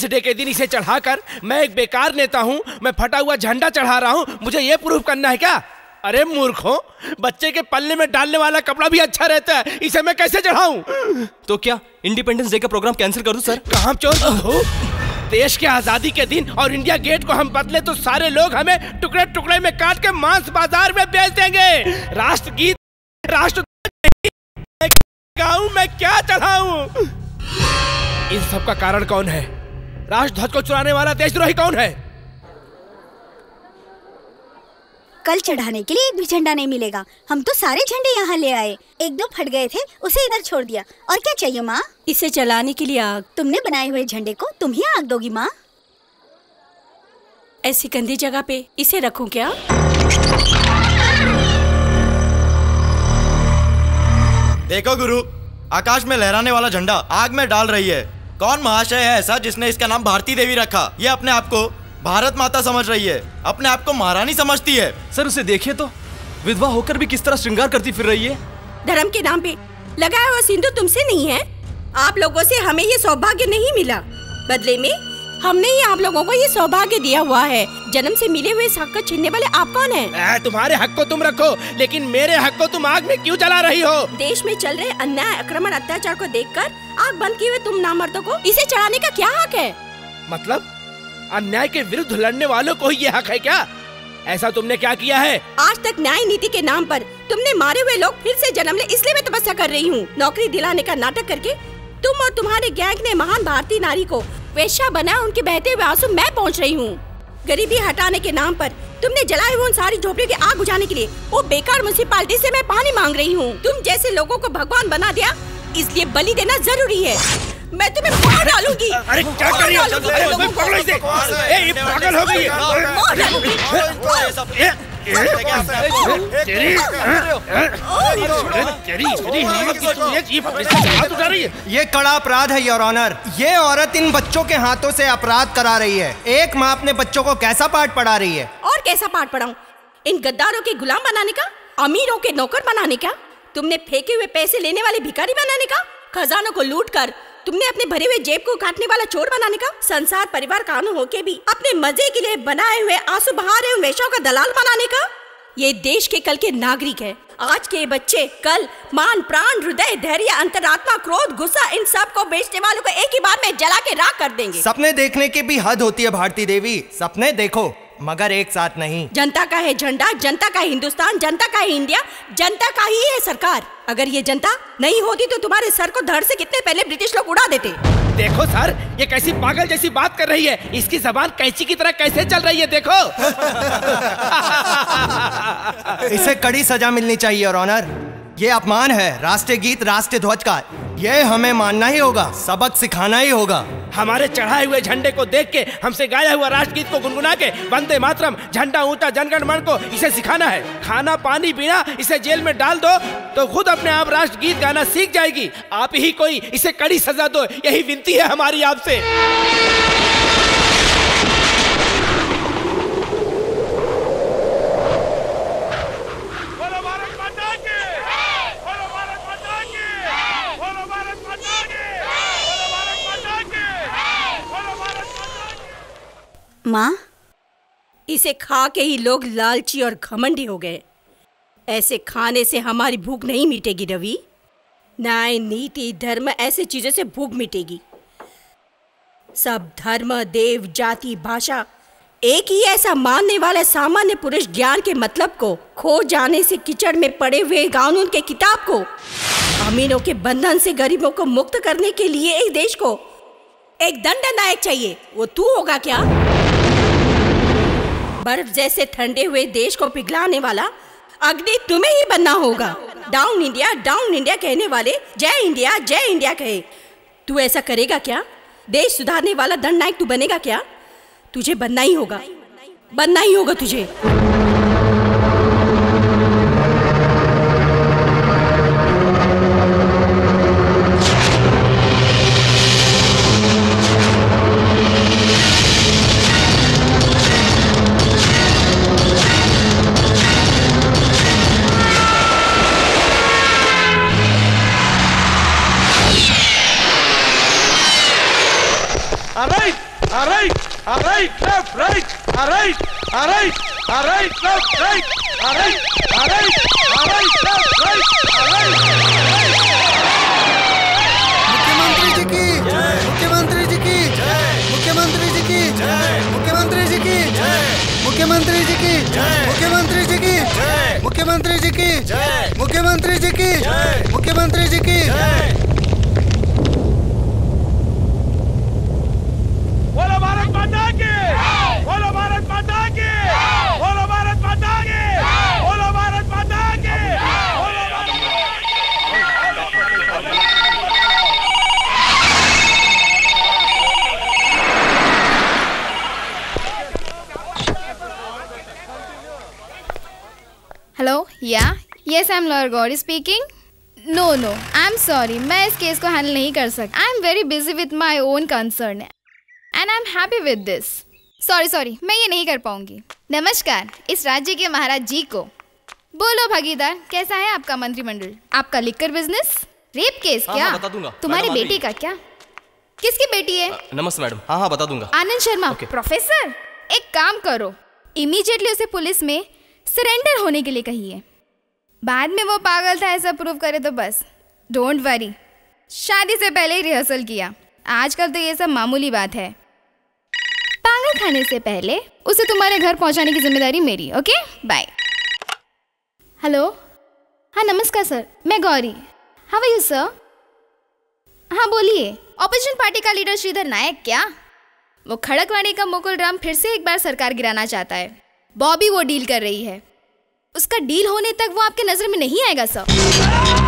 Independence day के दिन इसे चढ़ाकर मैं एक बेकार नेता हूँ मैं फटा हुआ झंडा चढ़ा रहा हूँ मुझे ये प्रूफ करना है क्या? अरे मूर्खों बच्चे के पल्ले में डालने वाला कपड़ा भी अच्छा रहता है इसे मैं कैसे चढ़ाऊं? तो क्या इंडिपेंडेंस डे का प्रोग्राम कैंसिल कर दूँ सर कहाँ चोर हो? देश के आज़ादी के दिन और इंडिया गेट को हम बदले तो सारे लोग हमें टुकड़े टुकड़े में काट के मांस बाज़ार में बेच देंगे। राष्ट्रगीत राष्ट्र गाऊं मैं क्या चढ़ाऊं? इन सब का कारण कौन है? राष्ट्रध्वज को चुराने वाला देशद्रोही कौन है? कल चढ़ाने के लिए एक भी झंडा नहीं मिलेगा। हम तो सारे झंडे यहाँ ले आए। एक दो फट गए थे उसे इधर छोड़ दिया। और क्या चाहिए माँ? इसे चलाने के लिए आग। तुमने बनाए हुए झंडे को तुम ही आग दोगी माँ। ऐसी गंदी जगह पे इसे रखूँ क्या? देखो गुरु आकाश में लहराने वाला झंडा आग में डाल रही है। कौन महाशय है ऐसा जिसने इसका नाम भारती देवी रखा? ये अपने आप को भारत माता समझ रही है। अपने आप को महारानी समझती है। सर, उसे देखिए तो। विधवा होकर भी किस तरह श्रृंगार करती फिर रही है? धर्म के नाम पे लगाया हुआ सिंधु तुमसे नहीं है? आप लोगों से हमें ये सौभाग्य नहीं मिला। बदले में हमने ही आप लोगों को ये सौभाग्य दिया हुआ है। जन्म से मिले हुए इस हक को छीनने वाले आप कौन हैं? आ, तुम्हारे हक को तुम रखो लेकिन मेरे हक को तुम आग में क्यों जला रही हो? देश में चल रहे अन्याय आक्रमण अत्याचार को देख कर आग बंद किए हुए तुम नामर्दों को इसे चढ़ाने का क्या हक है? मतलब अन्याय के विरुद्ध लड़ने वालों को ही ये हक है क्या? ऐसा तुमने क्या किया है? आज तक न्याय नीति के नाम पर तुमने मारे हुए लोग फिर से जन्म ले इसलिए मैं तपस्या कर रही हूँ। नौकरी दिलाने का नाटक करके तुम और तुम्हारे गैंग ने महान भारतीय नारी को वेश्या बनाया उनके बहते हुए आँसू मैं पहुँच रही हूँ। गरीबी हटाने के नाम पर तुमने जलाए हुए उन सारी झोपड़ियों की आग बुझाने के लिए वो बेकार म्यूनसिपालिटी से मैं पानी मांग रही हूँ। तुम जैसे लोगों को भगवान बना दिया इसलिए बलि देना ज़रूरी है। मैं तुम्हें मार डालूँगी। अरे क्या कर रही हो? अरे उसमें पकड़ो इसे। ए ये पागल हो गई है। ये कड़ा अपराध है योर ऑनर ये औरत इन बच्चों के हाथों से अपराध करा रही है। एक माँ अपने बच्चों को कैसा पाठ पढ़ा रही है? और कैसा पाठ पढ़ाऊं? इन गद्दारों के गुलाम बनाने का? अमीरों के नौकर बनाने का? तुमने फेंके हुए पैसे लेने वाले भिखारी बनाने का? खजानों को लूट कर तुमने अपने भरे हुए जेब को काटने वाला चोर बनाने का संसार परिवार कानून होके भी अपने मज़े के लिए बनाए हुए आँसू बहा रहे उन वेश्याओं का दलाल बनाने का? ये देश के कल के नागरिक है। आज के बच्चे, कल, मान, प्राण, हृदय, धैर्य, अंतरात्मा, क्रोध, गुस्सा, इन सबको बेचने वालों को एक ही बार में जला के राख कर देंगे। सपने देखने की भी हद होती है, भारती देवी। सपने देखो। मगर एक साथ नहीं। जनता का है झंडा जनता का है हिंदुस्तान जनता का है इंडिया जनता का ही है सरकार। अगर ये जनता नहीं होती तो तुम्हारे सर को धड़ से कितने पहले ब्रिटिश लोग उड़ा देते। देखो सर ये कैसी पागल जैसी बात कर रही है। इसकी जबान कैची की तरह कैसे चल रही है देखो। इसे कड़ी सजा मिलनी चाहिए और ऑनर। ये अपमान है, राष्ट्रीय गीत, राष्ट्रीय ध्वज का। ये हमें मानना ही होगा, सबक सिखाना ही होगा। हमारे चढ़ाए हुए झंडे को देख के, हमसे गाया हुआ राष्ट्रगीत को गुनगुना के वंदे मातरम, झंडा ऊँचा जनगण मन को इसे सिखाना है। खाना, पानी, पीना, इसे जेल में डाल दो तो खुद अपने आप राष्ट्रगीत गाना सीख जाएगी। आप ही कोई इसे कड़ी सजा दो, यही विनती है हमारी आपसे बोलो भारत माता की बोलो भारत माता की बोलो भारत माता की बोलो भारत माता की बोलो भारत माता की माँ? इसे खा के ही लोग लालची और घमंडी हो गए। ऐसे खाने से हमारी भूख नहीं मिटेगी, रवि। न्याय, नीति, धर्म ऐसे चीज़ों से भूख मिटेगी। सब धर्म, देव, जाति, भाषा एक ही ऐसा मानने वाला सामान्य पुरुष ज्ञान के मतलब को, खो जाने से किचड़ में पड़े हुए कानून के किताब को अमीरों के बंधन से गरीबों को मुक्त करने के लिए इस देश को एक दंड नायक चाहिए। वो तू होगा क्या? बर्फ़ जैसे ठंडे हुए देश को पिघलाने वाला अग्नि तुम्हें ही बनना होगा। डाउन इंडिया डाउन इंडिया कहने वाले, जय इंडिया जय इंडिया कहे। तू ऐसा करेगा क्या? देश सुधारने वाला दंड नायक तू बनेगा क्या? तुझे बनना ही होगा। बनना ही होगा तुझे। Right, all right, all right, all right, left, right, all right, all right, all right, left, right, all right. मुख्यमंत्री जी की मुख्यमंत्री जी की मुख्यमंत्री जी की मुख्यमंत्री जी की मुख्यमंत्री जी की मुख्यमंत्री जी की मुख्यमंत्री जी की मुख्यमंत्री जी की मुख्यमंत्री जी की बोलो भारत माता की। बोलो भारत माता की। बोलो भारत माता की। बोलो भारत माता की। बोलो हेलो या yes I am lawyer Gauri speaking no no I am sorry मैं इस केस को हैंडल नहीं कर सकती. I am very busy with my own concern and I am happy with this sorry sorry मैं ये नहीं कर पाऊँगी। नमस्कार। इस राज्य के महाराज जी को। बोलो भागीदार कैसा है आपका मंत्रिमंडल? आपका लिकर बिज़नेस रेप केस हाँ, क्या? हाँ, बता दूँगा। तुम्हारी बेटी का क्या? किसकी बेटी है? नमस्ते मैडम। हाँ हाँ बता दूँगा। आनंद शर्मा। प्रोफेसर एक काम करो। इमीडिएटली उसे पुलिस में सरेंडर होने के लिए कहिए। बाद में वो पागल था ऐसा प्रूव करे तो बस। डोंट वरी शादी से पहले ही रिहर्सल किया। आजकल तो ये सब मामूली बात है। पागल खाने से पहले उसे तुम्हारे घर पहुँचाने की ज़िम्मेदारी मेरी, ओके? बाय हेलो हाँ नमस्कार सर, मैं गौरी। आर यू सर हाँ बोलिए। ऑपोजिशन पार्टी का लीडर श्रीधर नायक क्या? वो खड़कवाड़ी का मुकुल राम फिर से एक बार सरकार गिराना चाहता है। बॉबी वो डील कर रही है। उसका डील होने तक वो आपके नज़र में नहीं आएगा सर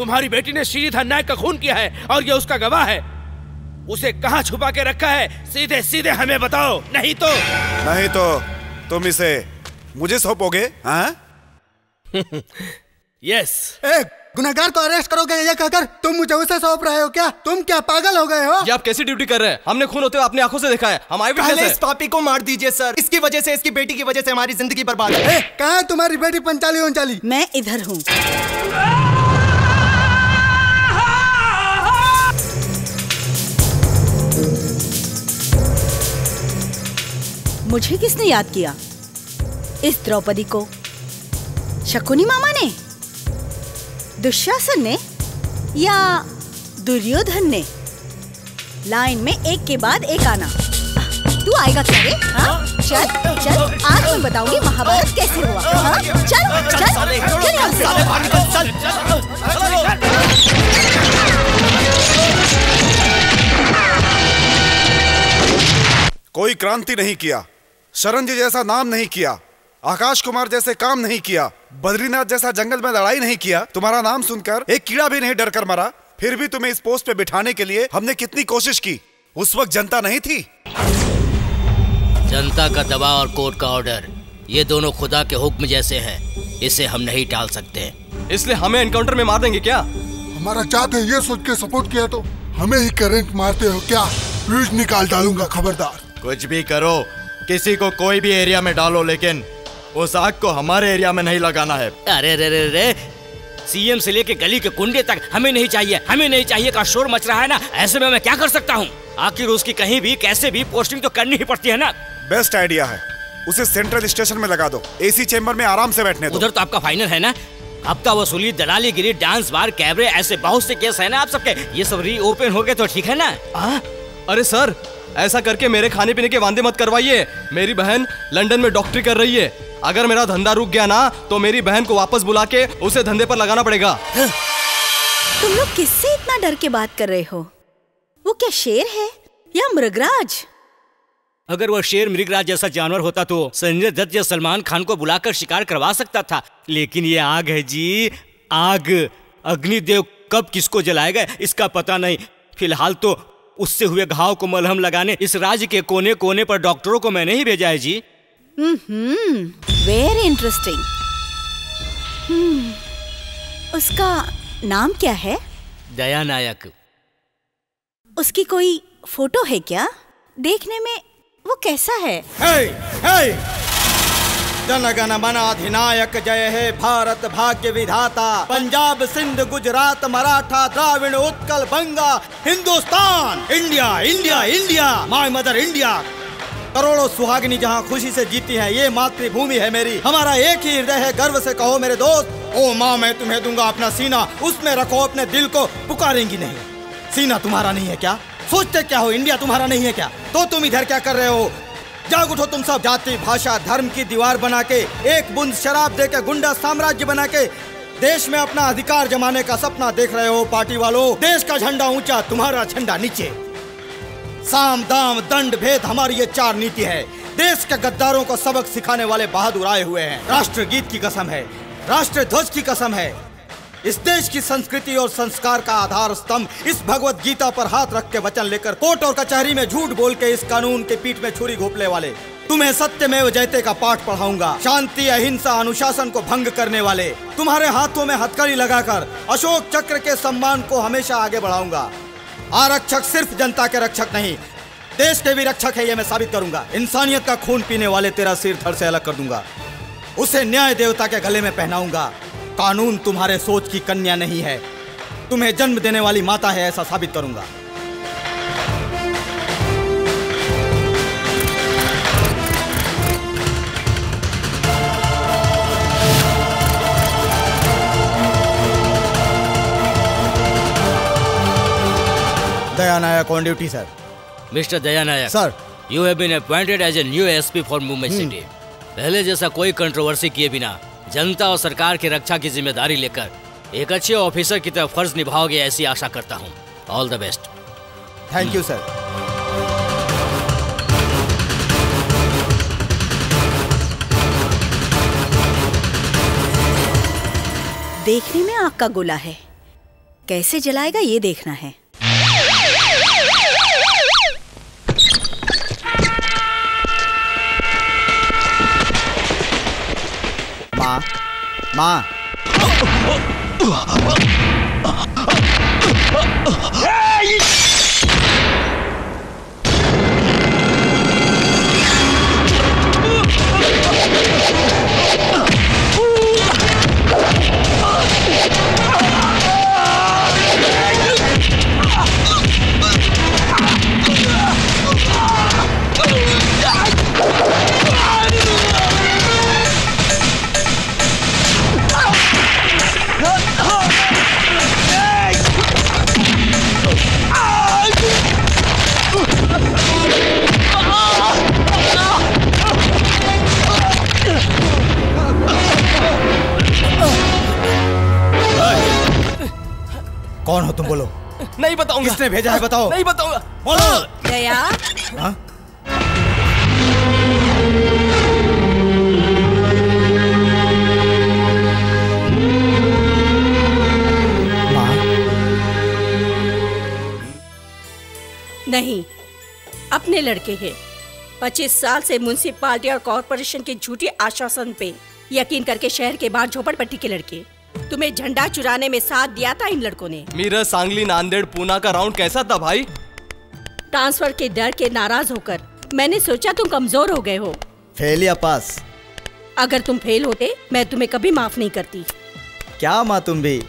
तुम्हारी बेटी ने श्रीधर नायक का खून किया है और ये उसका गवाह है। उसे कहाँ छुपा के रखा है? सीधे सीधे हमें बताओ। नहीं तो। नहीं तो तुम इसे मुझे सौंपोगे? हाँ? यस ए, गुनहगार को अरेस्ट करोगे? ये कहकर तुम मुझे उसे सौंप रहे हो क्या? तुम क्या पागल हो गए हो? ये आप कैसी ड्यूटी कर रहे हैं? हमने खून होते हुए अपनी आँखों से देखा है। हम आई पहले इस पापी को मार दीजिए सर इसकी वजह से इसकी बेटी की वजह से हमारी ज़िंदगी बर्बाद है। कहाँ है तुम्हारी बेटी पंचाली उनचाली? मैं इधर हूँ। मुझे किसने याद किया? इस द्रौपदी को। शकुनी मामा ने? दुशासन ने? या दुर्योधन ने? लाइन में एक के बाद एक आना। तू आएगा रे? हाँ? चल चल, आज मैं बताऊँगी महाभारत कैसे हुआ। हाँ? चल चल चल से। कोई क्रांति नहीं किया। शरण जी जैसा नाम नहीं किया आकाश कुमार जैसे काम नहीं किया बद्रीनाथ जैसा जंगल में लड़ाई नहीं किया तुम्हारा नाम सुनकर एक कीड़ा भी नहीं डर कर मरा। फिर भी तुम्हें इस पोस्ट पे बिठाने के लिए हमने कितनी कोशिश की? उस वक्त जनता नहीं थी। जनता का दबाव और कोर्ट का ऑर्डर ये दोनों खुदा के हुक्म जैसे हैं इसे हम नहीं टाल सकते। इसलिए हमें एनकाउंटर में मार देंगे क्या? हमारा चाहते ये सोच के सपोर्ट किया तो हमें ही करंट मारते हो क्या? फ्यूज निकाल डालूँगा खबरदार। कुछ भी करो किसी को कोई भी एरिया में डालो लेकिन उस आग को हमारे एरिया में नहीं लगाना है। अरे रे रे रे सीएम से लेके गली के कुंडे तक हमें नहीं चाहिए हमें नहीं चाहिए का शोर मच रहा है ना? ऐसे में मैं क्या कर सकता हूँ? आखिर उसकी कहीं भी कैसे भी पोस्टिंग तो करनी ही पड़ती है ना? बेस्ट आइडिया है। उसे सेंट्रल स्टेशन में लगा दो। एसी चेंबर में आराम से बैठने दो। उधर तो आपका फाइनल है ना? आपका वसूली दलाली गिरी डांस बार कैबरे ऐसे बहुत से केस है ना आप सबके। ये सब री ओपन हो गए तो ठीक है ना? आ? अरे सर ऐसा करके मेरे खाने पीने के वादे मत करवाइए। मेरी बहन लंदन में डॉक्टरी कर रही है। अगर मेरा धंधा रुक गया ना तो मेरी बहन को वापस बुला के उसे धंधे पर लगाना पड़ेगा। तुम लोग किससे इतना डर के बात कर रहे हो? वो क्या शेर है या मृगराज? अगर वो शेर मृगराज जैसा जानवर होता तो संजय दत्त या सलमान खान को बुलाकर शिकार करवा सकता था। लेकिन ये आग है जी आग। अग्निदेव कब किसको जलाएगा इसका पता नहीं। फ़िलहाल तो उससे हुए घाव को मलहम लगाने इस राज्य के कोने कोने पर डॉक्टरों को मैंने ही भेजा है जी। हम्म वेरी इंटरेस्टिंग हम्म उसका नाम क्या है? दया नायक। उसकी कोई फ़ोटो है क्या? देखने में वो कैसा है? हे हे जन गण मन अधिनायक जय हे भारत भाग्य विधाता। Punjab Sindh Gujarat Maratha Dravid Utkal Banga, Hindustan, India India India, my mother India. करोड़ों सुहागिनी जहाँ खुशी से जीती है, ये मातृभूमि है मेरी। हमारा एक ही हृदय है, गर्व से कहो मेरे दोस्त, ओ माँ, मैं तुम्हें दूँगा अपना सीना, उसमें रखो अपने दिल को, पुकारेंगी नहीं। सीना तुम्हारा नहीं है क्या? सोचते क्या हो, इंडिया तुम्हारा नहीं है क्या? तो तुम इधर क्या कर रहे हो? जाग उठो तुम सब जाति, भाषा, धर्म की दीवार बना के एक बुंद शराब दे के गुंडा साम्राज्य बना के देश में अपना अधिकार जमाने का सपना देख रहे हो पार्टी वालों। देश का झंडा ऊँचा, तुम्हारा झंडा नीचे। साम, दाम, दंड, भेद हमारी ये चार नीति है। देश के गद्दारों को सबक सिखाने वाले बहादुर आए हुए हैं। राष्ट्र गीत की कसम है। राष्ट्र ध्वज की कसम है। इस देश की संस्कृति और संस्कार का आधार स्तंभ, इस भगवत गीता पर हाथ रख के वचन लेकर कोर्ट और कचहरी में झूठ बोल के इस कानून के पीठ में छुरी घोपले वाले। तुम्हें सत्य में जयते का पाठ पढ़ाऊँगा। शांति, अहिंसा, अनुशासन को भंग करने वाले। तुम्हारे हाथों में हथकड़ी लगाकर अशोक चक्र के सम्मान को हमेशा आगे बढ़ाऊँगा। आरक्षक सिर्फ़ जनता के रक्षक नहीं, देश के भी रक्षक है ये मैं साबित करूँगा। इंसानियत का खून पीने वाले तेरा सिर धड़ से अलग कर दूँगा। उसे न्याय देवता के गले में पहनाऊँगा। कानून तुम्हारे सोच की कन्या नहीं है। तुम्हें जन्म देने वाली माता है ऐसा साबित करूँगा। Daya Nayak on duty sir mister Daya Nayak sir you have been appointed as a new SP for Mumbai city पहले जैसा कोई कंट्रोवर्सी किए बिना जनता और सरकार की रक्षा की ज़िम्मेदारी लेकर एक अच्छे ऑफिसर की तरफ़ फ़र्ज़ निभाओगे ऐसी आशा करता हूँ। All the best thank you sir देखने में आग का गोला है। कैसे जलाएगा ये देखना है। माँ कौन हो तुम बोलो। नहीं बताऊँगा। किसने भेजा है बताओ। नहीं बताऊँगा। बोलो। दया हाँ? नहीं अपने लड़के हैं। पच्चीस साल से म्यूनसिपालिटी और कॉरपोरेशन के झूठे आश्वासन पे यकीन करके शहर के बाहर झोपड़पट्टी के लड़के। तुम्हें झंडा चुराने में साथ दिया था इन लड़कों ने। मेरा सांगली नांदेड़ पूना का राउंड कैसा था भाई? ट्रांसफ़र के डर के नाराज़ होकर मैंने सोचा तुम कमज़ोर हो गए हो। फेल या पास? अगर तुम फेल होते मैं तुम्हें कभी माफ़ नहीं करती। क्या माँ तुम भी?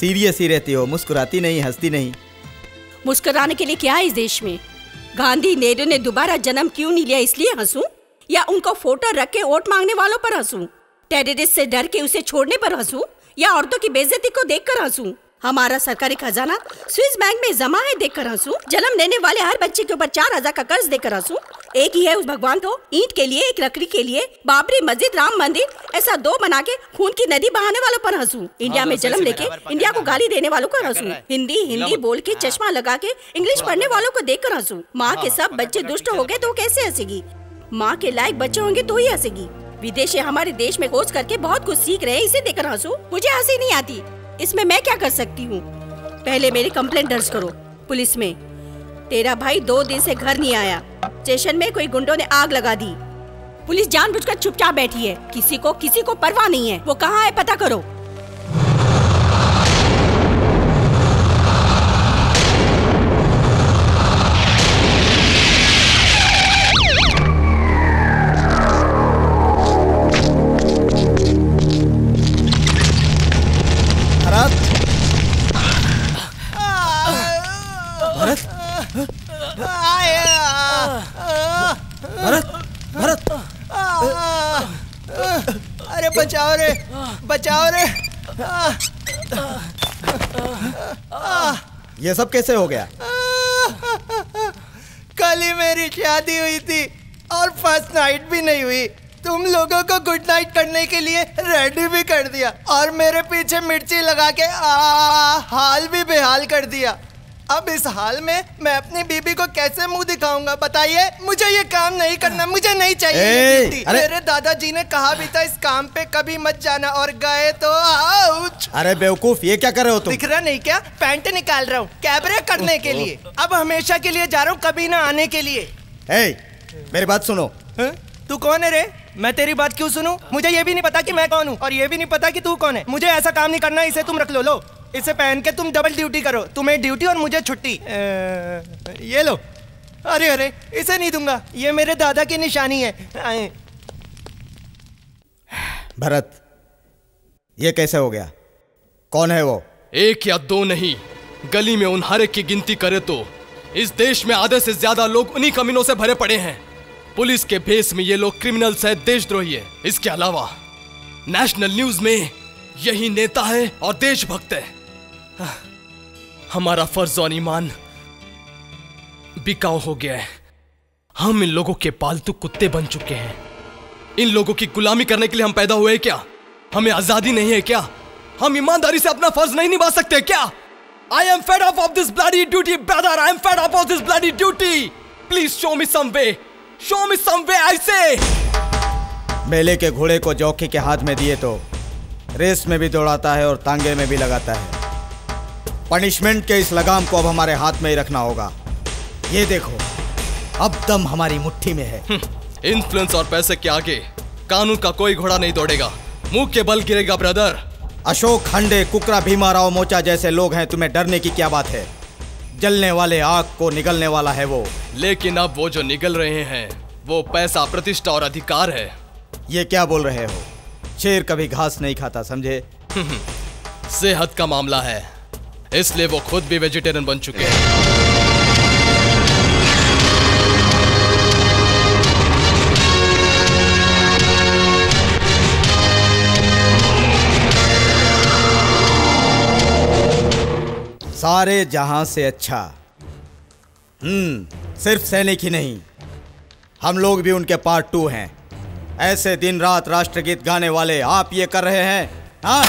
सीरियस ही रहती हो मुस्कुराती नहीं हंसती नहीं। मुस्कुराने के लिए क्या है इस देश में? गांधी नेहरू ने दोबारा जन्म क्यों नहीं लिया इसलिए हंसूं? या उनको फ़ोटो रख के वोट मांगने वालों पर हंसूं? टेररिस्ट से डर के उसे छोड़ने पर हंसूं? या औरतों की बेजती को देख कर हंसूं हमारा सरकारी खजाना स्विस बैंक में जमा है देख कर हंसूं जन्म लेने वाले हर बच्चे के ऊपर चार हज़ार का कर्ज देकर हंसूं एक ही है उस भगवान को ईंट के लिए एक लकड़ी के लिए बाबरी मस्जिद राम मंदिर ऐसा दो बना के खून की नदी बहाने वालों पर हंसूं इंडिया में जन्म लेके इंडिया को गाली देने वालों को हंसूं हिंदी हिंदी बोल के चश्मा लगा के इंग्लिश पढ़ने वालों को देख कर हंसूं माँ के सब बच्चे दुष्ट हो गए तो कैसे हंसेगी? माँ के लायक बच्चे होंगे तो ही हंसेगी। विदेशी हमारे देश में खोज करके बहुत कुछ सीख रहे हैं, इसे देखकर हंसू। मुझे हँसी नहीं आती। इसमें मैं क्या कर सकती हूँ? पहले मेरी कंप्लेंट दर्ज करो, पुलिस में। तेरा भाई दो दिन से घर नहीं आया। स्टेशन में कोई गुंडों ने आग लगा दी। पुलिस जानबूझकर चुपचाप बैठी है। किसी को किसी को परवाह नहीं है। वो कहाँ है पता करो। बचाओ रे बचाओ रे। ये सब कैसे हो गया? कल ही मेरी शादी हुई थी और फ़र्स्ट नाइट भी नहीं हुई। तुम लोगों को गुड नाइट करने के लिए रेडी भी कर दिया और मेरे पीछे मिर्ची लगा के आ, हाल भी बेहाल कर दिया। अब इस हाल में मैं अपनी बीबी को कैसे मुँह दिखाऊँगा? बताइए। मुझे ये काम नहीं करना मुझे नहीं चाहिए ये अरे- मेरे दादाजी ने कहा भी था इस काम पे कभी मत जाना और गए तो आउच। अरे बेवकूफ़ ये क्या कर रहे हो तुम? दिख रहा नहीं क्या? पैंट निकाल रहा हूँ कैबरे करने के लिए। अब हमेशा के लिए जा रहा हूँ कभी ना आने के लिए। ए, मेरी बात सुनो। हैं? तू कौन है रे? मैं तेरी बात क्यों सुनूं? मुझे ये भी नहीं पता कि मैं कौन हूँ और ये भी नहीं पता कि तू कौन है। मुझे ऐसा काम नहीं करना इसे तुम रख लो लो। इसे पहन के तुम डबल ड्यूटी करो। तुम्हें ड्यूटी और मुझे छुट्टी। ये लो। अरे अरे इसे नहीं दूँगा। ये मेरे दादा की निशानी है। आए। भरत ये कैसे हो गया? कौन है वो? एक या दो नहीं। गली में उन हर एक की गिनती करे तो। इस देश में आधे से ज़्यादा लोग उन्हीं कमीनों से भरे पड़े हैं। पुलिस के भेस में ये लोग क्रिमिनल्स है, देशद्रोही है। इसके अलावा नेशनल न्यूज़ में यही नेता है और देशभक्त है। हमारा फ़र्ज़ और ईमान बिकाऊ हो गया है। हम इन लोगों के पालतू कुत्ते बन चुके हैं। इन लोगों की गुलामी करने के लिए हम पैदा हुए क्या? हमें आज़ादी नहीं है क्या? हम ईमानदारी से अपना फ़र्ज़ नहीं निभा सकते क्या? I am fed off of this bloody duty brother I am fed off of this bloody duty please show me some way show me some way I say मेले के घोड़े को जौकी के हाथ में दिए तो रेस में भी दौड़ाता है और तांगे में भी लगाता है। पनिशमेंट के इस लगाम को अब हमारे हाथ में ही रखना होगा। ये देखो अब दम हमारी मुट्ठी में है। इन्फ्लुएंस और पैसे के आगे कानून का कोई घोड़ा नहीं दौड़ेगा। मुँह के बल गिरेगा ब्रदर अशोक खंडे कुकरा भीमाराव मोचा जैसे लोग हैं तुम्हें डरने की क्या बात है? जलने वाले आग को निगलने वाला है वो। लेकिन अब वो जो निगल रहे हैं वो पैसा प्रतिष्ठा और अधिकार है। ये क्या बोल रहे हो? शेर कभी घास नहीं खाता समझे? सेहत का मामला है। इसलिए वो खुद भी वेजिटेरियन बन चुके हैं। सारे जहाँ से अच्छा। हम्म सिर्फ़ सैनिक ही नहीं हम लोग भी उनके पार्ट टू हैं। ऐसे दिन रात राष्ट्रगीत गाने वाले आप ये कर रहे हैं हाँ?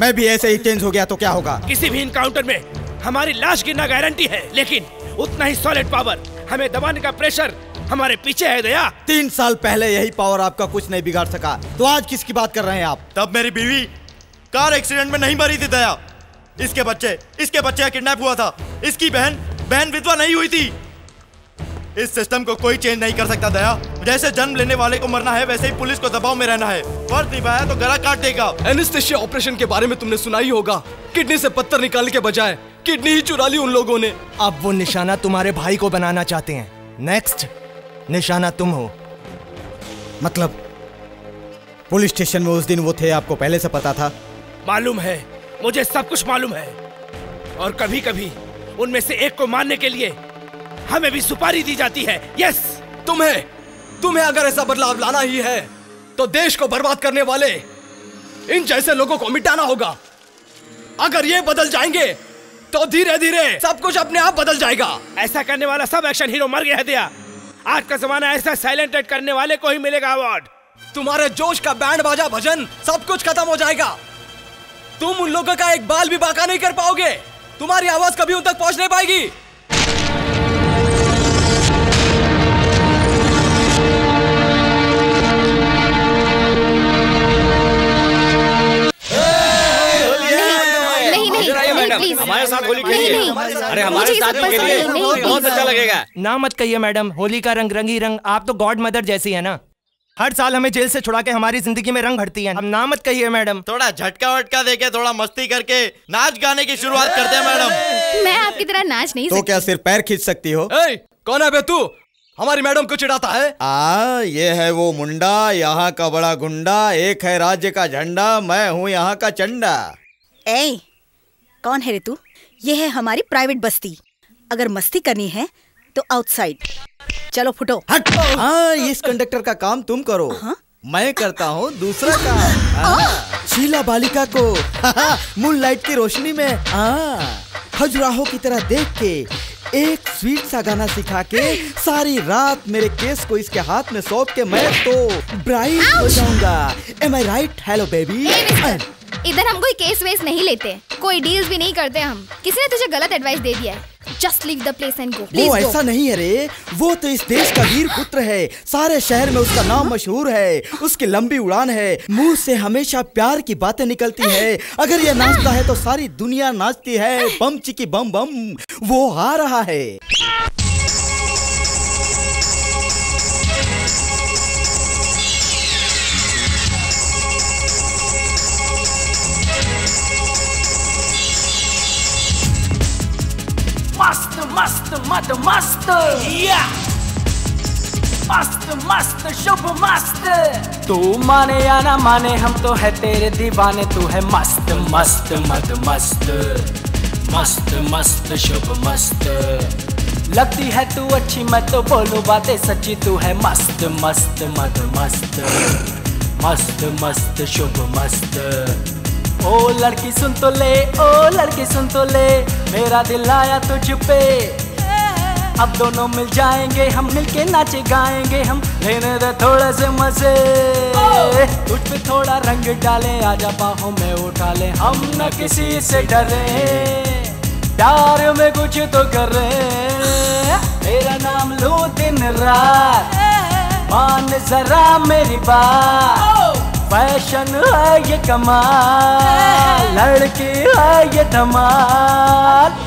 मैं भी ऐसे ही चेंज हो गया तो क्या होगा? किसी भी इनकाउंटर में हमारी लाश गिरना गारंटी है लेकिन उतना ही सॉलिड पावर हमें दबाने का प्रेशर हमारे पीछे है दया। तीन साल पहले यही पावर आपका कुछ नहीं बिगाड़ सका। तो आज किसकी बात कर रहे हैं आप? तब मेरी बीवी कार एक्सीडेंट में नहीं मरी थी दया। इसके बच्चे इसके बच्चे का किडनैप हुआ था। इसकी बहन बहन विधवा नहीं हुई थी। इस सिस्टम को कोई चेंज नहीं कर सकता दया। जैसे जन्म लेने वाले को मरना है वैसे ही पुलिस को दबाव में रहना है। फ़र्ज़ निभाया तो गला काट देगा। एनेस्थेसिया ऑपरेशन के बारे में तुमने सुना ही होगा। किडनी से पत्थर निकालने के बजाय किडनी ही चुरा ली उन लोगों ने। अब वो निशाना तुम्हारे भाई को बनाना चाहते हैं। नेक्स्ट निशाना तुम हो। मतलब पुलिस स्टेशन में उस दिन वो थे आपको पहले से पता था? मालूम है मुझे सब कुछ मालूम है। और कभी कभी उनमें से एक को मारने के लिए हमें भी सुपारी दी जाती है। यस तुम्हें तुम्हें अगर ऐसा बदलाव लाना ही है तो देश को बर्बाद करने वाले इन जैसे लोगों को मिटाना होगा। अगर ये बदल जाएँगे तो धीरे धीरे सब कुछ अपने आप बदल जाएगा। ऐसा करने वाला सब एक्शन हीरो मर गया दिया। आज का जमाना ऐसा साइलेंट करने वाले को ही मिलेगा अवार्ड तुम्हारे जोश का बैंड बाजा भजन सब कुछ खत्म हो जाएगा। तुम उन लोगों का एक बाल भी बाका नहीं कर पाओगे। तुम्हारी आवाज़ कभी उन तक पहुँच नहीं पाएगी। हमारे साथ होली खेलिए। अरे हमारे साथ खेलिए। बहुत अच्छा लगेगा। ना मत कहिए मैडम होली का रंग रंगी रंग आप तो गॉड मदर जैसी है ना। हर साल हमें जेल से छुड़ा के हमारी ज़िंदगी में रंग भरती है। अब ना मत कहिए मैडम। थोड़ा झटका वटका देके थोड़ा मस्ती करके नाच गाने की शुरुआत करते हैं मैडम। मैं आपकी तरह नाच नहीं तो क्या सिर्फ़ पैर खींच सकती हो? ए, कौन है बे तू हमारी मैडम को चिढ़ाता है। आ ये है वो मुंडा यहाँ का बड़ा गुंडा एक है राज्य का झंडा मैं हूँ यहाँ का चंडा। ए कौन है रे तू ये है हमारी प्राइवेट बस्ती। अगर मस्ती करनी है तो आउटसाइड चलो फुटो। हट। हाँ इस कंडक्टर का काम तुम करो। मैं करता हूँ दूसरा काम। हाँ, शीला बालिका को। मून लाइट की रोशनी में। हाँ, खजुराहो की तरह देख के एक स्वीट सा गाना सिखा के सारी रात मेरे केस को इसके हाथ में सौंप के मैं तो ब्राइट हो जाऊँगा। Am I right hello baby इधर हम कोई केस वेस नहीं लेते। कोई डील्स भी नहीं करते हम। किसी ने तुझे गलत एडवाइस दे दिया है। Just leave the place and go वो ऐसा नहीं है रे। वो तो इस देश का वीर पुत्र है। सारे शहर में उसका नाम मशहूर है। उसकी लंबी उड़ान है। मुँह से हमेशा प्यार की बातें निकलती है। अगर ये नाचता है तो सारी दुनिया नाचती है। बम चिकी बम बम। वो आ रहा है। मस्त मस्त मत मस्त या मस्त मस्त शुभ मस्त तू माने या ना माने हम तो है तेरे दीवाने तू है मस्त मस्त मत मस्त मस्त मस्त शुभ मस्त लगती है तू अच्छी मैं तो बोलू बातें सच्ची तू है मस्त मस्त मत मस्त मस्त मस्त शुभ मस्त ओ लड़की सुन तो ले, ओ लड़की सुन तो ले, मेरा दिल आया तुझ पे। अब दोनों मिल जाएँगे, हम मिलके नाचे गाएँगे, हम लेने दे थोड़े से मज़े। तुझ पे थोड़ा रंग डाले, आजा बाहों में उठा ले, हम न किसी से डरे। प्यार में कुछ तो कर। रहे मेरा नाम लो दिन रात, मान जरा मेरी बात। फ़ैशन है ये कमाल लड़की है ये धमाल।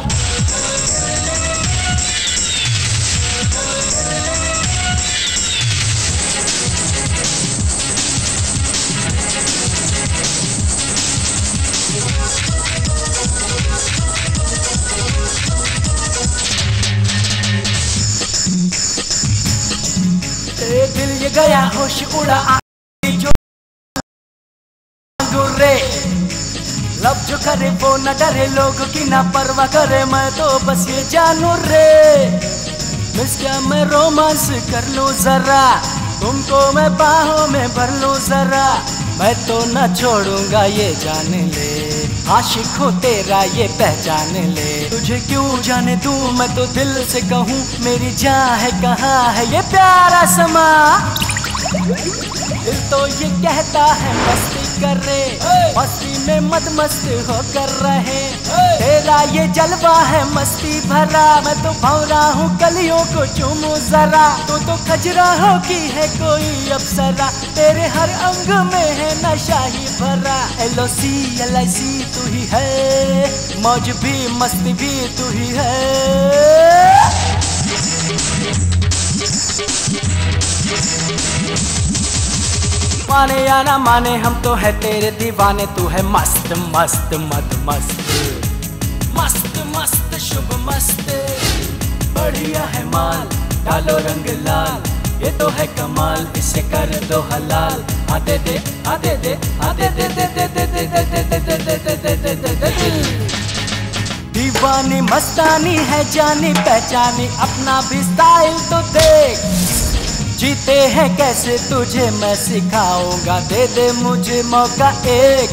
दिल ये गया होश उड़ा लब जो करे वो न डरे, लोग की ना परवाह करे। मैं तो बस ये जानू रे। मिस क्या मैं रोमांस कर लू जरा? तुमको मैं बाहों में भर लू जरा। मैं तो न छोड़ूँगा ये जान ले। आशिक हो तेरा ये पहचान ले। तुझे क्यों जाने दूँ? मैं तो दिल से कहूँ, मेरी जान है, कहाँ है ये प्यारा समा? दिल तो ये कहता है मस्ती कर। रे मस्ती में मत मस्त हो कर रहे तेरा ये जलवा है मस्ती भरा। मैं तो भौरा हूँ कलियों को चूमू जरा। तू तो खजराहों की है कोई अप्सरा। तेरे हर अंग में है नशा ही भरा। L O C L I सी तू ही है। मौज भी मस्ती भी तू ही है। माने या ना माने हम तो है तेरे दीवाने तू है मस्त मस्त मत मस्त मस्त मस्त शुभ मस्त बढ़िया है माल डालो रंग लाल ये तो है कमाल इसे कर दो हलाल आते दे आते दे आते दे दे दे दे दे दे दे दे दे दे दे दे दे दे दे दीवानी मस्तानी है जानी पहचानी अपना भी स्टाइल तो देख जीते हैं कैसे तुझे मैं सिखाऊँगा? दे दे मुझे मौका एक।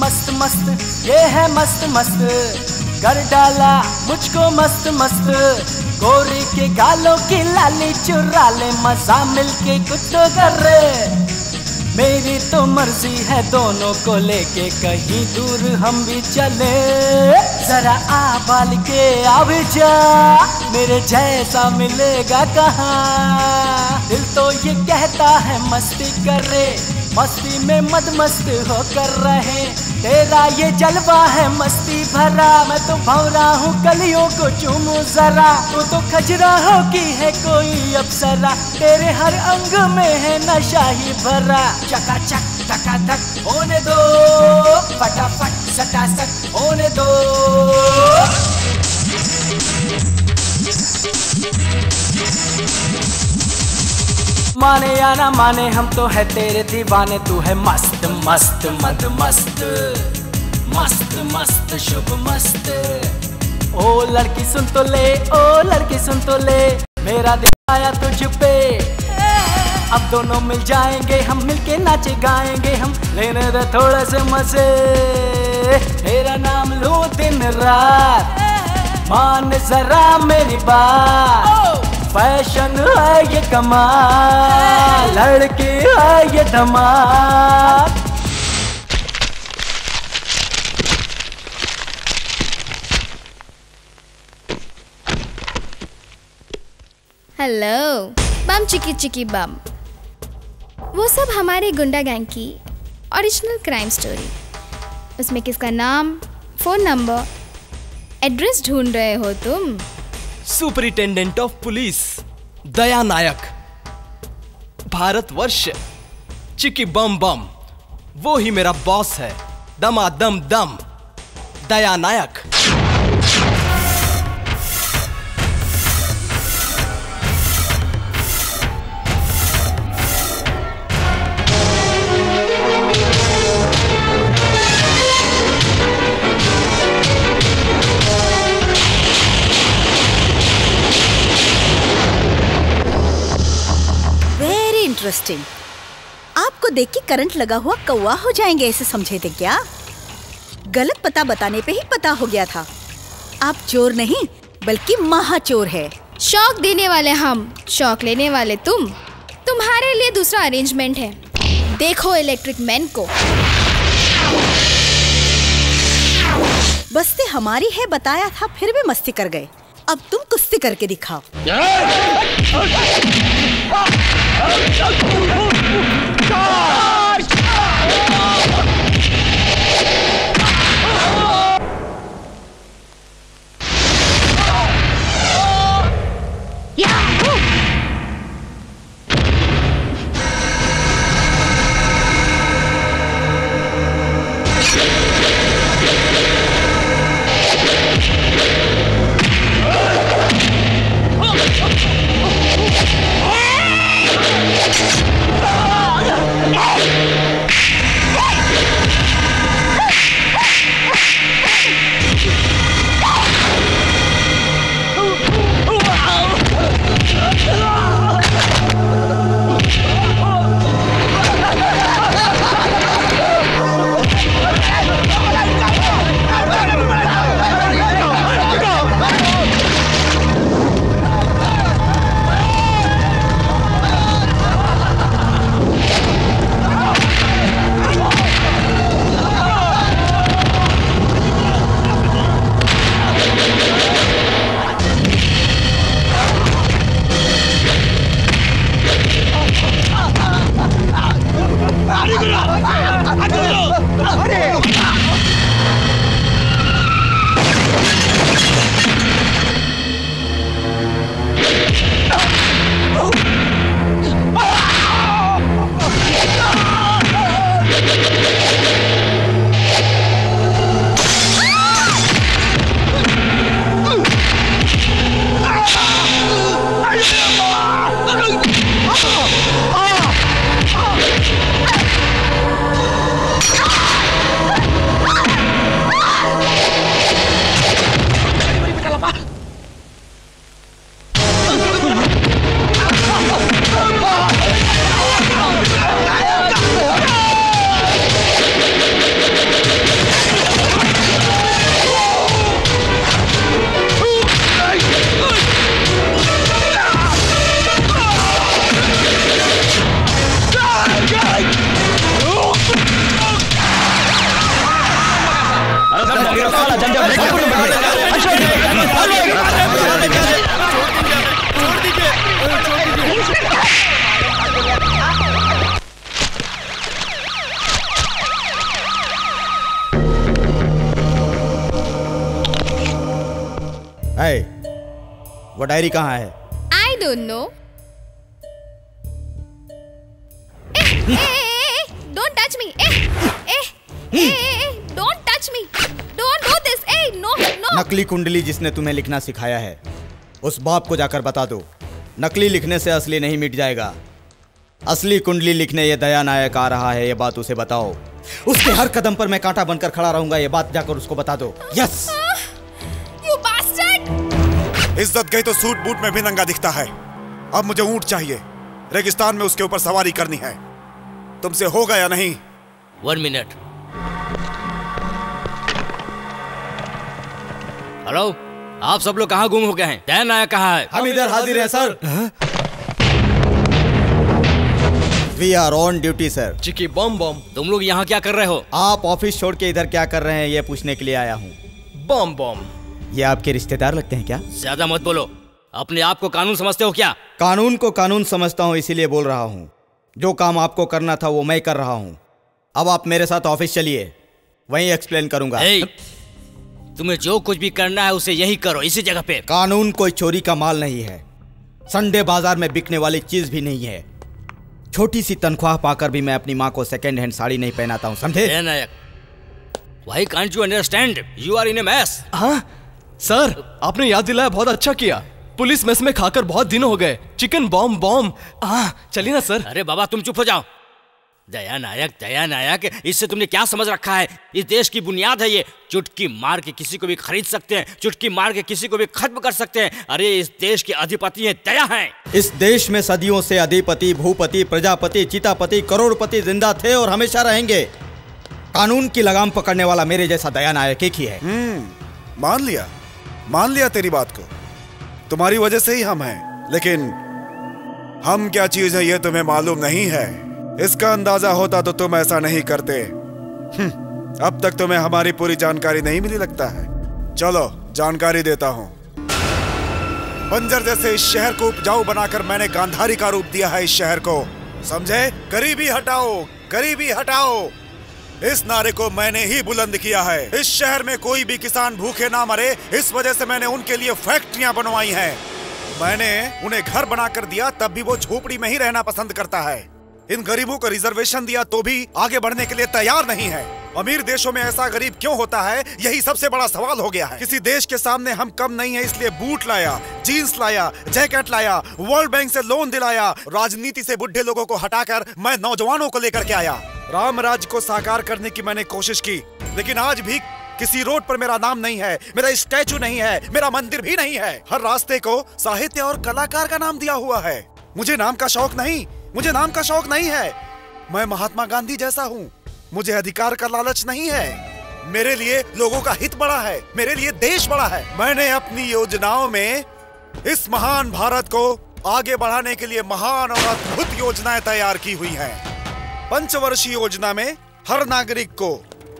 मस्त मस्त, ये है मस्त मस्त। कर डाला मुझको मस्त मस्त। गोरी के गालों की लाली चुरा ले, मज़ा मिलके कुछ तो कर। रे मेरी तो मर्ज़ी है दोनों को लेके कहीं दूर हम भी चले। जरा आ बाल के आ जा, मेरे जैसा मिलेगा कहाँ? दिल तो ये कहता है मस्ती करे मस्ती में मद मस्त हो कर रहे। तेरा ये जलवा है मस्ती भरा। मैं तो भवरा हूँ, कलियों को चूमू जरा। तू तो खजरा हो की है कोई अप्सरा। तेरे हर अंग में है नशा ही भरा। चका चक धका धक होने दो। फटाफट सटा सट होने दो। माने या ना माने, हम तो है तेरे दीवाने, तू है मस्त मस्त, मद मस्त। मस्त मस्त, शुभ मस्त। ओ लड़की सुन तो ले, ओ लड़की सुन तो ले, मेरा दिल आया तुझ पे। अब दोनों मिल जाएँगे, हम मिलके नाचे गाएँगे, हम लेने दे थोड़े से मज़े। तेरा नाम लूँ दिन रात, मान जरा मेरी बात। फ़ैशन है ये कमाल लड़की है ये धमाल। हेलो बम चिकी चिकी बम वो सब हमारे गुंडा गैंग की ओरिजिनल क्राइम स्टोरी उसमें किसका नाम फ़ोन नंबर एड्रेस ढूंढ रहे हो तुम? Superintendent of police Daya Nayak Bharatvarsh चिकी बम बम वो ही मेरा बॉस है दमा दम दम दया नायक इंटरेस्टिंग आपको देख के करंट लगा हुआ कौवा हो जाएँगे ऐसे समझे थे क्या? गलत पता बताने पे ही पता हो गया था। आप चोर नहीं बल्कि महाचोर है। शौक देने वाले हम शौक लेने वाले तुम तुम्हारे लिए दूसरा अरेंजमेंट है। देखो इलेक्ट्रिक मैन को। बस्ती हमारी है बताया था फिर भी मस्ती कर गए। अब तुम कुश्ती करके दिखाओ। Tá! Whoa! वो डायरी कहाँ है I don't know don't touch me don't touch me don't do this A no no नकली कुंडली जिसने तुम्हें लिखना सिखाया है उस बाप को जाकर बता दो नकली लिखने से असली नहीं मिट जाएगा असली कुंडली लिखने ये दया नायक आ रहा है ये बात उसे बताओ उसके हर कदम पर मैं कांटा बनकर खड़ा रहूँगा ये बात जाकर उसको बता दो यस इज़्ज़त गई तो सूट बूट में भी नंगा दिखता है। अब मुझे ऊँट चाहिए। रेगिस्तान में उसके ऊपर सवारी करनी है। तुमसे होगा या नहीं? वन मिनट हेलो आप सब लोग कहाँ गुम हो गए हैं? दैन आया कहाँ है? हम इधर हाजिर हैं sir. We are on duty sir चिकी बम बम। तुम लोग यहाँ क्या कर रहे हो? आप ऑफ़िस छोड़ के इधर क्या कर रहे हैं ये पूछने के लिए आया हूँ। बम बम। ये आपके रिश्तेदार लगते हैं क्या? ज़्यादा मत बोलो। अपने आप को कानून समझते हो क्या? कानून को कानून समझता हूँ इसीलिए बोल रहा हूँ। जो काम आपको करना था वो मैं कर रहा हूँ। अब आप मेरे साथ ऑफ़िस चलिए। वहीं एक्सप्लेन करूँगा। ए, तुम्हें जो कुछ भी करना है उसे यही करो इसी जगह पे। कानून कोई चोरी का माल नहीं है। संडे बाज़ार में बिकने वाली चीज़ भी नहीं है। छोटी सी तनख्वाह पाकर भी मैं अपनी माँ को सेकेंड हैंड साड़ी नहीं पहनाता हूँ समझे? Nayak why can't you understand you are in a mess हाँ? सर आपने याद दिलाया बहुत अच्छा किया। पुलिस मेस में खाकर बहुत दिन हो गए। चिकन बॉम्ब बॉम्ब हाँ चलिए ना सर। अरे बाबा तुम चुप हो जाओ। दया नायक दया नायक इससे तुमने क्या समझ रखा है? इस देश की बुनियाद है ये। चुटकी मार के किसी को भी खरीद सकते हैं। चुटकी मार के किसी को भी खत्म कर सकते हैं। अरे इस देश के अधिपति हैं दया हैं। इस देश में सदियों से अधिपति भूपति प्रजापति चितापति करोड़पति ज़िंदा थे और हमेशा रहेंगे। कानून की लगाम पकड़ने वाला मेरे जैसा दया नायक एक ही है। हम्म मान लिया। मान लिया तेरी बात को। तुम्हारी वजह से ही हम हैं लेकिन हम क्या चीज़ है ये तुम्हें मालूम नहीं है। इसका अंदाज़ा होता तो तुम ऐसा नहीं करते। हम्म, अब तक तुम्हें हमारी पूरी जानकारी नहीं मिली लगता है। चलो जानकारी देता हूँ। बंजर जैसे इस शहर को उपजाऊ बनाकर मैंने गांधारी का रूप दिया है इस शहर को। समझे? गरीबी हटाओ गरीबी हटाओ। इस नारे को मैंने ही बुलंद किया है। इस शहर में कोई भी किसान भूखे ना मरे, इस वजह से मैंने उनके लिए फैक्ट्रियाँ बनवाई हैं। मैंने उन्हें घर बनाकर दिया, तब भी वो झोपड़ी में ही रहना पसंद करता है। इन गरीबों को रिजर्वेशन दिया तो भी आगे बढ़ने के लिए तैयार नहीं है। अमीर देशों में ऐसा गरीब क्यों होता है? यही सबसे बड़ा सवाल हो गया है। किसी देश के सामने हम कम नहीं है, इसलिए बूट लाया जीन्स लाया जैकेट लाया वर्ल्ड बैंक से लोन दिलाया, राजनीति से बुढ़े लोगों को हटाकर मैं नौजवानों को लेकर के आया। राम राज को साकार करने की मैंने कोशिश की, लेकिन आज भी किसी रोड पर मेरा नाम नहीं है, मेरा स्टैचू नहीं है, मेरा मंदिर भी नहीं है। हर रास्ते को साहित्य और कलाकार का नाम दिया हुआ है। मुझे नाम का शौक नहीं मुझे नाम का शौक नहीं है। मैं महात्मा गांधी जैसा हूँ। मुझे अधिकार का लालच नहीं है। मेरे लिए लोगों का हित बड़ा है। मेरे लिए देश बड़ा है। मैंने अपनी योजनाओं में इस महान भारत को आगे बढ़ाने के लिए महान और अद्भुत योजनाएँ तैयार की हुई हैं। पंचवर्षीय योजना में हर नागरिक को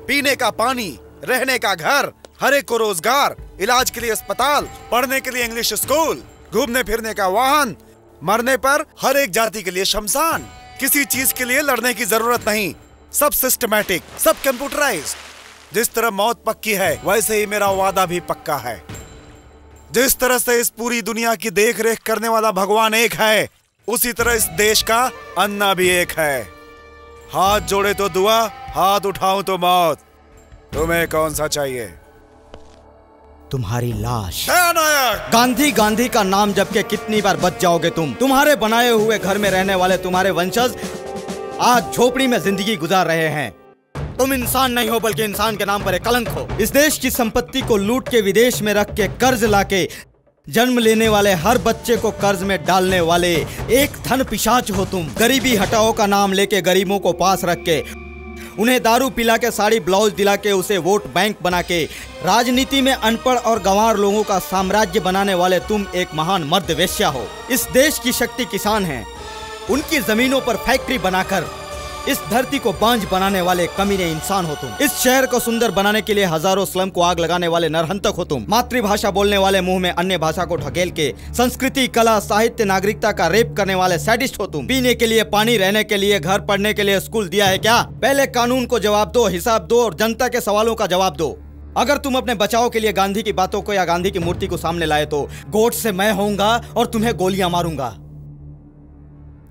पीने का पानी, रहने का घर, हर एक को रोज़गार, इलाज के लिए अस्पताल, पढ़ने के लिए इंग्लिश स्कूल घूमने फिरने का वाहन मरने पर हर एक जाति के लिए शमशान। किसी चीज़ के लिए लड़ने की ज़रूरत नहीं। सब सिस्टमैटिक सब कंप्यूटराइज जिस तरह मौत पक्की है, वैसे ही मेरा वादा भी पक्का है। जिस तरह से इस पूरी दुनिया की देख रेख करने वाला भगवान एक है, उसी तरह इस देश का अन्ना भी एक है। हाथ जोड़े तो दुआ, हाथ उठाऊं तो मौत। तुम्हें कौन सा चाहिए? तुम्हारी लाश। गांधी गांधी का नाम जब के कितनी बार बच जाओगे तुम? तुम्हारे बनाए हुए घर में रहने वाले तुम्हारे वंशज आज झोपड़ी में ज़िंदगी गुजार रहे हैं। तुम इंसान नहीं हो बल्कि इंसान के नाम पर एक कलंक हो। इस देश की संपत्ति को लूट के विदेश में रख के कर्ज लाके जन्म लेने वाले हर बच्चे को कर्ज में डालने वाले एक धन पिशाच हो तुम। गरीबी हटाओ का नाम लेके गरीबों को पास रख के उन्हें दारू पिला के साड़ी, ब्लाउज दिला के उसे वोट बैंक बना के, राजनीति में अनपढ़ और गंवार लोगों का साम्राज्य बनाने वाले तुम एक महान मर्द वेश्या हो। इस देश की शक्ति किसान है। उनकी जमीनों पर फैक्ट्री बनाकर इस धरती को बांझ बनाने वाले कमीने इंसान हो तुम। इस शहर को सुंदर बनाने के लिए हज़ारों स्लम को आग लगाने वाले नरहंतक हो तुम। मातृभाषा बोलने वाले मुँह में अन्य भाषा को ढकेल के संस्कृति, कला, साहित्य, नागरिकता का रेप करने वाले सैडिस्ट हो तुम। पीने के लिए पानी, रहने के लिए घर, पढ़ने के लिए स्कूल दिया है क्या? पहले कानून को जवाब दो, हिसाब दो और जनता के सवालों का जवाब दो। अगर तुम अपने बचाव के लिए गांधी की बातों को या गांधी की मूर्ति को सामने लाए तो गोट से मैं होऊँगा और तुम्हें गोलियाँ मारूँगा।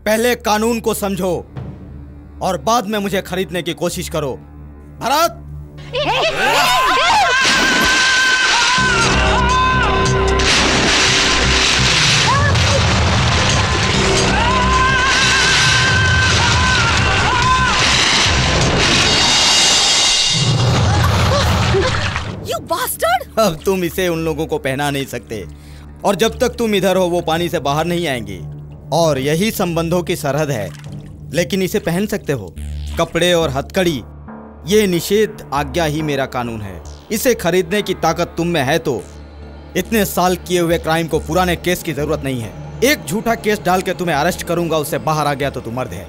पहले कानून को समझो। और बाद में मुझे खरीदने की कोशिश करो। भारत! अब तुम इसे उन लोगों को पहना नहीं सकते। और जब तक तुम इधर हो वो पानी से बाहर नहीं आएँगे। और यही संबंधों की सरहद है। लेकिन इसे पहन सकते हो। कपड़े और हथकड़ी, ये निषेध आज्ञा ही मेरा कानून है। इसे खरीदने की ताकत तुम में है तो इतने साल किए हुए क्राइम को पुराने केस की ज़रूरत नहीं है। एक झूठा केस डाल के तुम्हें अरेस्ट करूँगा, उसे बाहर आ गया तो तुम मर्द है।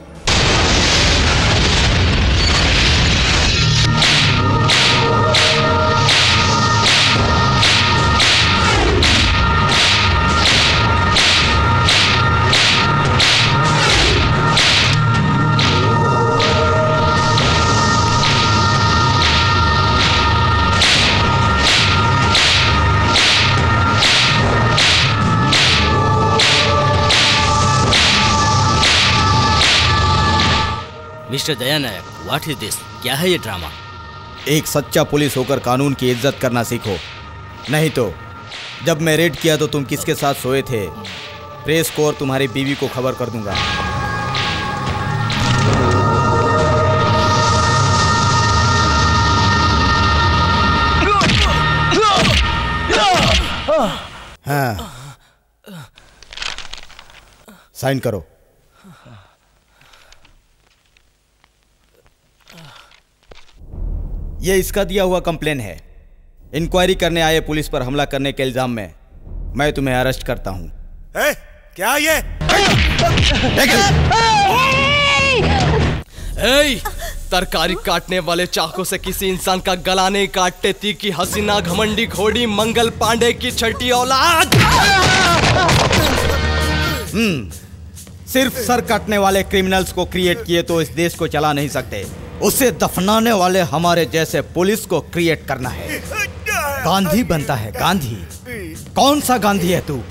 Mister Daya Nayak what is this क्या है ये ड्रामा एक सच्चा पुलिस होकर कानून की इज़्ज़त करना सीखो। नहीं तो जब मैं रेड किया तो तुम किसके साथ सोए थे? प्रेस को और तुम्हारी बीवी को खबर कर दूँगा। हाँ। साइन करो। ये इसका दिया हुआ कंप्लेन है। इंक्वायरी करने आए पुलिस पर हमला करने के इल्ज़ाम में मैं तुम्हें अरेस्ट करता हूँ। ए, क्या ये? ए, तरकारी काटने वाले चाकू से किसी इंसान का गला नहीं काटते थी कि हसीना घमंडी घोड़ी मंगल पांडे की छठी औलाद। हम्म सिर्फ़ सर काटने वाले क्रिमिनल्स को क्रिएट किए तो इस देश को चला नहीं सकते। उसे दफनाने वाले हमारे जैसे पुलिस को क्रिएट करना है। गांधी बनता है, गांधी। कौन सा गांधी है तू?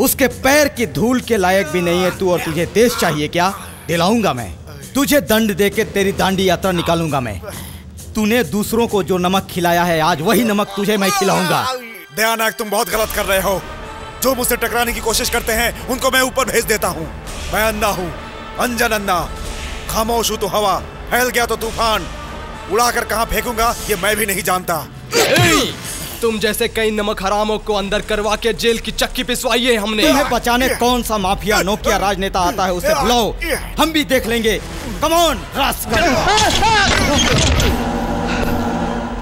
उसके पैर की धूल के लायक भी नहीं है तू और तुझे देश चाहिए क्या? दिलाऊँगा मैं। तुझे दंड देके तेरी दांडी यात्रा निकालूँगा मैं। तूने दूसरों को जो नमक खिलाया है, आज वही नमक तुझे मैं खिलाऊँगा। दयानायक, तुम बहुत गलत कर रहे हो। जो मुझसे टकराने की कोशिश करते हैं, उनको मैं ऊपर भेज देता हूँ। मैं अंधा हूँ। अंजन अन्ना। खामोश हूँ तो हवा। फैल गया तो तूफ़ान। उड़ाकर कहाँ फेंकूँगा ये मैं भी नहीं जानता। तुम जैसे कई नमक हरामों को अंदर करवा के जेल की चक्की पिसवाई है हमने। तुम्हें बचाने कौन सा माफिया नोकिया राजनेता आता है उसे बुलाओ। हम भी देख लेंगे। कमॉन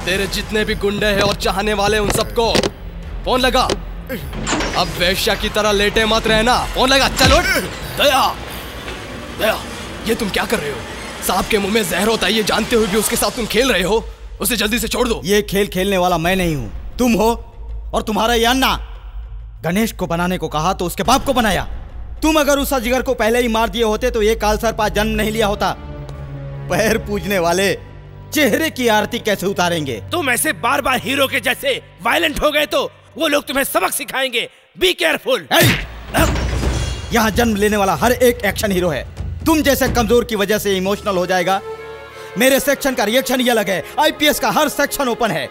तेरे जितने भी गुंडे हैं और चाहने वाले उन सबको फ़ोन लगा। अब वैश्या की तरह लेटे मत रहना। फ़ोन लगा चलो दया दया ये तुम क्या कर रहे हो? सांप के मुँह में जहर होता है ये जानते हुए भी उसके साथ तुम खेल रहे हो। उसे जल्दी से छोड़ दो। ये खेल खेलने वाला मैं नहीं हूँ। तुम हो और तुम्हारा ये अन्ना। गणेश को बनाने को कहा तो उसके बाप को बनाया। तुम अगर उस जिगर को पहले ही मार दिए होते तो ये कालसर पास जन्म नहीं लिया होता। पैर पूजने वाले चेहरे की आरती कैसे उतारेंगे? तुम ऐसे बार बार हीरो के जैसे वायलेंट हो गए तो वो लोग तुम्हें सबक सिखाएँगे। बी केयरफुल यहाँ जन्म लेने वाला हर एक एक्शन हीरो है। तुम जैसे कमज़ोर की वजह से इमोशनल हो जाएगा। मेरे सेक्शन का रिएक्शन ही अलग है। आईपीएस का हर सेक्शन ओपन है।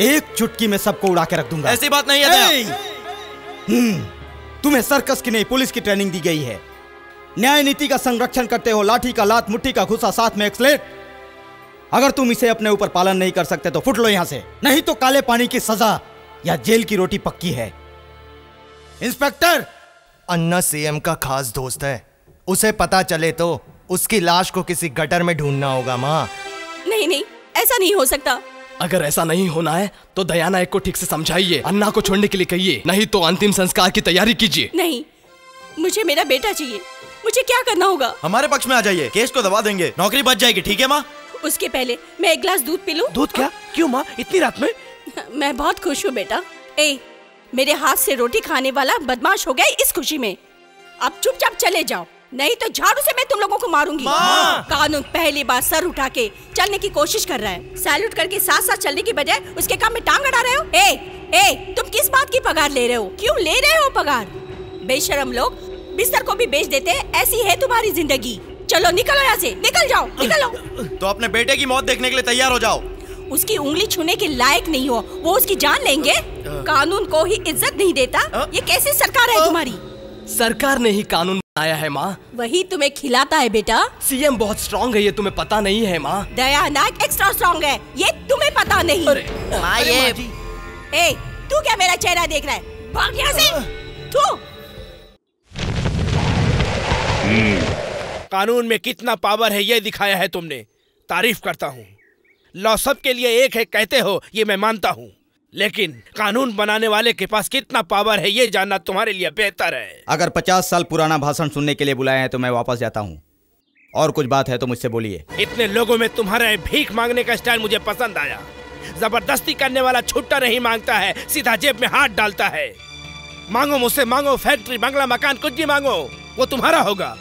एक चुटकी में सबको उड़ा के रख दूँगा। ऐसी बात नहीं है! हम्म, तुम्हें सर्कस की नहीं पुलिस की ट्रेनिंग दी गई है। न्याय नीति का संरक्षण करते हो लाठी का लात मुट्ठी का घुसा साथ में एक्सलेट अगर तुम इसे अपने ऊपर पालन नहीं कर सकते तो फुट लो यहाँ से। नहीं तो काले पानी की सजा या जेल की रोटी पक्की है। इंस्पेक्टर अन्ना सीएम का खास दोस्त है। उसे पता चले तो उसकी लाश को किसी गटर में ढूंढना होगा माँ। नहीं नहीं ऐसा नहीं हो सकता। अगर ऐसा नहीं होना है तो दया नायक को ठीक से समझाइए अन्ना को छोड़ने के लिए कहिए नहीं तो अंतिम संस्कार की तैयारी कीजिए। नहीं मुझे मेरा बेटा चाहिए। मुझे क्या करना होगा? हमारे पक्ष में आ जाइए केस को दबा देंगे। नौकरी बच जाएगी ठीक है माँ? उसके पहले मैं एक गिलास दूध पी लूँ? दूध क्या? क्यों माँ? इतनी रात में? मैं बहुत खुश हूँ बेटा। ए मेरे हाथ से रोटी खाने वाला बदमाश हो गया इस खुशी में। अब चुपचाप चले जाओ। नहीं तो झाड़ू से मैं तुम लोगों को मारूँगी। कानून पहली बार सर उठा के चलने की कोशिश कर रहा है। सैल्यूट करके साथ साथ चलने की बजाय उसके काम में टांग अड़ा रहे हो? ए ए तुम किस बात की पगार ले रहे हो? क्यों ले रहे हो पगार? बेशरम लोग बिस्तर को भी बेच देते हैं ऐसी है तुम्हारी ज़िंदगी। चलो निकलो यहाँ से। निकल जाओ निकलो। तो अपने बेटे की मौत देखने के लिए तैयार हो जाओ। उसकी उंगली छूने के लायक नहीं हो वो उसकी जान लेंगे। कानून को ही इज़्ज़त नहीं देता ये कैसी सरकार है तुम्हारी? सरकार ने ही कानून बनाया है माँ। वही तुम्हें खिलाता है बेटा। सीएम बहुत स्ट्रांग है ये तुम्हें पता नहीं है माँ। दया नायक एक्स्ट्रा स्ट्रॉन्ग है ये तुम्हें पता नहीं। माँ, ये- ए तू क्या मेरा चेहरा देख रहा है? भाग यहाँ से। तू। कानून में कितना पावर है ये दिखाया है तुमने। तारीफ़ करता हूँ। लॉ सब के लिए एक है कहते हो ये मैं मानता हूँ। लेकिन कानून बनाने वाले के पास कितना पावर है ये जानना तुम्हारे लिए बेहतर है। अगर पचास साल पुराना भाषण सुनने के लिए बुलाया है तो मैं वापस जाता हूँ। और कुछ बात है तो मुझसे बोलिए। इतने लोगों में तुम्हारा भीख मांगने का स्टाइल मुझे पसंद आया। ज़बरदस्ती करने वाला छुट्टा नहीं माँगता है सीधा जेब में हाथ डालता है। मांगो मुझसे मांगो फैक्ट्री बंगला मकान कुछ भी मांगो वो तुम्हारा होगा।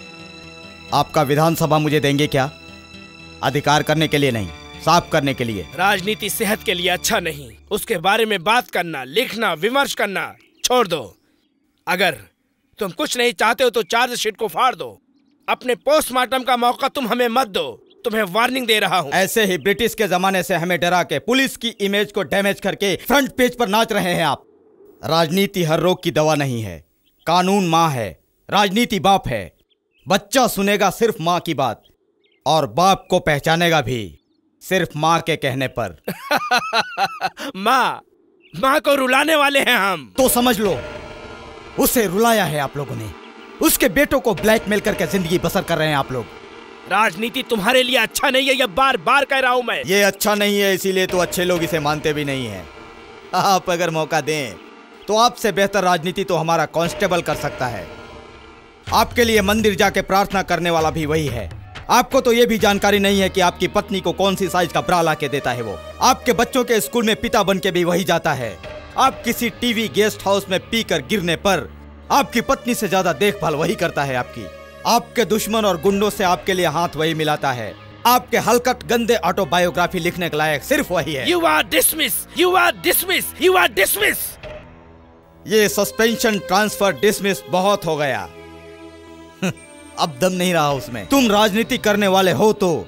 आपका विधानसभा मुझे देंगे क्या? अधिकार करने के लिए नहीं। साफ़ करने के लिए। राजनीति सेहत के लिए अच्छा नहीं। उसके बारे में बात करना लिखना विमर्श करना छोड़ दो। अगर तुम कुछ नहीं चाहते हो तो चार्जशीट को फाड़ दो। अपने पोस्टमार्टम का मौका तुम हमें मत दो। तुम्हें वार्निंग दे रहा हूँ। ऐसे ही ब्रिटिश के जमाने से हमें डरा के पुलिस की इमेज को डैमेज करके फ्रंट पेज पर नाच रहे हैं आप। राजनीति हर रोग की दवा नहीं है। कानून माँ है। राजनीति बाप है। बच्चा सुनेगा सिर्फ़ माँ की बात और बाप को पहचानेगा भी। सिर्फ़ माँ के कहने पर। माँ माँ को रुलाने वाले हैं हम। तो समझ लो उसे रुलाया है आप लोगों ने। उसके बेटों को ब्लैकमेल करके ज़िंदगी बसर कर रहे हैं आप लोग। राजनीति तुम्हारे लिए अच्छा नहीं है ये बार बार कह रहा हूँ मैं? ये अच्छा नहीं है इसीलिए तो अच्छे लोग इसे मानते भी नहीं है। आप अगर मौका दें तो आपसे बेहतर राजनीति तो हमारा कांस्टेबल कर सकता है। आपके लिए मंदिर जाके प्रार्थना करने वाला भी वही है। आपको तो ये भी जानकारी नहीं है कि आपकी पत्नी को कौन सी साइज़ का ब्रा ला के देता है वो। आपके बच्चों के स्कूल में पिता बन के भी वही जाता है। आप किसी टीवी गेस्ट हाउस में पीकर गिरने पर आपकी पत्नी से ज़्यादा देखभाल वही करता है आपकी। आपके दुश्मन और गुंडों से आपके लिए हाथ वही मिलाता है। आपके हलकट गंदे ऑटोबायोग्राफी लिखने के लायक सिर्फ़ वही है। You are dismiss you are dismiss you are dismiss ये सस्पेंशन ट्रांसफ़र डिसमिस बहुत हो गया। अब दम नहीं रहा उसमें। तुम राजनीति करने वाले हो तो।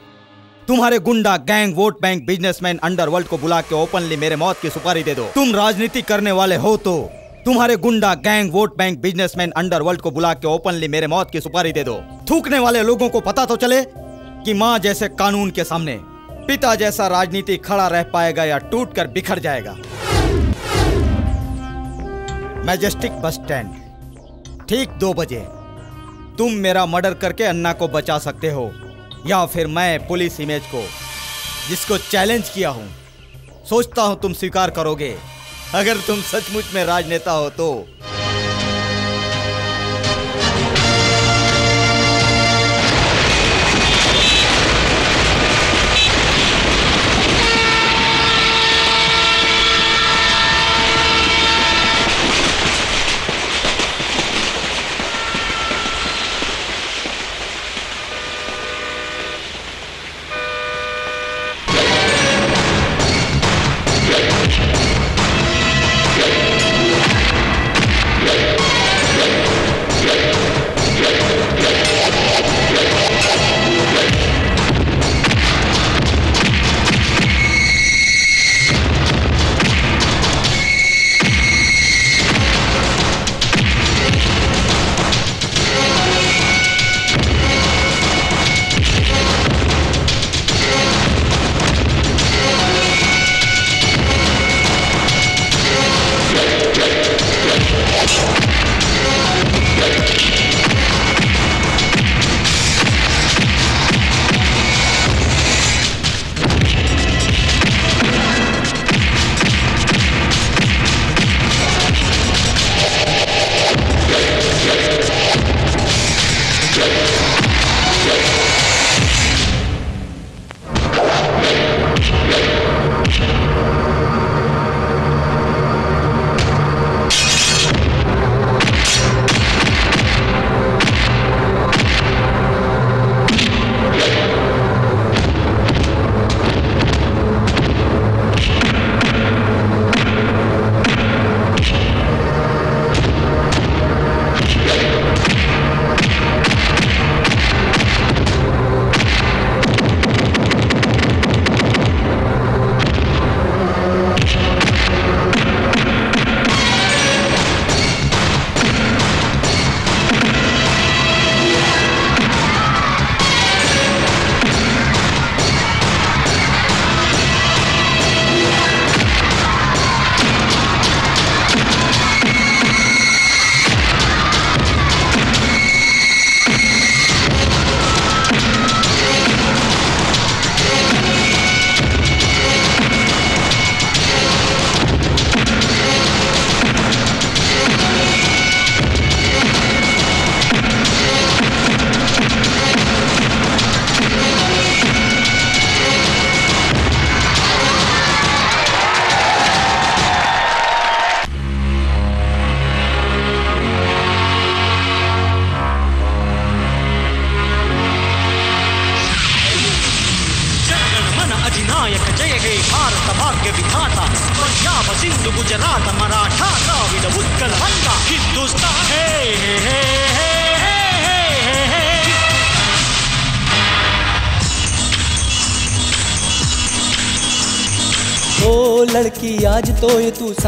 तुम्हारे goonda gang, vote bank, businessman, underworld को बुला के ओपनली मेरे मौत की सुपारी दे दो। तुम राजनीति करने वाले हो तो। तुम्हारे goonda gang, vote bank, businessman, underworld को बुला के ओपनली मेरे मौत की सुपारी दे दो। थूकने वाले लोगों को पता तो चले कि माँ जैसे कानून के सामने, पिता जैसा राजनीति खड़ा रह पाएगा या टूट कर बिखर जाएगा। मैजेस्टिक बस स्टैंड, ठीक दो बजे। तुम मेरा मर्डर करके अन्ना को बचा सकते हो, या फिर मैं पुलिस इमेज को, जिसको चैलेंज किया हूँ, सोचता हूँ तुम स्वीकार करोगे। अगर तुम सचमुच में राजनेता हो तो।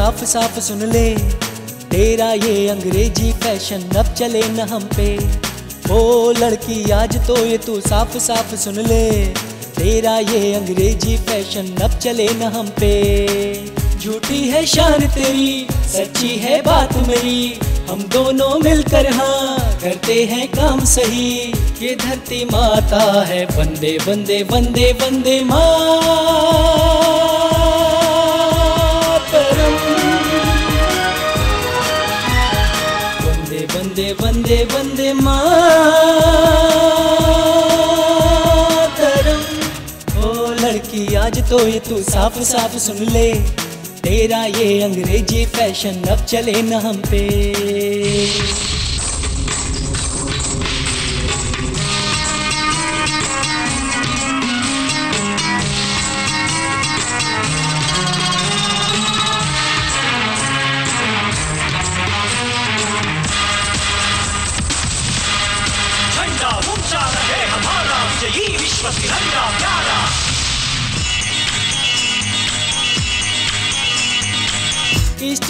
साफ़ साफ़ सुन ले। तेरा ये अंग्रेज़ी फ़ैशन अब चले न हम पे। ओ लड़की, आज तो ये तू साफ़ साफ़ सुन ले। तेरा ये अंग्रेज़ी फ़ैशन अब चले न हम पे। झूठी है शान तेरी, सच्ची है बात मेरी। हम दोनों मिलकर हाँ करते हैं काम सही। ये धरती माता है बंदे बंदे बंदे बंदे मातरम वंदे वंदे वंदे मातरम। ओ लड़की, आज तो ये तू साफ़ साफ़ सुन ले। तेरा ये अंग्रेज़ी फ़ैशन, अब चले ना हम पे।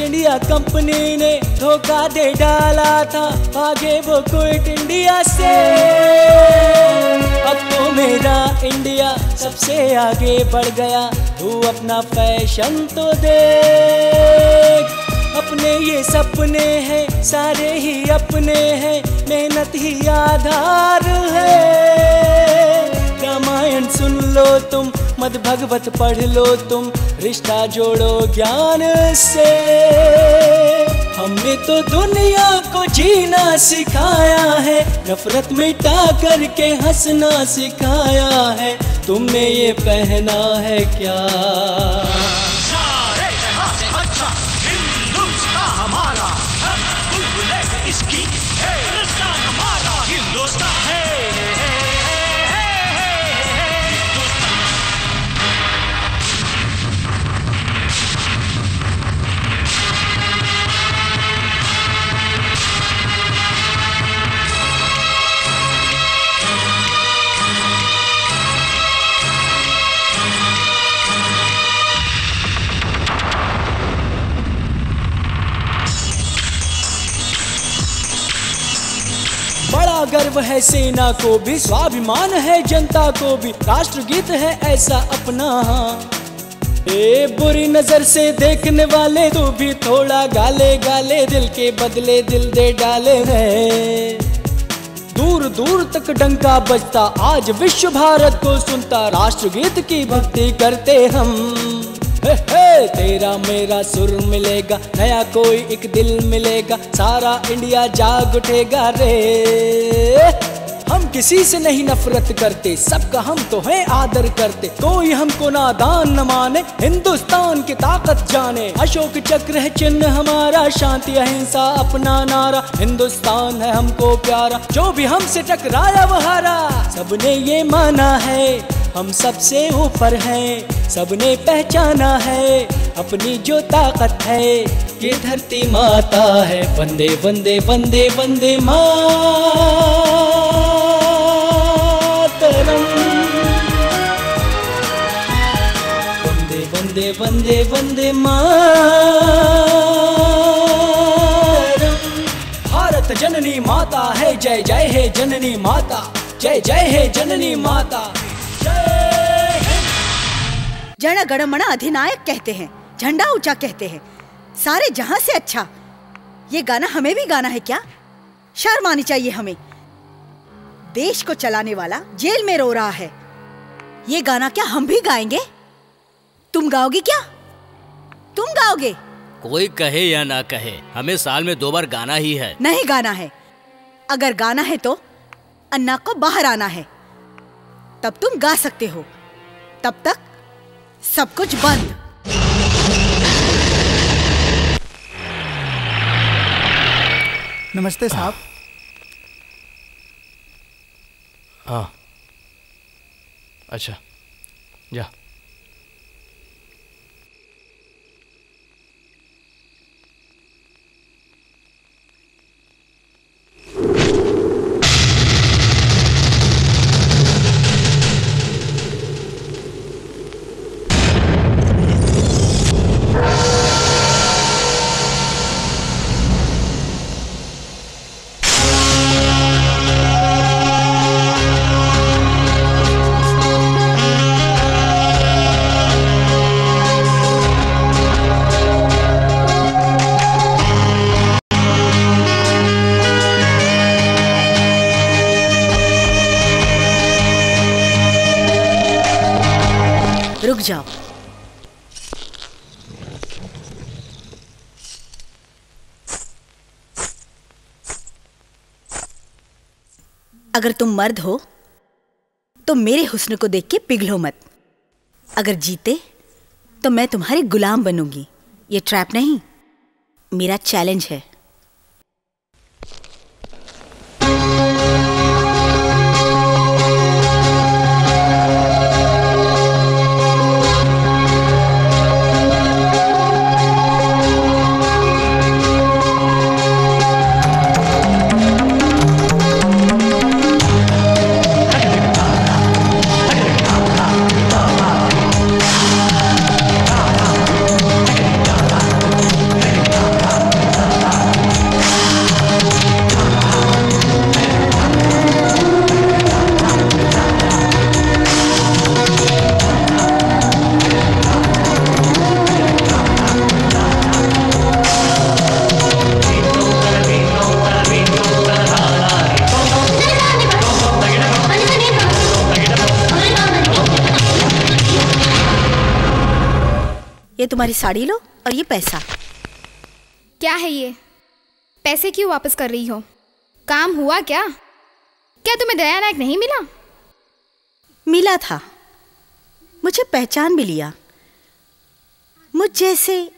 इंडिया कंपनी ने धोखा दे डाला था। भागे वो क्विट इंडिया से। अब तो मेरा इंडिया सबसे आगे बढ़ गया। तू अपना फ़ैशन तो देख। अपने ये सपने हैं, सारे ही अपने हैं। मेहनत ही आधार है। रामायण सुन लो तुम मद भगवत पढ़ लो तुम, रिश्ता जोड़ो ज्ञान से। हमने तो दुनिया को जीना सिखाया है, नफरत मिटा करके हंसना सिखाया है, तुमने ये पहना है क्या? गर्व है सेना को भी, स्वाभिमान है जनता को भी, राष्ट्रगीत है ऐसा अपना। ए, बुरी नज़र से देखने वाले तू भी थोड़ा गाले गाले, दिल के बदले दिल दे डाले है। दूर दूर तक डंका बजता, आज विश्व भारत को सुनता, राष्ट्रगीत की भक्ति करते हम। तेरा मेरा सुर मिलेगा, नया कोई एक दिल मिलेगा, सारा इंडिया जाग उठेगा रे। हम किसी से नहीं नफरत करते, सबका हम तो है आदर करते, कोई हमको नादान न माने, हिंदुस्तान की ताकत जाने। अशोक चक्र है चिन्ह हमारा, शांति, अहिंसा अपना नारा। हिंदुस्तान है हमको प्यारा, जो भी हमसे टकराया वो हारा। सबने ये माना है, हम सबसे ऊपर हैं। सबने पहचाना है, अपनी जो ताकत है, ये धरती माता है। बंदे बंदे बंदे बंदे मातरम। बंदे बंदे बंदे बंदे मातरम। भारत जननी माता है, जय जय है जननी माता। जय जय है जननी माता। जन गणमणा अधिनायक कहते हैं झंडा ऊँचा कहते हैं। सारे जहाँ से अच्छा। ये गाना हमें भी गाना है क्या? शर्म आनी चाहिए हमें। देश को चलाने वाला जेल में रो रहा है। ये गाना क्या हम भी गाएँगे? तुम गाओगे क्या? तुम गाओगे? कोई कहे या ना कहे हमें साल में दो बार गाना ही है। नहीं गाना है। अगर गाना है तो अन्ना को बाहर आना है। तब तुम गा सकते हो। तब तक सब कुछ बंद। नमस्ते साहब। हाँ। अच्छा जा। जाओ। अगर तुम मर्द हो तो मेरे हुस्न को देख के पिघलो मत। अगर जीते तो मैं तुम्हारी गुलाम बनूँगी। ये ट्रैप नहीं, मेरा चैलेंज है। ये तुम्हारी साड़ी लो और ये पैसा। क्या है ये? पैसे क्यों वापस कर रही हो? काम हुआ क्या? क्या तुम्हें दया नायक नहीं मिला? मिला था। मुझे पहचान भी लिया। मुझ जैसे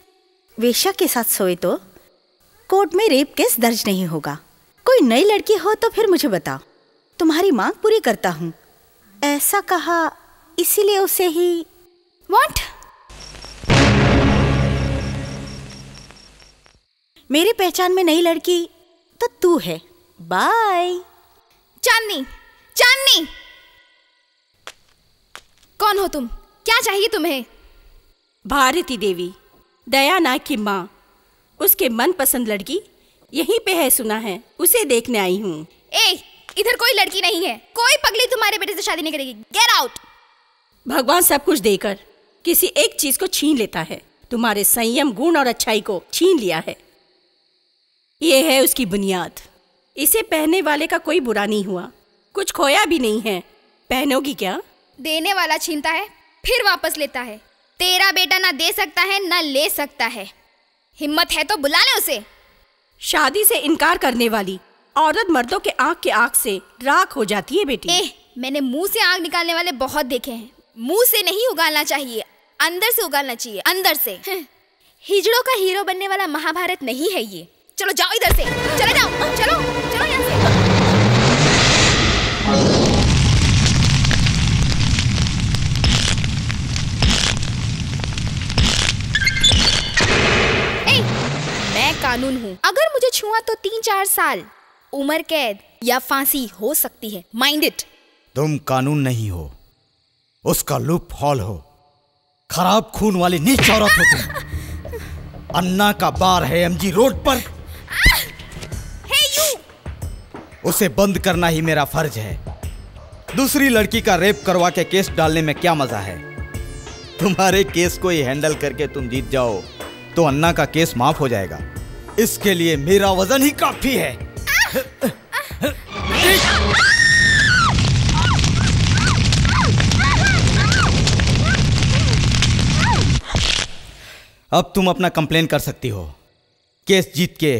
वेश्या के साथ सोए तो कोर्ट में रेप केस दर्ज नहीं होगा। कोई नई लड़की हो तो फिर मुझे बताओ। तुम्हारी मांग पूरी करता हूँ। ऐसा कहा इसीलिए उसे ही वॉट मेरी पहचान में नई लड़की तो तू है। बाय चांदनी चांदनी। कौन हो तुम? क्या चाहिए तुम्हें? भारती देवी दया नायक की माँ। उसके मनपसंद लड़की यहीं पे है सुना है। उसे देखने आई हूँ। ए इधर कोई लड़की नहीं है। कोई पगली तुम्हारे बेटे से शादी नहीं करेगी। गेट आउट भगवान सब कुछ देकर किसी एक चीज़ को छीन लेता है। तुम्हारे संयम गुण और अच्छाई को छीन लिया है। ये है उसकी बुनियाद। इसे पहनने वाले का कोई बुरा नहीं हुआ। कुछ खोया भी नहीं है। पहनोगी क्या? देने वाला छीनता है फिर वापस लेता है। तेरा बेटा ना दे सकता है ना ले सकता है। हिम्मत है तो बुला ले उसे। शादी से इनकार करने वाली औरत मर्दों के आँख के आँख से राख हो जाती है बेटी। ए मैंने मुँह से आग निकालने वाले बहुत देखे हैं। मुँह से नहीं उगालना चाहिए अंदर से उगालना चाहिए अंदर से। हिजड़ों का हीरो बनने वाला महाभारत नहीं है ये। चलो जाओ इधर से। चले जाओ। चलो। चलो यहाँ से। ए, मैं कानून हूँ। अगर मुझे छुआ तो तीन चार साल। उम्र कैद या फांसी हो सकती है। माइंड इट तुम कानून नहीं हो। उसका लूप हॉल हो। खराब खून वाली नीच औरत हो तुम। अन्ना का बार है एमजी रोड पर। उसे बंद करना ही मेरा फ़र्ज़ है। दूसरी लड़की का रेप करवा के केस डालने में क्या मज़ा है? तुम्हारे केस को ही हैंडल करके तुम जीत जाओ तो अन्ना का केस माफ़ हो जाएगा। इसके लिए मेरा वज़न ही काफ़ी है। अब तुम अपना कंप्लेन कर सकती हो। केस जीत के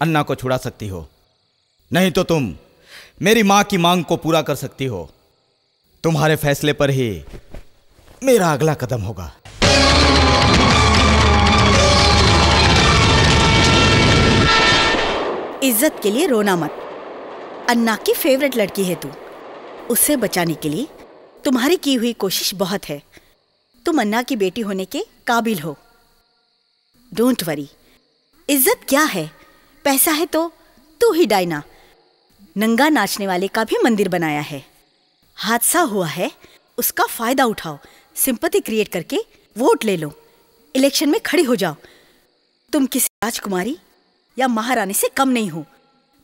अन्ना को छुड़ा सकती हो। नहीं तो तुम मेरी माँ की मांग को पूरा कर सकती हो। तुम्हारे फैसले पर ही मेरा अगला कदम होगा। इज़्ज़त के लिए रोना मत। अन्ना की फेवरेट लड़की है तू। उसे बचाने के लिए तुम्हारी की हुई कोशिश बहुत है। तुम अन्ना की बेटी होने के काबिल हो। Don't worry. इज़्ज़त क्या है? पैसा है तो तू ही डायना। नंगा नाचने वाले का भी मंदिर बनाया है। हादसा हुआ है, उसका फ़ायदा उठाओ सिंपति क्रिएट करके वोट ले लो। इलेक्शन में खड़ी हो जाओ। तुम किसी राजकुमारी या महारानी से कम नहीं हो।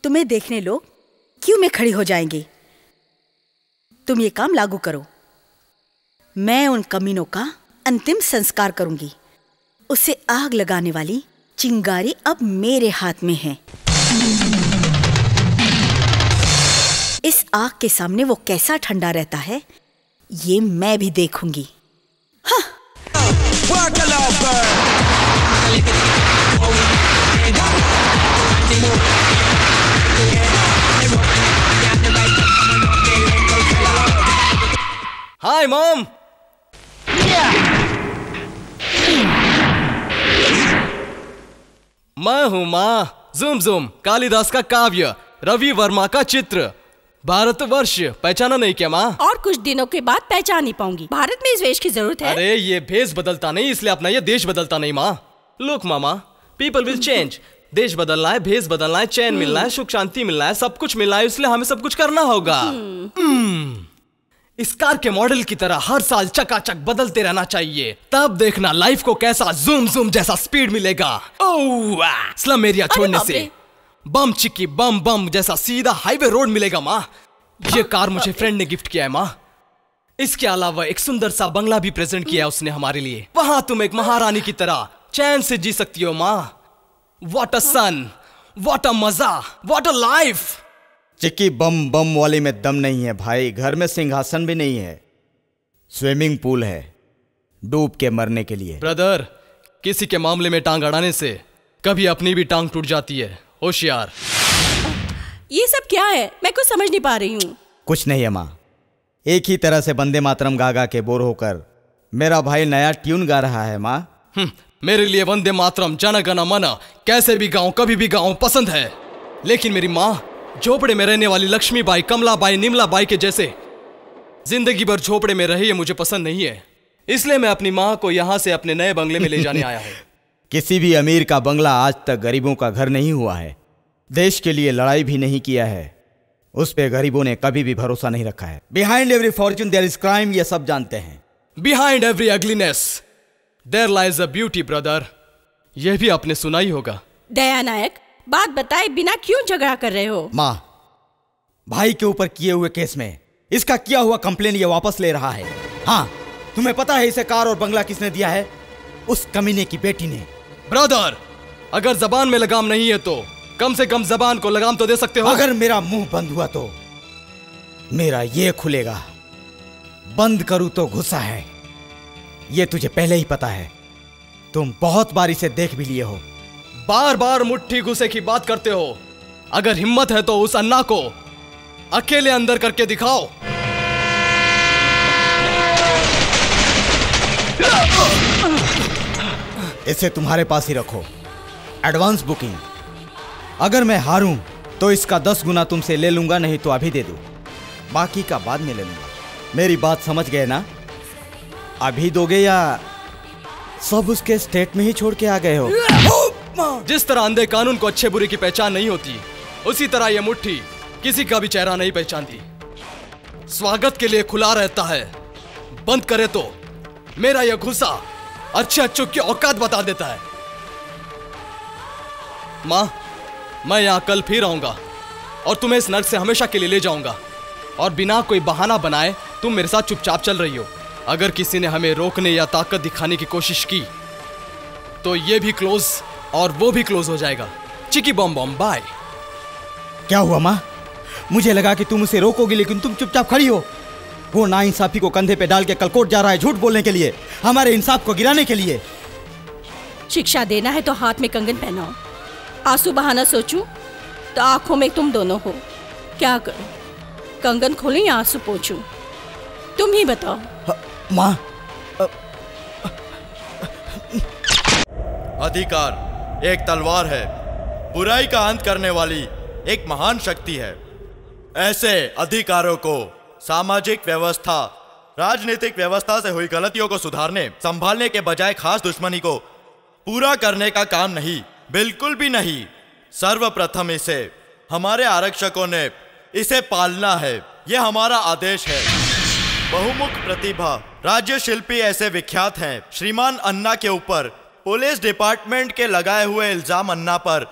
तुम्हें देखने लोग क्यों में खड़ी हो जाएँगे? तुम ये काम लागू करो। मैं उन कमीनों का अंतिम संस्कार करूँगी। उसे आग लगाने वाली चिंगारी अब मेरे हाथ में है। इस आग के सामने वो कैसा ठंडा रहता है, ये मैं भी देखूँगी। हाय मॉम मैं हूँ माँ, जुम जुम, कालिदास का काव्य, रवि वर्मा का चित्र। भारतवर्ष पहचाना नहीं क्या माँ? और कुछ दिनों के बाद पहचान नहीं पाऊँगी। भारत में इस वेश की ज़रूरत है। अरे ये भेष बदलता नहीं इसलिए अपना ये देश बदलता नहीं माँ। Look mama people will change देश बदलना है भेष बदलना है चैन मिलना है सुख शांति मिलना है सब कुछ मिलना है इसलिए हमें सब कुछ करना होगा। हम्म। इस कार के मॉडल की तरह हर साल चकाचक बदलते रहना चाहिए। तब देखना लाइफ को कैसा जूम जूम जैसा स्पीड मिलेगा। स्लम एरिया छोड़ने से। बम चिक्की बम बम जैसा सीधा हाईवे रोड मिलेगा माँ। ये कार मुझे फ्रेंड ने गिफ्ट किया है माँ। इसके अलावा एक सुंदर सा बंगला भी प्रेजेंट किया है उसने हमारे लिए। वहाँ तुम एक महारानी की तरह चैन से जी सकती हो माँ। What a sun what a मज़ा! वॉट अ लाइफ चिक्की बम बम वाले में दम नहीं है भाई। घर में सिंहासन भी नहीं है। स्विमिंग पूल है डूब के मरने के लिए। ब्रदर किसी के मामले में टांग अड़ाने से कभी अपनी भी टांग टूट जाती है। होशियार। ये सब क्या है? मैं कुछ समझ नहीं पा रही हूँ। कुछ नहीं है माँ एक ही तरह से बंदे मातरम गा गा के बोर होकर मेरा भाई नया ट्यून गा रहा है माँ हम्म, मेरे लिए वंदे मातरम जन गण मन कैसे भी गाऊं कभी भी गाऊं पसंद है। लेकिन मेरी माँ झोपड़े में रहने वाली लक्ष्मीबाई कमलाबाई निमलाबाई के जैसे ज़िंदगी भर झोपड़े में रही है मुझे पसंद नहीं है। इसलिए मैं अपनी माँ को यहाँ से अपने नए बंगले में ले जाने आया हूँ। किसी भी अमीर का बंगला आज तक गरीबों का घर नहीं हुआ है। देश के लिए लड़ाई भी नहीं किया है। उस पर गरीबों ने कभी भी भरोसा नहीं रखा है। Behind every fortune there is crime ये सब जानते हैं। Behind every ugliness there lies a beauty brother यह भी आपने सुना ही होगा। दया नायक बात बताए बिना क्यों झगड़ा कर रहे हो? माँ भाई के ऊपर किए हुए केस में इसका किया हुआ कंप्लेन ये वापस ले रहा है। हाँ तुम्हें पता है इसे कार और बंगला किसने दिया है? उस कमीने की बेटी ने। ब्रदर, अगर जबान में लगाम नहीं है तो कम से कम जबान को लगाम तो दे सकते हो। अगर मेरा मुँह बंद हुआ तो मेरा ये खुलेगा। बंद करूँ तो गुस्सा है। ये तुझे पहले ही पता है। तुम बहुत बार इसे देख भी लिए हो। बार बार मुट्ठी घुसे की बात करते हो। अगर हिम्मत है तो उस अन्ना को अकेले अंदर करके दिखाओ। इसे तुम्हारे पास ही रखो। एडवांस बुकिंग अगर मैं हारूं तो इसका दस गुना तुमसे ले लूँगा, नहीं तो अभी दे दो। बाकी का बाद में ले लूँगा। मेरी बात समझ गए ना? अभी दोगे या सब उसके स्टेट में ही छोड़ के आ गए हो? जिस तरह अंधे कानून को अच्छे बुरे की पहचान नहीं होती, उसी तरह यह मुट्ठी किसी का भी चेहरा नहीं पहचानती। स्वागत के लिए खुला रहता है। बंद करे तो मेरा यह घुसा अच्छे अच्छों की औकात बता देता है। माँ, मैं यहाँ कल फिर आऊँगा और तुम्हें इस नर्क से हमेशा के लिए ले जाऊँगा। और बिना कोई बहाना बनाए तुम मेरे साथ चुपचाप चल रही हो। अगर किसी ने हमें रोकने या ताकत दिखाने की कोशिश की तो ये भी क्लोज और वो भी क्लोज हो जाएगा। चिकी बॉम बॉम, बाय। क्या हुआ माँ? मुझे लगा कि तुम उसे रोकोगी, लेकिन तुम चुपचाप खड़ी हो। वो ना इंसाफी को कंधे पे डाल के कलकोट जा रहा है झूठ बोलने के लिए। हमारे इंसाफ को गिराने के लिए। शिक्षा देना है तो हाथ में कंगन पहनाओ। आँसू बहाना सोचूं तो आँखों में तुम दोनों हो। क्या करूँ? कंगन खोलूं या आँसू पोछूं? तुम ही बताओ। माँ। अधिकार एक तलवार है। बुराई का अंत करने वाली एक महान शक्ति है। ऐसे अधिकारों को सामाजिक व्यवस्था। राजनीतिक व्यवस्था से हुई गलतियों को सुधारने, संभालने के बजाय खास दुश्मनी को पूरा करने का काम नहीं, बिल्कुल भी नहीं। सर्वप्रथम इसे, हमारे आरक्षकों ने इसे पालना है यह हमारा आदेश है। बहुमुख प्रतिभा, राज्य शिल्पी ऐसे विख्यात हैं। श्रीमान अन्ना के ऊपर, पुलिस डिपार्टमेंट के लगाए हुए इल्ज़ाम अन्ना पर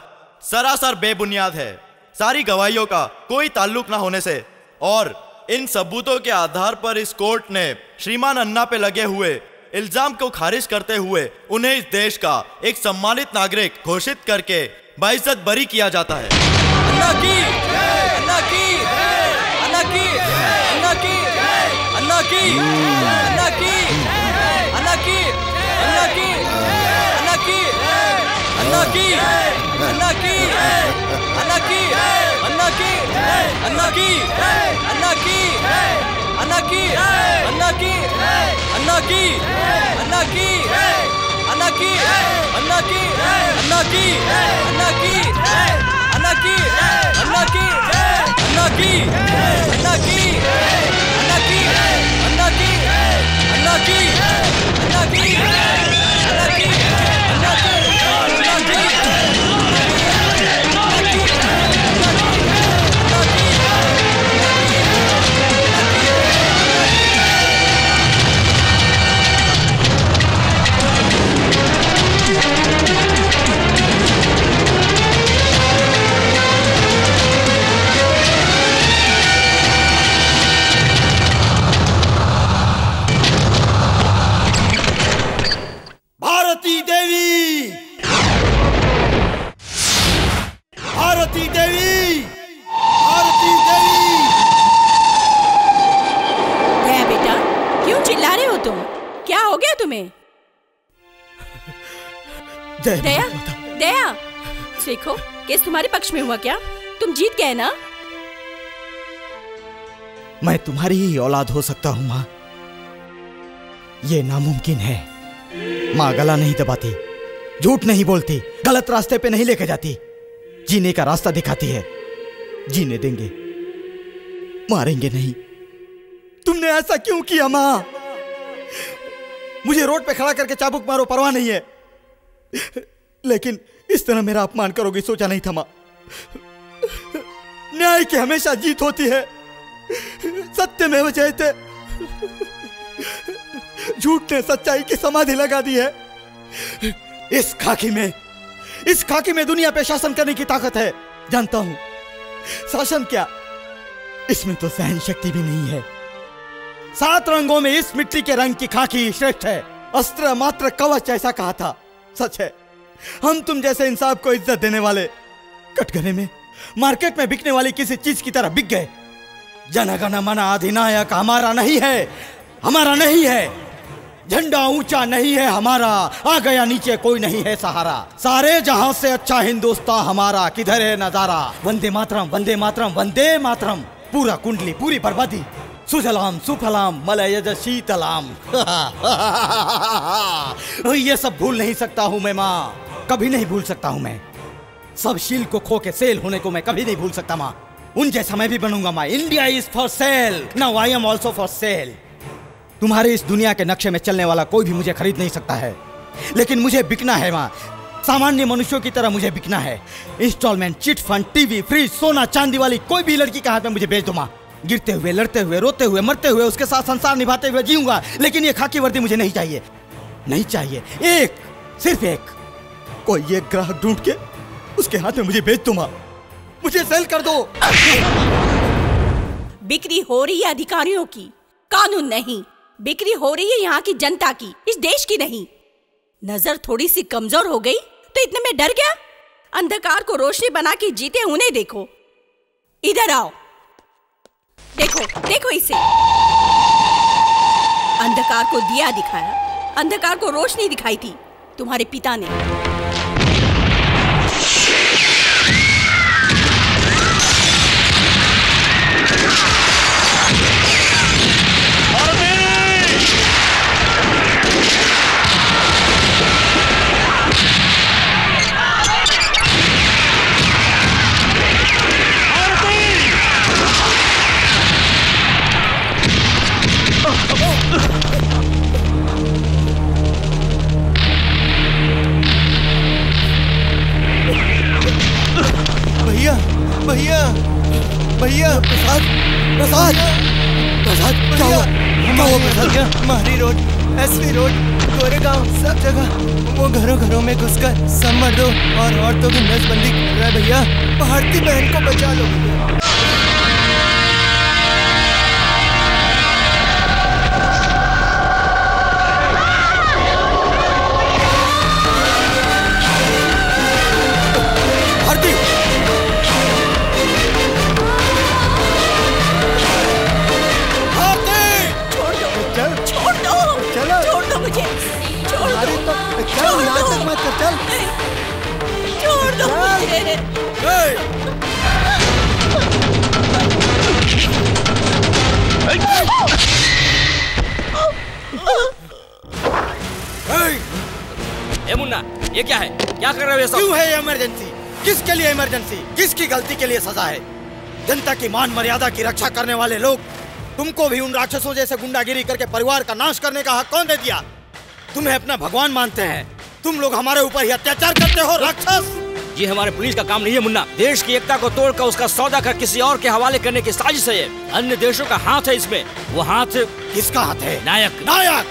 सरासर बेबुनियाद है। सारी गवाहियों का कोई ताल्लुक ना होने से, और इन सबूतों के आधार पर इस कोर्ट ने श्रीमान अन्ना पे लगे हुए इल्ज़ाम को खारिज करते हुए उन्हें इस देश का एक सम्मानित नागरिक घोषित करके बाइज्जत बरी किया जाता है अन्ना की अन्ना की अन्ना की अन्ना की अन्ना की अन्ना की अन्ना की अन्ना की अन्ना की अन्ना की अन्ना की अन्ना की अन्ना की अन्ना की अन्ना की अन्ना की अन्ना की अन्ना की अन्ना की अन्ना की अन्ना की अन्ना की अन्ना की अन्ना की अन्ना की अन्ना की अन्ना की अन्ना की अन्ना की अन्ना की अन्ना की अन्ना की भारती देवी भारती देवी दया बेटा? क्यों चिल्ला रहे हो तुम? क्या हो गया तुम्हें? दया दया। देखो केस तुम्हारे पक्ष में हुआ क्या? तुम जीत गए ना? मैं तुम्हारी ही औलाद हो सकता हूँ माँ। ये नामुमकिन है। माँ गला नहीं दबाती झूठ नहीं बोलती गलत रास्ते पे नहीं लेके जाती। जीने का रास्ता दिखाती है। जीने देंगे। मारेंगे नहीं। तुमने ऐसा क्यों किया, माँ? मुझे रोड पे खड़ा करके चाबुक मारो, परवाह नहीं है। लेकिन इस तरह मेरा अपमान करोगे, सोचा नहीं था, माँ। न्याय की हमेशा जीत होती है। सत्य में वजह थे झूठ ने सच्चाई की समाधि लगा दी है। इस खाकी में इस खाकी में दुनिया पे शासन करने की ताकत है। जानता हूँ। शासन क्या? इसमें तो सहन शक्ति भी नहीं है। सात रंगों में इस मिट्टी के रंग की खाकी श्रेष्ठ है। अस्त्र मात्र कवच ऐसा कहा था। सच है। हम तुम जैसे इंसाफ को इज़्ज़त देने वाले कटघरे में, मार्केट में बिकने वाली किसी चीज़ की तरह बिक गए। जनगण मन अधिनायक हमारा नहीं है। हमारा नहीं है। झंडा ऊँचा नहीं है हमारा, आ गया नीचे कोई नहीं है सहारा। सारे जहाँ से अच्छा हिंदुस्तान हमारा, किधर है नज़ारा? वंदे मातरम वंदे मातरम वंदे मातरम। पूरा कुंडली, पूरी बर्बादी। सुजलाम, सुफलाम, मलयज, शीतलाम। ये सब भूल नहीं सकता हूँ मैं माँ। कभी नहीं भूल सकता हूँ मैं। सब शील को खो के सेल होने को मैं कभी नहीं भूल सकता माँ। उन जैसा मैं भी बनूँगा माँ। India is for sale, now I am also for sale. तुम्हारे इस दुनिया के नक्शे में चलने वाला कोई भी मुझे खरीद नहीं सकता है। लेकिन मुझे बिकना है माँ सामान्य मनुष्यों की तरह मुझे बिकना है। Instalment chit fund TV fridge सोना, चांदी वाली कोई भी लड़की के हाथ में मुझे बेच दो माँ गिरते हुए, लड़ते हुए, रोते हुए, मरते हुए उसके साथ संसार निभाते हुए जीऊँगा। लेकिन ये खाकी वर्दी मुझे नहीं चाहिए। नहीं चाहिए। एक, सिर्फ़ एक। कोई एक ग्राहक ढूंढ के उसके हाथ में मुझे बेच दो माँ मुझे सेल कर दो। बिक्री हो रही है अधिकारियों की। कानून नहीं। बिक्री हो रही है यहाँ की जनता की, इस देश की नहीं। नज़र थोड़ी सी कमज़ोर हो गई तो इतने में डर गया? अंधकार को रोशनी बना के जीते उन्हें देखो। इधर आओ। देखो देखो इसे। अंधकार को दिया दिखाया, अंधकार को रोशनी दिखाई थी तुम्हारे पिता ने। भैया भैया, प्रसाद प्रसाद प्रसाद, क्या हुआ? क्या हुआ प्रसाद? मारी रोड एसवी रोड सब जगह। वो घरों घरों में घुसकर सब मर्दों और औरतों की नसबंदी कर रहा है भैया। भारती बहन को बचा लो भैया। चलो। छोड़ दो मुझे। ए मुन्ना ये क्या है? क्या कर रहे हो ये सब? क्यों है ये इमरजेंसी किसके लिए इमरजेंसी किसकी गलती के लिए सजा है? जनता की मान मर्यादा की रक्षा करने वाले लोग तुमको भी उन राक्षसों जैसे गुंडागिरी करके परिवार का नाश करने का हक कौन दे दिया? तुम्हें अपना भगवान मानते हैं। तुम लोग हमारे ऊपर ही अत्याचार करते हो राक्षस। ये हमारे पुलिस का काम नहीं है मुन्ना। देश की एकता को तोड़कर उसका सौदा कर किसी और के हवाले करने की साजिश है अन्य देशों का हाथ है इसमें। वो हाथ किसका हाथ है? नायक। नायक!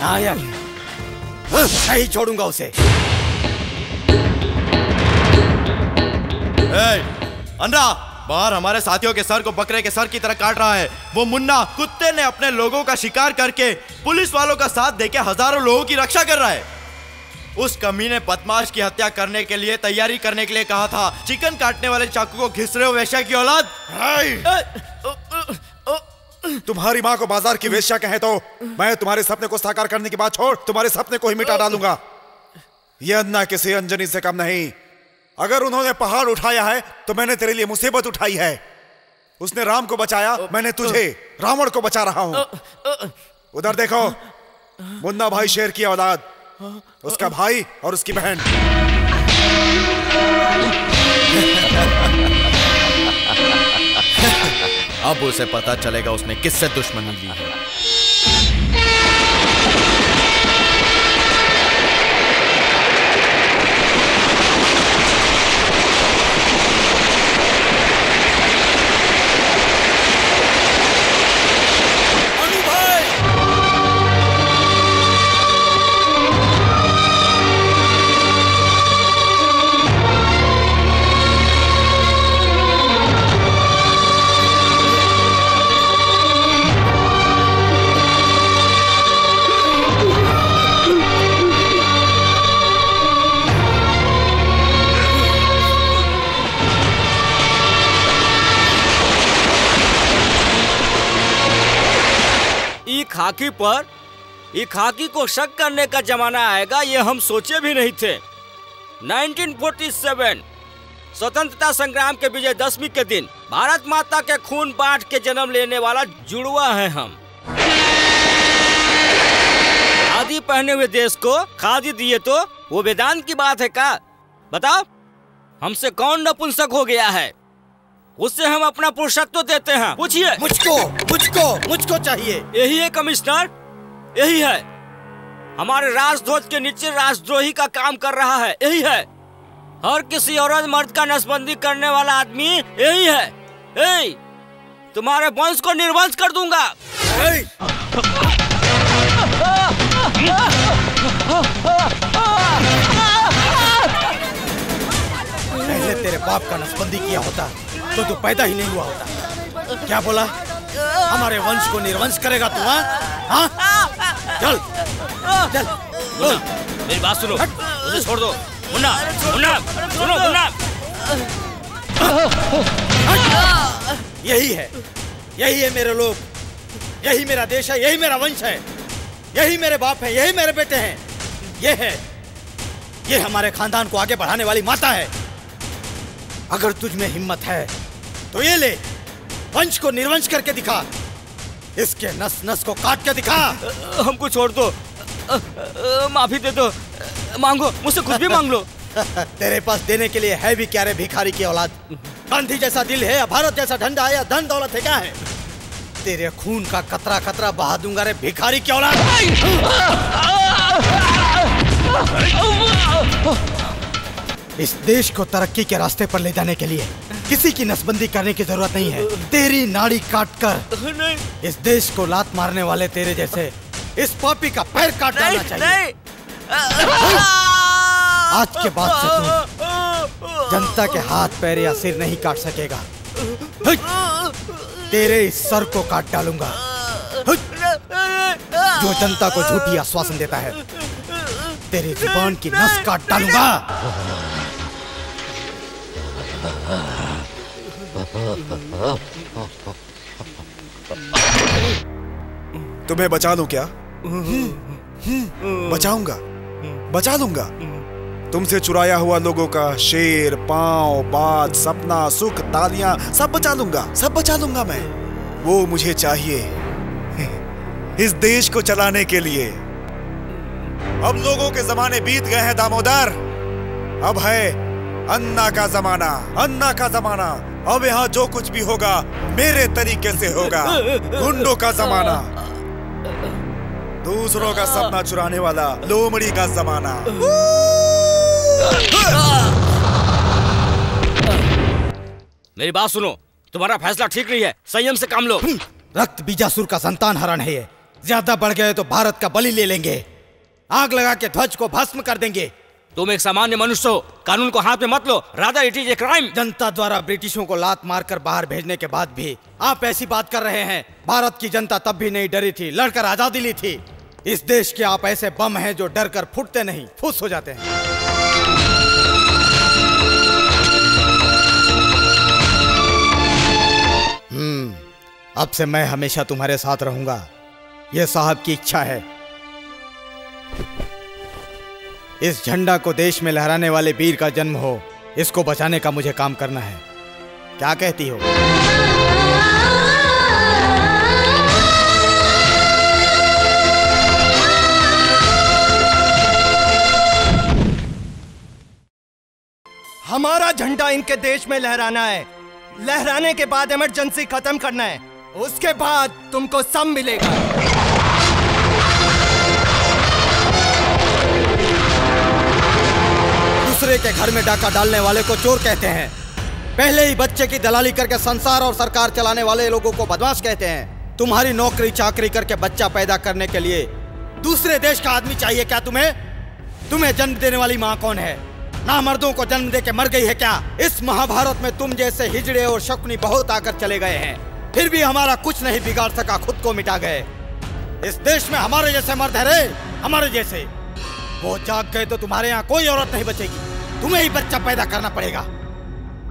नायक! नहीं छोड़ूँगा उसे। ए, अन्ना बाहर हमारे साथियों के सर को बकरे के सर की तरह काट रहा है। वो मुन्ना कुत्ते ने अपने लोगों का शिकार करके पुलिस वालों का साथ देके हज़ारों लोगों की रक्षा कर रहा है। उस कमीने बदमाश की हत्या करने के लिए तैयारी करने के लिए कहा था। चिकन काटने वाले चाकू को घिस रहे हो वैश्या की औलाद? तुम्हारी माँ को बाज़ार की वेश्या कहे तो मैं तुम्हारे सपने को साकार करने की बात छोड़ तुम्हारे सपने को ही मिटा डालूँगा। यह अन्ना किसी अंजनी से कम नहीं। अगर उन्होंने पहाड़ उठाया है तो मैंने तेरे लिए मुसीबत उठाई है। उसने राम को बचाया मैंने तुझे रावण को बचा रहा हूँ। उधर देखो मुन्ना भाई शेर की औलाद। उसका भाई और उसकी बहन। अब उसे पता चलेगा उसने किससे दुश्मनी ली है। खाकी पर? ई खाकी को शक करने का जमाना आएगा, ये हम सोचे भी नहीं थे। 1947 स्वतंत्रता संग्राम के विजय दशमी के दिन, भारत माता के खून बांट के जन्म लेने वाला जुड़वा है हम। खादी पहने हुए देश को खादी दिए तो वो वेदांत की बात है का? बताओ, हमसे कौन नपुंसक हो गया है? उससे हम अपना पुरुषत्व देते हैं। पूछिए। मुझको मुझको मुझको चाहिए। यही है कमिश्नर? यही है। हमारे राजध्वज के नीचे राजद्रोही का काम कर रहा है। यही है। हर किसी औरत मर्द का नसबंदी करने वाला आदमी यही है। ए, तुम्हारे वंश को निर्वंश कर दूँगा। पहले तेरे बाप का नसबंदी किया होता। तो तू पैदा ही नहीं हुआ होता। क्या बोला? हमारे वंश को निर्वंश करेगा तू हाँ? हाँ? चल। चल। मेरी बात सुनो। उसे छोड़ दो। मुन्ना मुन्ना सुनो मुन्ना। यही है। यही है मेरे लोग। यही मेरा देश है। यही मेरा वंश है। यही मेरे बाप है। यही मेरे बेटे हैं। ये है। ये हमारे खानदान को आगे बढ़ाने वाली माता है। अगर तुझ में हिम्मत है तो ये ले। वंश को निर्वंश करके दिखा। इसके नस नस को काट के दिखा। हमको छोड़ दो। माफ़ी दे दो। मांगो मुझसे कुछ भी मांग लो। तेरे पास देने के लिए है भी क्या रे भिखारी की औलाद? गांधी जैसा दिल है या भारत जैसा झंडा है या धन दौलत है क्या है? तेरे खून का कतरा कतरा बहा दूँगा रे भिखारी की औलाद। इस देश को तरक्की के रास्ते पर ले जाने के लिए किसी की नसबंदी करने की ज़रूरत नहीं है। तेरी नाड़ी काट कर इस देश को लात मारने वाले तेरे जैसे इस पापी का पैर काट डालना चाहिए। नहीं। आज के बाद से तू जनता के हाथ पैर या सिर नहीं काट सकेगा। तेरे इस सर को काट डालूँगा। जो जनता को झूठी आश्वासन देता है तेरी ज़ुबान की नस काट डालूँगा। तुम्हें बचा लूँ क्या? बचाऊँगा। बचा लूँगा। तुमसे चुराया हुआ लोगों का शेर, पाँव बात सपना, सुख, तालियाँ, सब बचा लूँगा। सब बचा लूँगा मैं। वो मुझे चाहिए। इस देश को चलाने के लिए। अब लोगों के जमाने बीत गए हैं, दामोदर। अब है अन्ना का जमाना। अन्ना का जमाना। अब यहाँ जो कुछ भी होगा मेरे तरीके से होगा। गुंडों का जमाना। दूसरों का सपना चुराने वाला लोमड़ी का जमाना। मेरी बात सुनो तुम्हारा फैसला ठीक नहीं है। संयम से काम लो। रक्त बीजासुर का संतान हरण है ज़्यादा बढ़ गए तो भारत का बलि ले लेंगे। आग लगा के ध्वज को भस्म कर देंगे। तुम एक सामान्य मनुष्य हो। कानून को हाथ में मत लो। Radha it is a crime जनता द्वारा ब्रिटिशों को लात मारकर बाहर भेजने के बाद भी आप ऐसी बात कर रहे हैं। भारत की जनता तब भी नहीं डरी थी, लड़कर आज़ादी ली थी। इस देश के आप ऐसे बम हैं जो डर कर फूटते नहीं, फूस हो जाते हैं। हम्म अब से मैं हमेशा तुम्हारे साथ रहूँगा। यह साहब की इच्छा है। इस झंडा को देश में लहराने वाले वीर का जन्म हो। इसको बचाने का मुझे काम करना है। क्या कहती हो? हमारा झंडा इनके देश में लहराना है। लहराने के बाद इमरजेंसी खत्म करना है। उसके बाद तुमको सब मिलेगा। दूसरे के घर में डाका डालने वाले को चोर कहते हैं। पहले ही बच्चे की दलाली करके संसार और सरकार चलाने वाले लोगों को बदमाश कहते हैं। तुम्हारी नौकरी चाकरी करके बच्चा पैदा करने के लिए। दूसरे देश का आदमी चाहिए क्या तुम्हें? तुम्हें जन्म देने वाली माँ कौन है? ना मर्दों को जन्म दे के मर गई है क्या? इस महाभारत में तुम जैसे हिजड़े और शकुनी बहुत आकर चले गए हैं। फिर भी हमारा कुछ नहीं बिगाड़ सका, खुद को मिटा गए। इस देश में हमारे जैसे मर्द है रे, हमारे जैसे। वो जाग गए तो तुम्हारे यहाँ कोई औरत नहीं बचेगी। तुम्हें ही बच्चा पैदा करना पड़ेगा।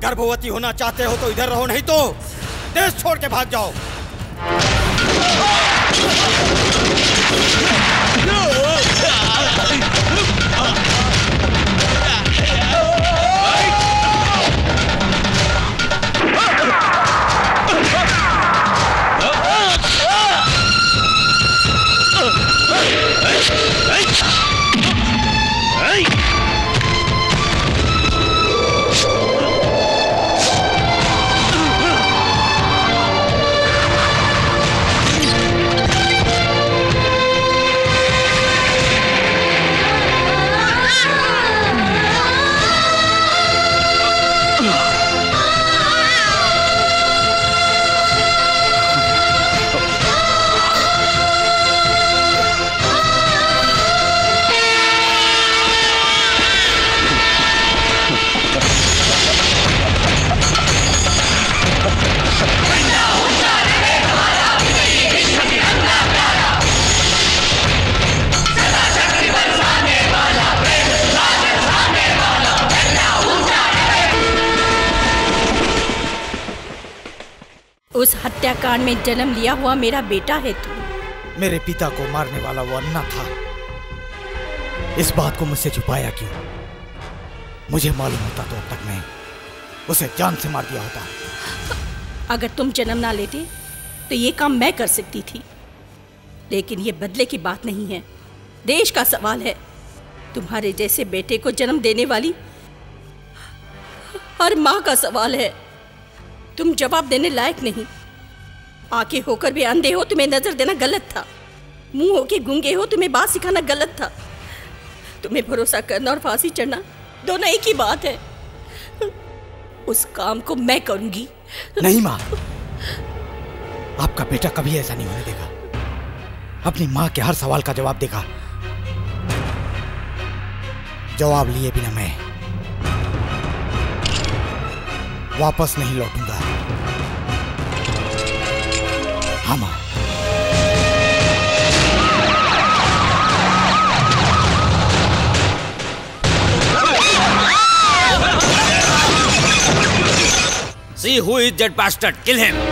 गर्भवती होना चाहते हो तो इधर रहो, नहीं तो देश छोड़ के भाग जाओ। उस हत्याकांड में जन्म लिया हुआ मेरा बेटा है तू। मेरे पिता को मारने वाला वो अन्ना था। इस बात को मुझसे छुपाया क्यों? मुझे मालूम होता तो अब तक मैं उसे जान से मार दिया होता। अगर तुम जन्म ना लेते तो ये काम मैं कर सकती थी। लेकिन ये बदले की बात नहीं है। देश का सवाल है तुम्हारे जैसे बेटे को जन्म देने वाली हर माँ का सवाल है। तुम जवाब देने लायक नहीं। आँखें होकर भी अंधे हो, तुम्हें नज़र देना गलत था। मुँह होके गूँगे हो, तुम्हें बात सिखाना गलत था। तुम्हें भरोसा करना और फांसी चढ़ना दोनों एक ही बात है। उस काम को मैं करूँगी। नहीं माँ। आपका बेटा कभी ऐसा नहीं होने देगा। अपनी माँ के हर सवाल का जवाब देगा। जवाब लिए बिना मैं। वापस नहीं लौटूँगा। हाँ See who is that bastard. Kill him.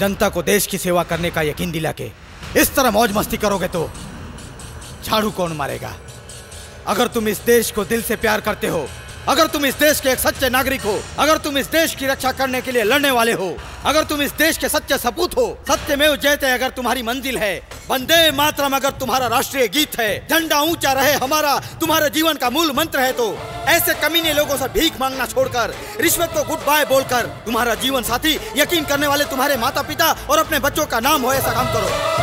जनता को देश की सेवा करने का यकीन दिला के इस तरह मौज मस्ती करोगे तो झाड़ू कौन मारेगा? अगर तुम इस देश को दिल से प्यार करते हो अगर तुम इस देश के एक सच्चे नागरिक हो, अगर तुम इस देश की रक्षा करने के लिए लड़ने वाले हो, अगर तुम इस देश के सच्चे सपूत हो, सत्य में जयते अगर तुम्हारी मंजिल है, वंदे मातरम अगर तुम्हारा राष्ट्रीय गीत है, झंडा ऊँचा रहे हमारा, तुम्हारे जीवन का मूल मंत्र है तो ऐसे कमीने लोगों से भीख मांगना छोड़कर, रिश्वत को गुड बाय बोलकर, तुम्हारा जीवन साथी यकीन करने वाले तुम्हारे माता पिता और अपने बच्चों का नाम हो ऐसा काम करो।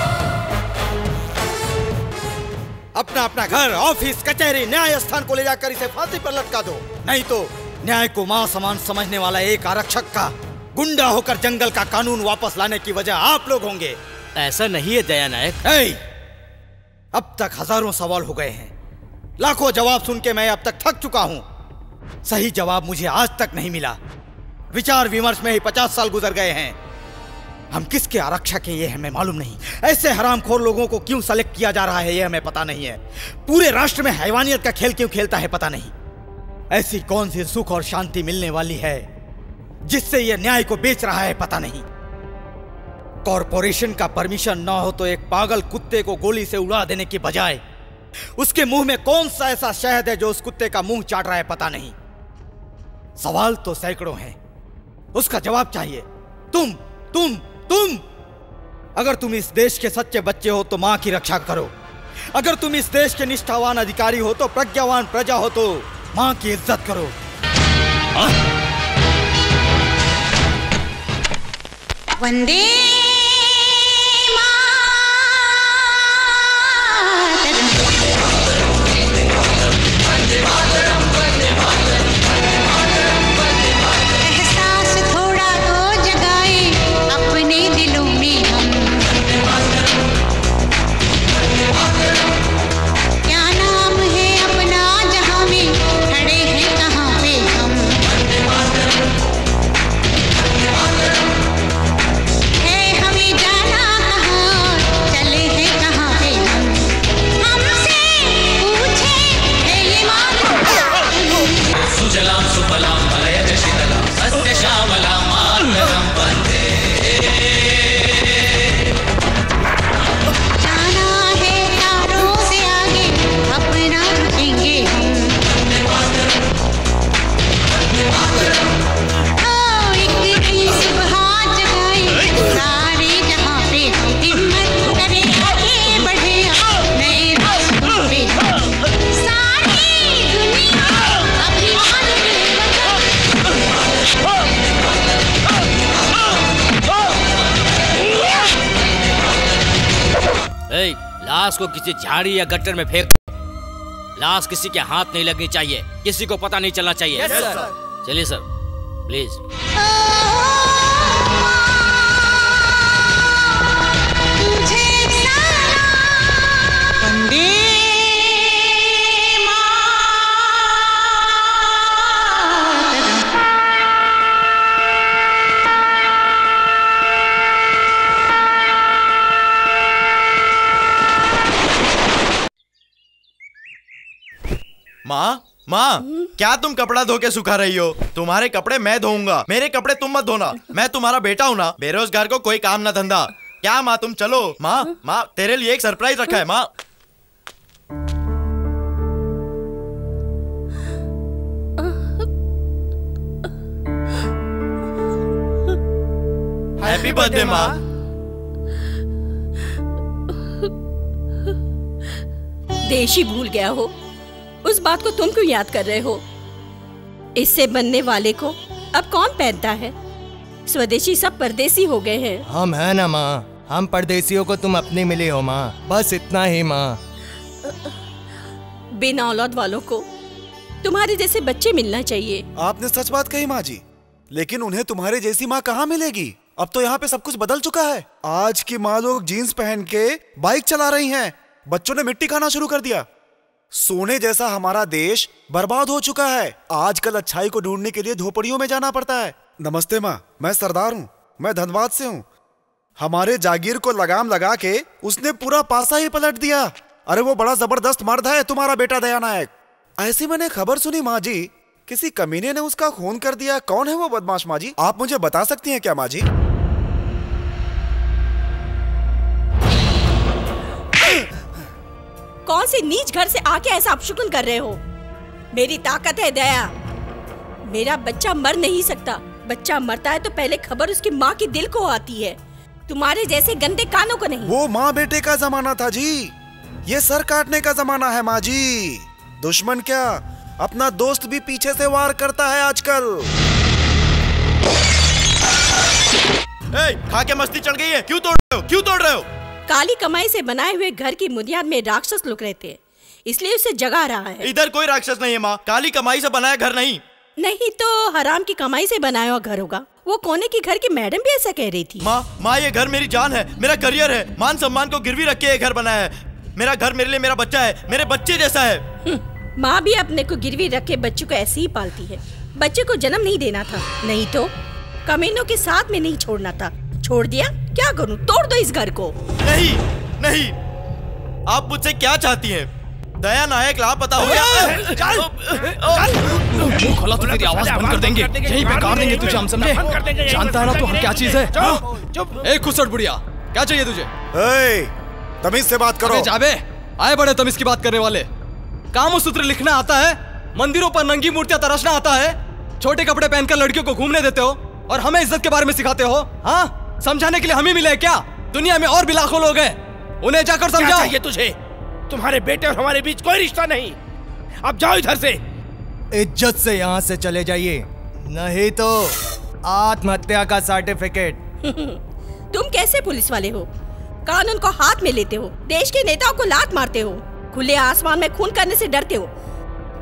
अपना अपना घर, ऑफ़िस, कचहरी न्याय स्थान को ले जाकर इसे फांसी पर लटका दो। नहीं तो न्याय को माँ समान समझने वाला एक आरक्षक का गुंडा होकर जंगल का कानून वापस लाने की वजह आप लोग होंगे। ऐसा नहीं है दया नायक। अब तक हज़ारों सवाल हो गए हैं। लाखों जवाब सुन के मैं अब तक थक चुका हूँ। सही जवाब मुझे आज तक नहीं मिला। विचार विमर्श में ही पचास साल गुजर गए हैं। हम किसके आरक्षक हैं ये हमें मालूम नहीं। ऐसे हरामखोर लोगों को क्यों सेलेक्ट किया जा रहा है ये हमें पता नहीं है। पूरे राष्ट्र में हैवानियत का खेल क्यों खेलता है पता नहीं। ऐसी कौन सी सुख और शांति मिलने वाली है, जिससे यह न्याय को बेच रहा है पता नहीं। कॉरपोरेशन का परमिशन ना हो तो एक पागल कुत्ते को गोली से उड़ा देने की बजाय, उसके मुँह में कौन सा ऐसा शहद है जो उस कुत्ते का मुँह चाट रहा है पता नहीं। सवाल तो सैकड़ों हैं। उसका जवाब चाहिए, तुम तुम तुम! अगर तुम इस देश के सच्चे बच्चे हो तो माँ की रक्षा करो। अगर तुम इस देश के निष्ठावान अधिकारी हो तो प्रज्ञावान प्रजा हो तो माँ की इज़्ज़त करो। वंदे लाश को किसी झाड़ी या गट्टर में फेंक लाश किसी के हाथ नहीं लगनी चाहिए। किसी को पता नहीं चलना चाहिए। Yes, चलिए सर प्लीज़ माँ माँ, क्या तुम कपड़ा धो के सुखा रही हो? तुम्हारे कपड़े मैं धोऊँगा। मेरे कपड़े तुम मत धोना। मैं तुम्हारा बेटा हूँ ना। बेरोजगार को कोई काम ना धंधा। क्या माँ, तुम चलो। माँ माँ, तेरे लिए एक सरप्राइज़ रखा है, माँ। हैप्पी बर्थडे माँ। देश भूल गया हो। उस बात को तुम क्यों याद कर रहे हो? इससे बनने वाले को अब कौन पहनता है? स्वदेशी सब परदेसी हो गए हैं। हम है ना माँ। हम परदेसियों को तुम अपनी मिली हो माँ। बस इतना ही माँ। बिना औलाद वालों को तुम्हारे जैसे बच्चे मिलना चाहिए। आपने सच बात कही माँ जी। लेकिन उन्हें तुम्हारे जैसी माँ कहाँ मिलेगी? अब तो यहाँ पे सब कुछ बदल चुका है। आज की माँ लोग जीन्स पहन के बाइक चला रही हैं। बच्चों ने मिट्टी खाना शुरू कर दिया। सोने जैसा हमारा देश बर्बाद हो चुका है। आजकल अच्छाई को ढूँढने के लिए झोपड़ियों में जाना पड़ता है। नमस्ते माँ, मैं सरदार हूँ, मैं धनबाद से हूँ। हमारे जागीर को लगाम लगा के उसने पूरा पासा ही पलट दिया। अरे वो बड़ा ज़बरदस्त मर्द है, तुम्हारा बेटा दया नायक। ऐसी मैंने खबर सुनी माँ जी, किसी कमीने ने उसका खून कर दिया। कौन है वो बदमाश माँ जी? आप मुझे बता सकती हैं क्या माँ जी? कौन से नीच घर से आके ऐसा अपशुकन कर रहे हो? मेरी ताकत है दया। मेरा बच्चा मर नहीं सकता। बच्चा मरता है तो पहले खबर उसकी माँ की दिल को आती है। तुम्हारे जैसे गंदे कानों को नहीं। वो माँ बेटे का जमाना था जी। ये सर काटने का जमाना है माँ जी। दुश्मन क्या अपना दोस्त भी पीछे से वार करता है आजकल? ए, खा के मस्ती चढ़ गई है। क्यों तोड़ रहे हो? क्यों तोड़ रहे हो? काली कमाई से बनाए हुए घर की बुनियाद में राक्षस लुक रहते हैं इसलिए उसे जगा रहा है। इधर कोई राक्षस नहीं है माँ। काली कमाई से बनाया घर नहीं। नहीं तो हराम की कमाई से बनाया हुआ घर होगा। वो कोने की घर की मैडम भी ऐसा कह रही थी। माँ माँ ये घर मेरी जान है। मेरा करियर है। मान सम्मान को गिरवी रख के ये घर बनाया है। मेरा घर मेरे लिए मेरा बच्चा है। मेरे बच्चे जैसा है। माँ भी अपने को गिरवी रख के बच्चों को ऐसे ही पालती है। बच्चे को जन्म नहीं देना था। नहीं तो कमीनों के साथ में नहीं छोड़ना था। छोड़ दिया? क्या करूँ? तोड़ दो इस घर को। नहीं नहीं। आप मुझसे क्या चाहती हैं? दया नायक लापता हो गया मुँह खोला तो तेरी आवाज़ बंद कर देंगे। यही पे काट देंगे तुझे हम समझे जानता है ना तू हम क्या चीज़ है चुप एक खुसट बुढ़िया क्या चाहिए तुझे? तमीज से बात करो। जाबे आए बड़े तमीज की बात करने वाले। काम सूत्र लिखना आता है मंदिरों पर नंगी मूर्तियाँ तराशना आता है। छोटे कपड़े पहनकर लड़कियों को घूमने देते हो और हमें इज़्ज़त के बारे में सिखाते हो हाँ? समझाने के लिए हम ही मिले क्या? दुनिया में और भी लाखों लोग हैं। उन्हें जाकर समझा समझाओ। चाहिए तुझे? तुम्हारे बेटे और हमारे बीच कोई रिश्ता नहीं। अब जाओ इधर से। इज़्ज़त से यहाँ से चले जाइए। नहीं तो आत्महत्या का सर्टिफिकेट तुम कैसे पुलिस वाले हो? कानून को हाथ में लेते हो देश के नेताओं को लात मारते हो खुले आसमान में खून करने से डरते हो।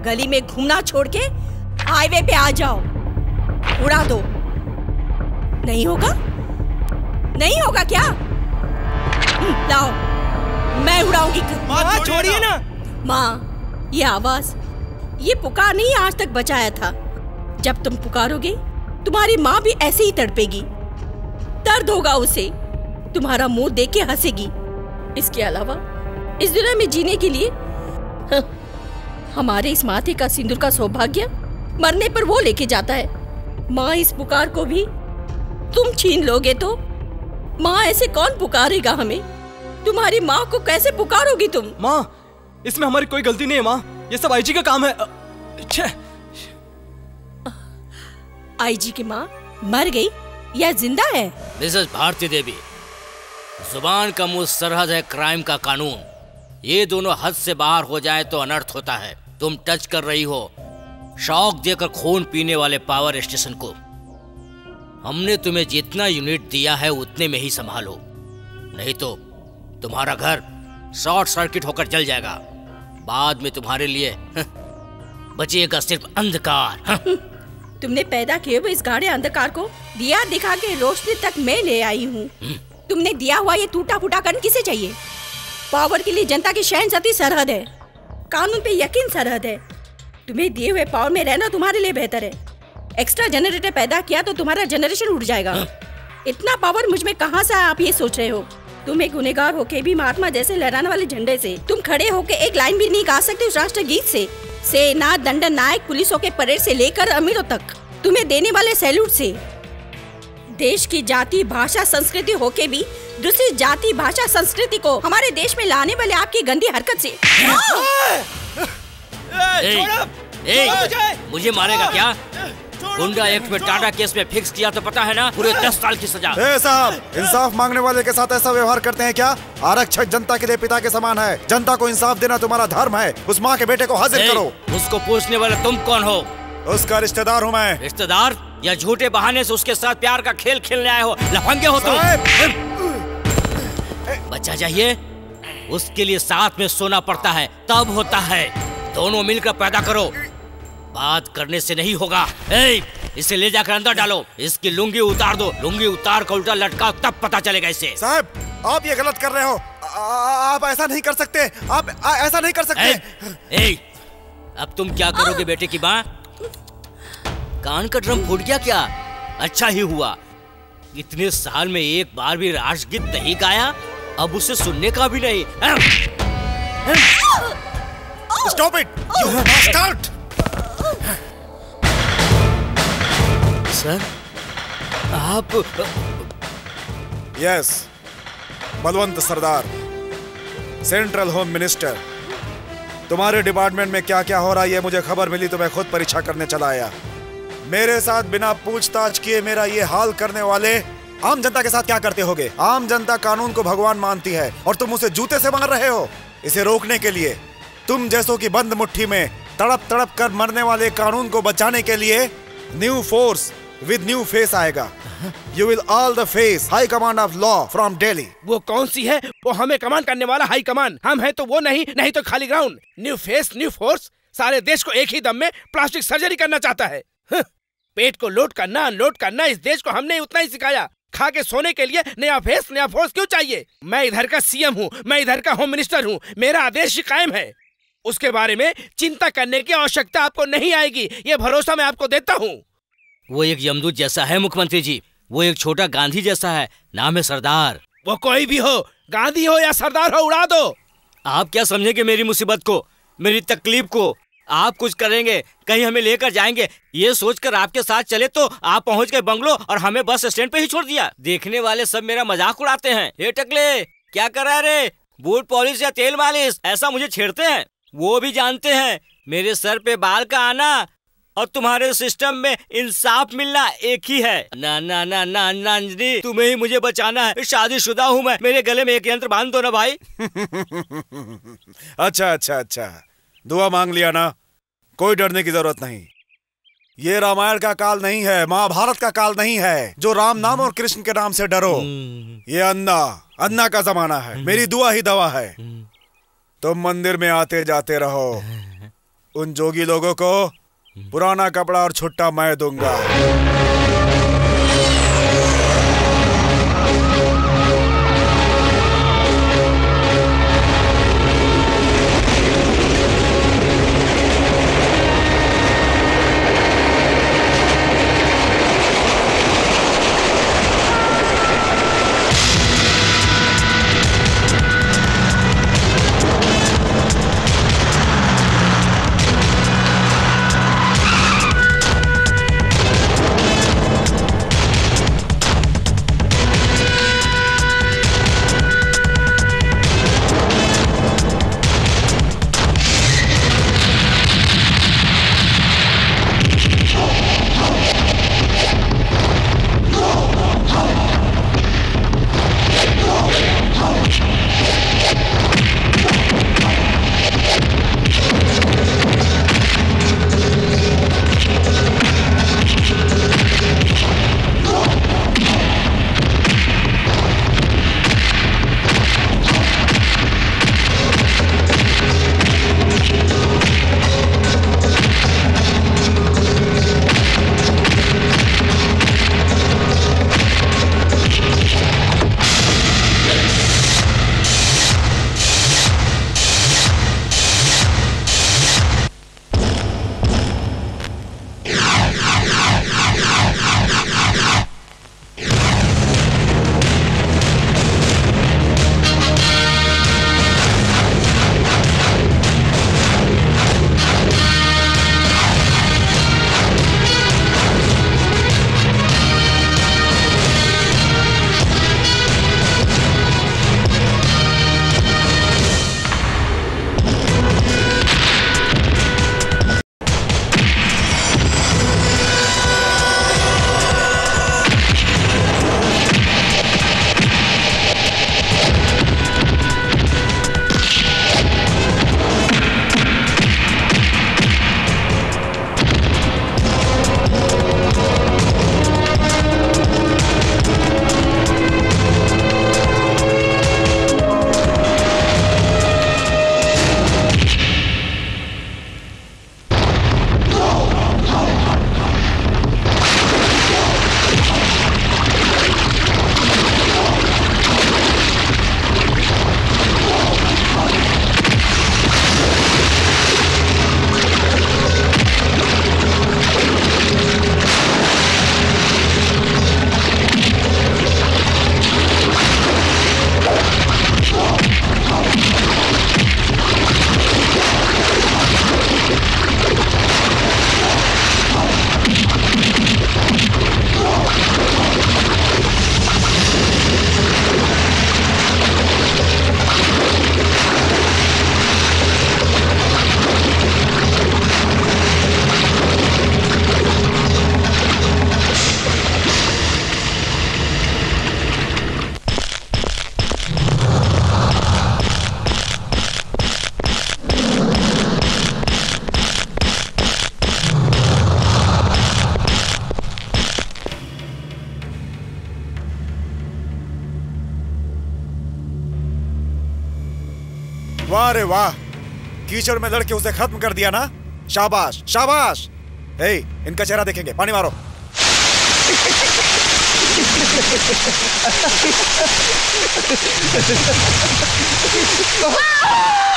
गली में घूमना छोड़ के हाईवे पे आ जाओ। उड़ा दो। नहीं होगा? नहीं होगा क्या? हम्म, लाओ। मैं उड़ाऊँगी। माँ, छोड़िए ना। माँ ये आवाज़ ये पुकार नहीं आज तक बचाया था। जब तुम पुकारोगे तुम्हारी माँ भी ऐसे ही तड़पेगी। दर्द होगा उसे। तुम्हारा मुँह देख के हंसेगी। इसके अलावा इस दुनिया में जीने के लिए हाँ, हमारे इस माथे का सिंदूर का सौभाग्य मरने पर वो लेके जाता है। माँ इस पुकार को भी तुम छीन लोगे तो माँ ऐसे कौन पुकारेगा हमें? तुम्हारी माँ को कैसे पुकारोगी तुम? माँ इसमें हमारी कोई गलती नहीं है माँ। ये सब आईजी का काम है। छे। आईजी की माँ मर गई या ज़िंदा है? मिसेस भारती देवी ज़ुबान का मुँह सरहद है क्राइम का कानून। ये दोनों हद से बाहर हो जाए तो अनर्थ होता है। तुम टच कर रही हो। शौक देकर खून पीने वाले पावर स्टेशन को। हमने तुम्हें जितना यूनिट दिया है उतने में ही संभालो। नहीं तो तुम्हारा घर शॉर्ट सर्किट होकर जल जाएगा। बाद में तुम्हारे लिए बचेगा सिर्फ़ अंधकार तुमने पैदा किए हुए इस गाढ़े अंधकार को दिया दिखा के रोशनी तक मैं ले आई हूँ। तुमने दिया हुआ ये टूटा फूटा कर्ण किसे चाहिए? पावर के लिए जनता की शहनशाही सरहद है। कानून पे यकीन सरहद है। तुम्हें दिए हुए पावर में रहना तुम्हारे लिए बेहतर है। एक्स्ट्रा जनरेटर पैदा किया तो तुम्हारा जनरेशन उड़ जाएगा। इतना पावर मुझमें कहाँ से आप ये सोच रहे हो? तुम एक गुनेगार होके भी महात्मा जैसे लहराने वाले झंडे से तुम खड़े होके एक लाइन भी नहीं गा सकते उस राष्ट्र गीत से। सेना दंड नायक पुलिसों के परेड से लेकर अमीरों तक तुम्हें देने वाले सैल्यूट से। देश की जाति भाषा संस्कृति होके भी दूसरी जाति भाषा संस्कृति को हमारे देश में लाने वाले आपकी गंदी हरकत से। ए, ए, मुझे मारेगा क्या? गुंडा एक्ट में टाटा केस में फिक्स किया तो पता है ना पूरे दस साल की सजा। ए साहब इंसाफ मांगने वाले के साथ ऐसा व्यवहार करते हैं क्या? आरक्षक जनता के लिए पिता के समान है। जनता को इंसाफ देना तुम्हारा धर्म है। उस माँ के बेटे को हाजिर करो। उसको पूछने वाले तुम कौन हो? उसका रिश्तेदार हूँ मैं। रिश्तेदार या झूठे बहाने से उसके साथ प्यार का खेल खेलने आए हो? लफंगे हो तुम। बच्चा चाहिए उसके लिए साथ में सोना पड़ता है तब होता है। दोनों मिलकर पैदा करो। बात करने से नहीं होगा। ए, इसे ले जाकर अंदर डालो। इसकी लुंगी उतार दो। लुंगी उतार कर उल्टा लटकाओ तब पता चलेगा इसे। साहब आप ये गलत कर रहे हो। आ- आप ऐसा नहीं कर सकते। आप आ- ऐसा नहीं कर सकते। ए, अब तुम क्या करोगे बेटे की माँ? कान का ड्रम फूट गया क्या? अच्छा ही हुआ। इतने साल में एक बार भी राष्ट्रगीत नहीं गाया अब उसे सुनने का भी नहीं। Stop it you start sir. आप yes Balwant Sardar central home minister तुम्हारे डिपार्टमेंट में क्या क्या हो रहा है ये मुझे खबर मिली तो मैं खुद परीक्षा करने चला आया। मेरे साथ बिना पूछताछ किए मेरा ये हाल करने वाले, आम जनता के साथ क्या करते होगे? आम जनता कानून को भगवान मानती है और तुम उसे जूते से मार रहे हो। इसे रोकने के लिए, तुम जैसों की बंद मुट्ठी में तड़प तड़प कर मरने वाले कानून को बचाने के लिए new force with new face आएगा। You will all the face high command of law from Delhi वो कौन सी है? वो हमें कमांड करने वाला हाई कमान हम है तो वो नहीं नहीं तो खाली ground new face new force सारे देश को एक ही दम में प्लास्टिक सर्जरी करना चाहता है। पेट को लोड करना अनलोड करना, इस देश को हमने उतना ही सिखाया। खा के सोने के लिए नया फेस नया फोर्स क्यों चाहिए? मैं इधर का सीएम हूँ, मैं इधर का होम मिनिस्टर हूँ, मेरा आदेश कायम है। उसके बारे में चिंता करने की आवश्यकता आपको नहीं आएगी। ये भरोसा मैं आपको देता हूँ। वो एक यमदूत जैसा है मुख्यमंत्री जी। वो एक छोटा गांधी जैसा है नाम है सरदार। वो कोई भी हो गांधी हो या सरदार हो उड़ा दो। आप क्या समझेंगे मेरी मुसीबत को मेरी तकलीफ़ को? आप कुछ करेंगे कहीं हमें लेकर जाएँगे। ये सोचकर आपके साथ चले तो आप पहुँच गए बंगलो और हमें बस स्टैंड पे ही छोड़ दिया। देखने वाले सब मेरा मज़ाक उड़ाते हैं। ये टकले क्या कर रहा है रे? बूट पॉलिश या तेल मालिश? ऐसा मुझे छेड़ते हैं। वो भी जानते हैं मेरे सर पे बाल का आना और तुम्हारे सिस्टम में इंसाफ मिलना एक ही है। ना ना ना ना ना अंजनी तुम्हें ही मुझे बचाना है। शादीशुदा हूँ मैं। मेरे गले में एक यंत्र बाँध दो ना भाई। अच्छा अच्छा अच्छा। दुआ मांग लिया ना। कोई डरने की ज़रूरत नहीं। ये रामायण का काल नहीं है महाभारत का काल नहीं है। जो राम नाम और कृष्ण के नाम से डरो। ये अन्ना अन्ना का जमाना है। मेरी दुआ ही दवा है। तुम मंदिर में आते जाते रहो। उन जोगी लोगों को पुराना कपड़ा और छोटा मैं दूँगा। वाह। कीचड़ में लड़के उसे खत्म कर दिया ना? शाबाश शाबाश। हे, इनका चेहरा देखेंगे। पानी मारो।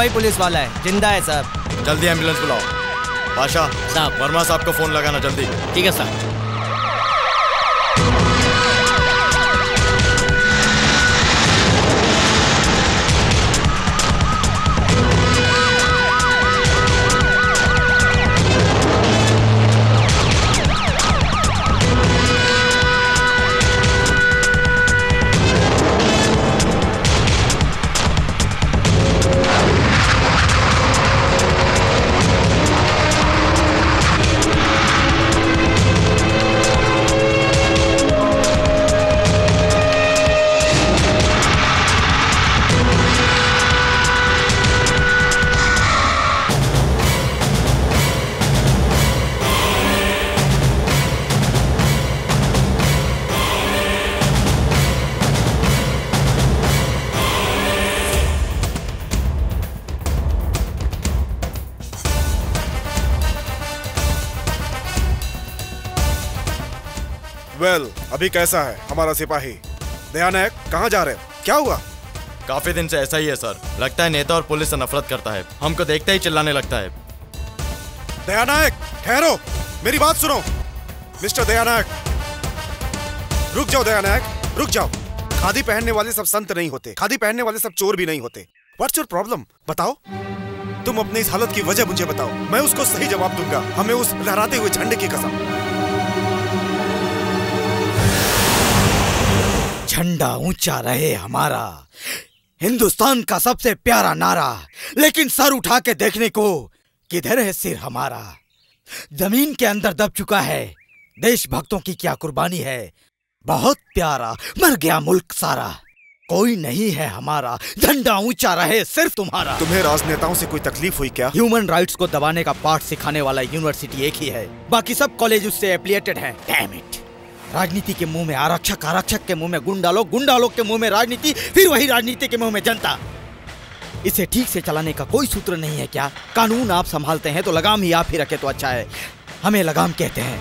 मुंबई पुलिस वाला है। ज़िंदा है सर जल्दी एंबुलेंस बुलाओ। बादशाह साहब। वर्मा साहब को फ़ोन लगाना जल्दी। ठीक है साहब। अभी कैसा है हमारा सिपाही? दयानायक कहाँ जा रहे हो? क्या हुआ? काफ़ी दिन से ऐसा ही है सर। लगता है नेता और पुलिस से नफरत करता है। हमको देखते ही चिल्लाने लगता है। दयानायक ठहरो। मेरी बात सुनो। मिस्टर दयानायक रुक जाओ दयानायक रुक जाओ। खादी पहनने वाले सब संत नहीं होते। खादी पहनने वाले सब चोर भी नहीं होते। व्हाट्स योर प्रॉब्लम बताओ। तुम अपनी इस हालत की वजह मुझे बताओ। मैं उसको सही जवाब दूँगा। हमें उस लहराते हुए झंडे की कसम। झंडा ऊँचा रहे हमारा। हिंदुस्तान का सबसे प्यारा नारा लेकिन सर उठा के देखने को किधर है सिर हमारा? ज़मीन के अंदर दब चुका है। देशभक्तों की क्या कुर्बानी है? बहुत प्यारा मर गया मुल्क सारा। कोई नहीं है हमारा झंडा ऊँचा रहे सिर्फ़ तुम्हारा। तुम्हें राजनेताओं से कोई तकलीफ़ हुई क्या? ह्यूमन राइट्स को दबाने का पाठ सिखाने वाला यूनिवर्सिटी एक ही है। बाकी सब कॉलेज उससे एप्लिएटेड हैं। डैम इट राजनीति के मुँह में आरक्षक आरक्षक के मुँह में गुंडा लोग गुंडा लोग के मुँह में राजनीति, फिर वही राजनीति के मुँह में जनता। इसे ठीक से चलाने का कोई सूत्र नहीं है क्या? कानून आप संभालते हैं तो लगाम ही आप ही रखे तो अच्छा है। हमें लगाम कहते हैं,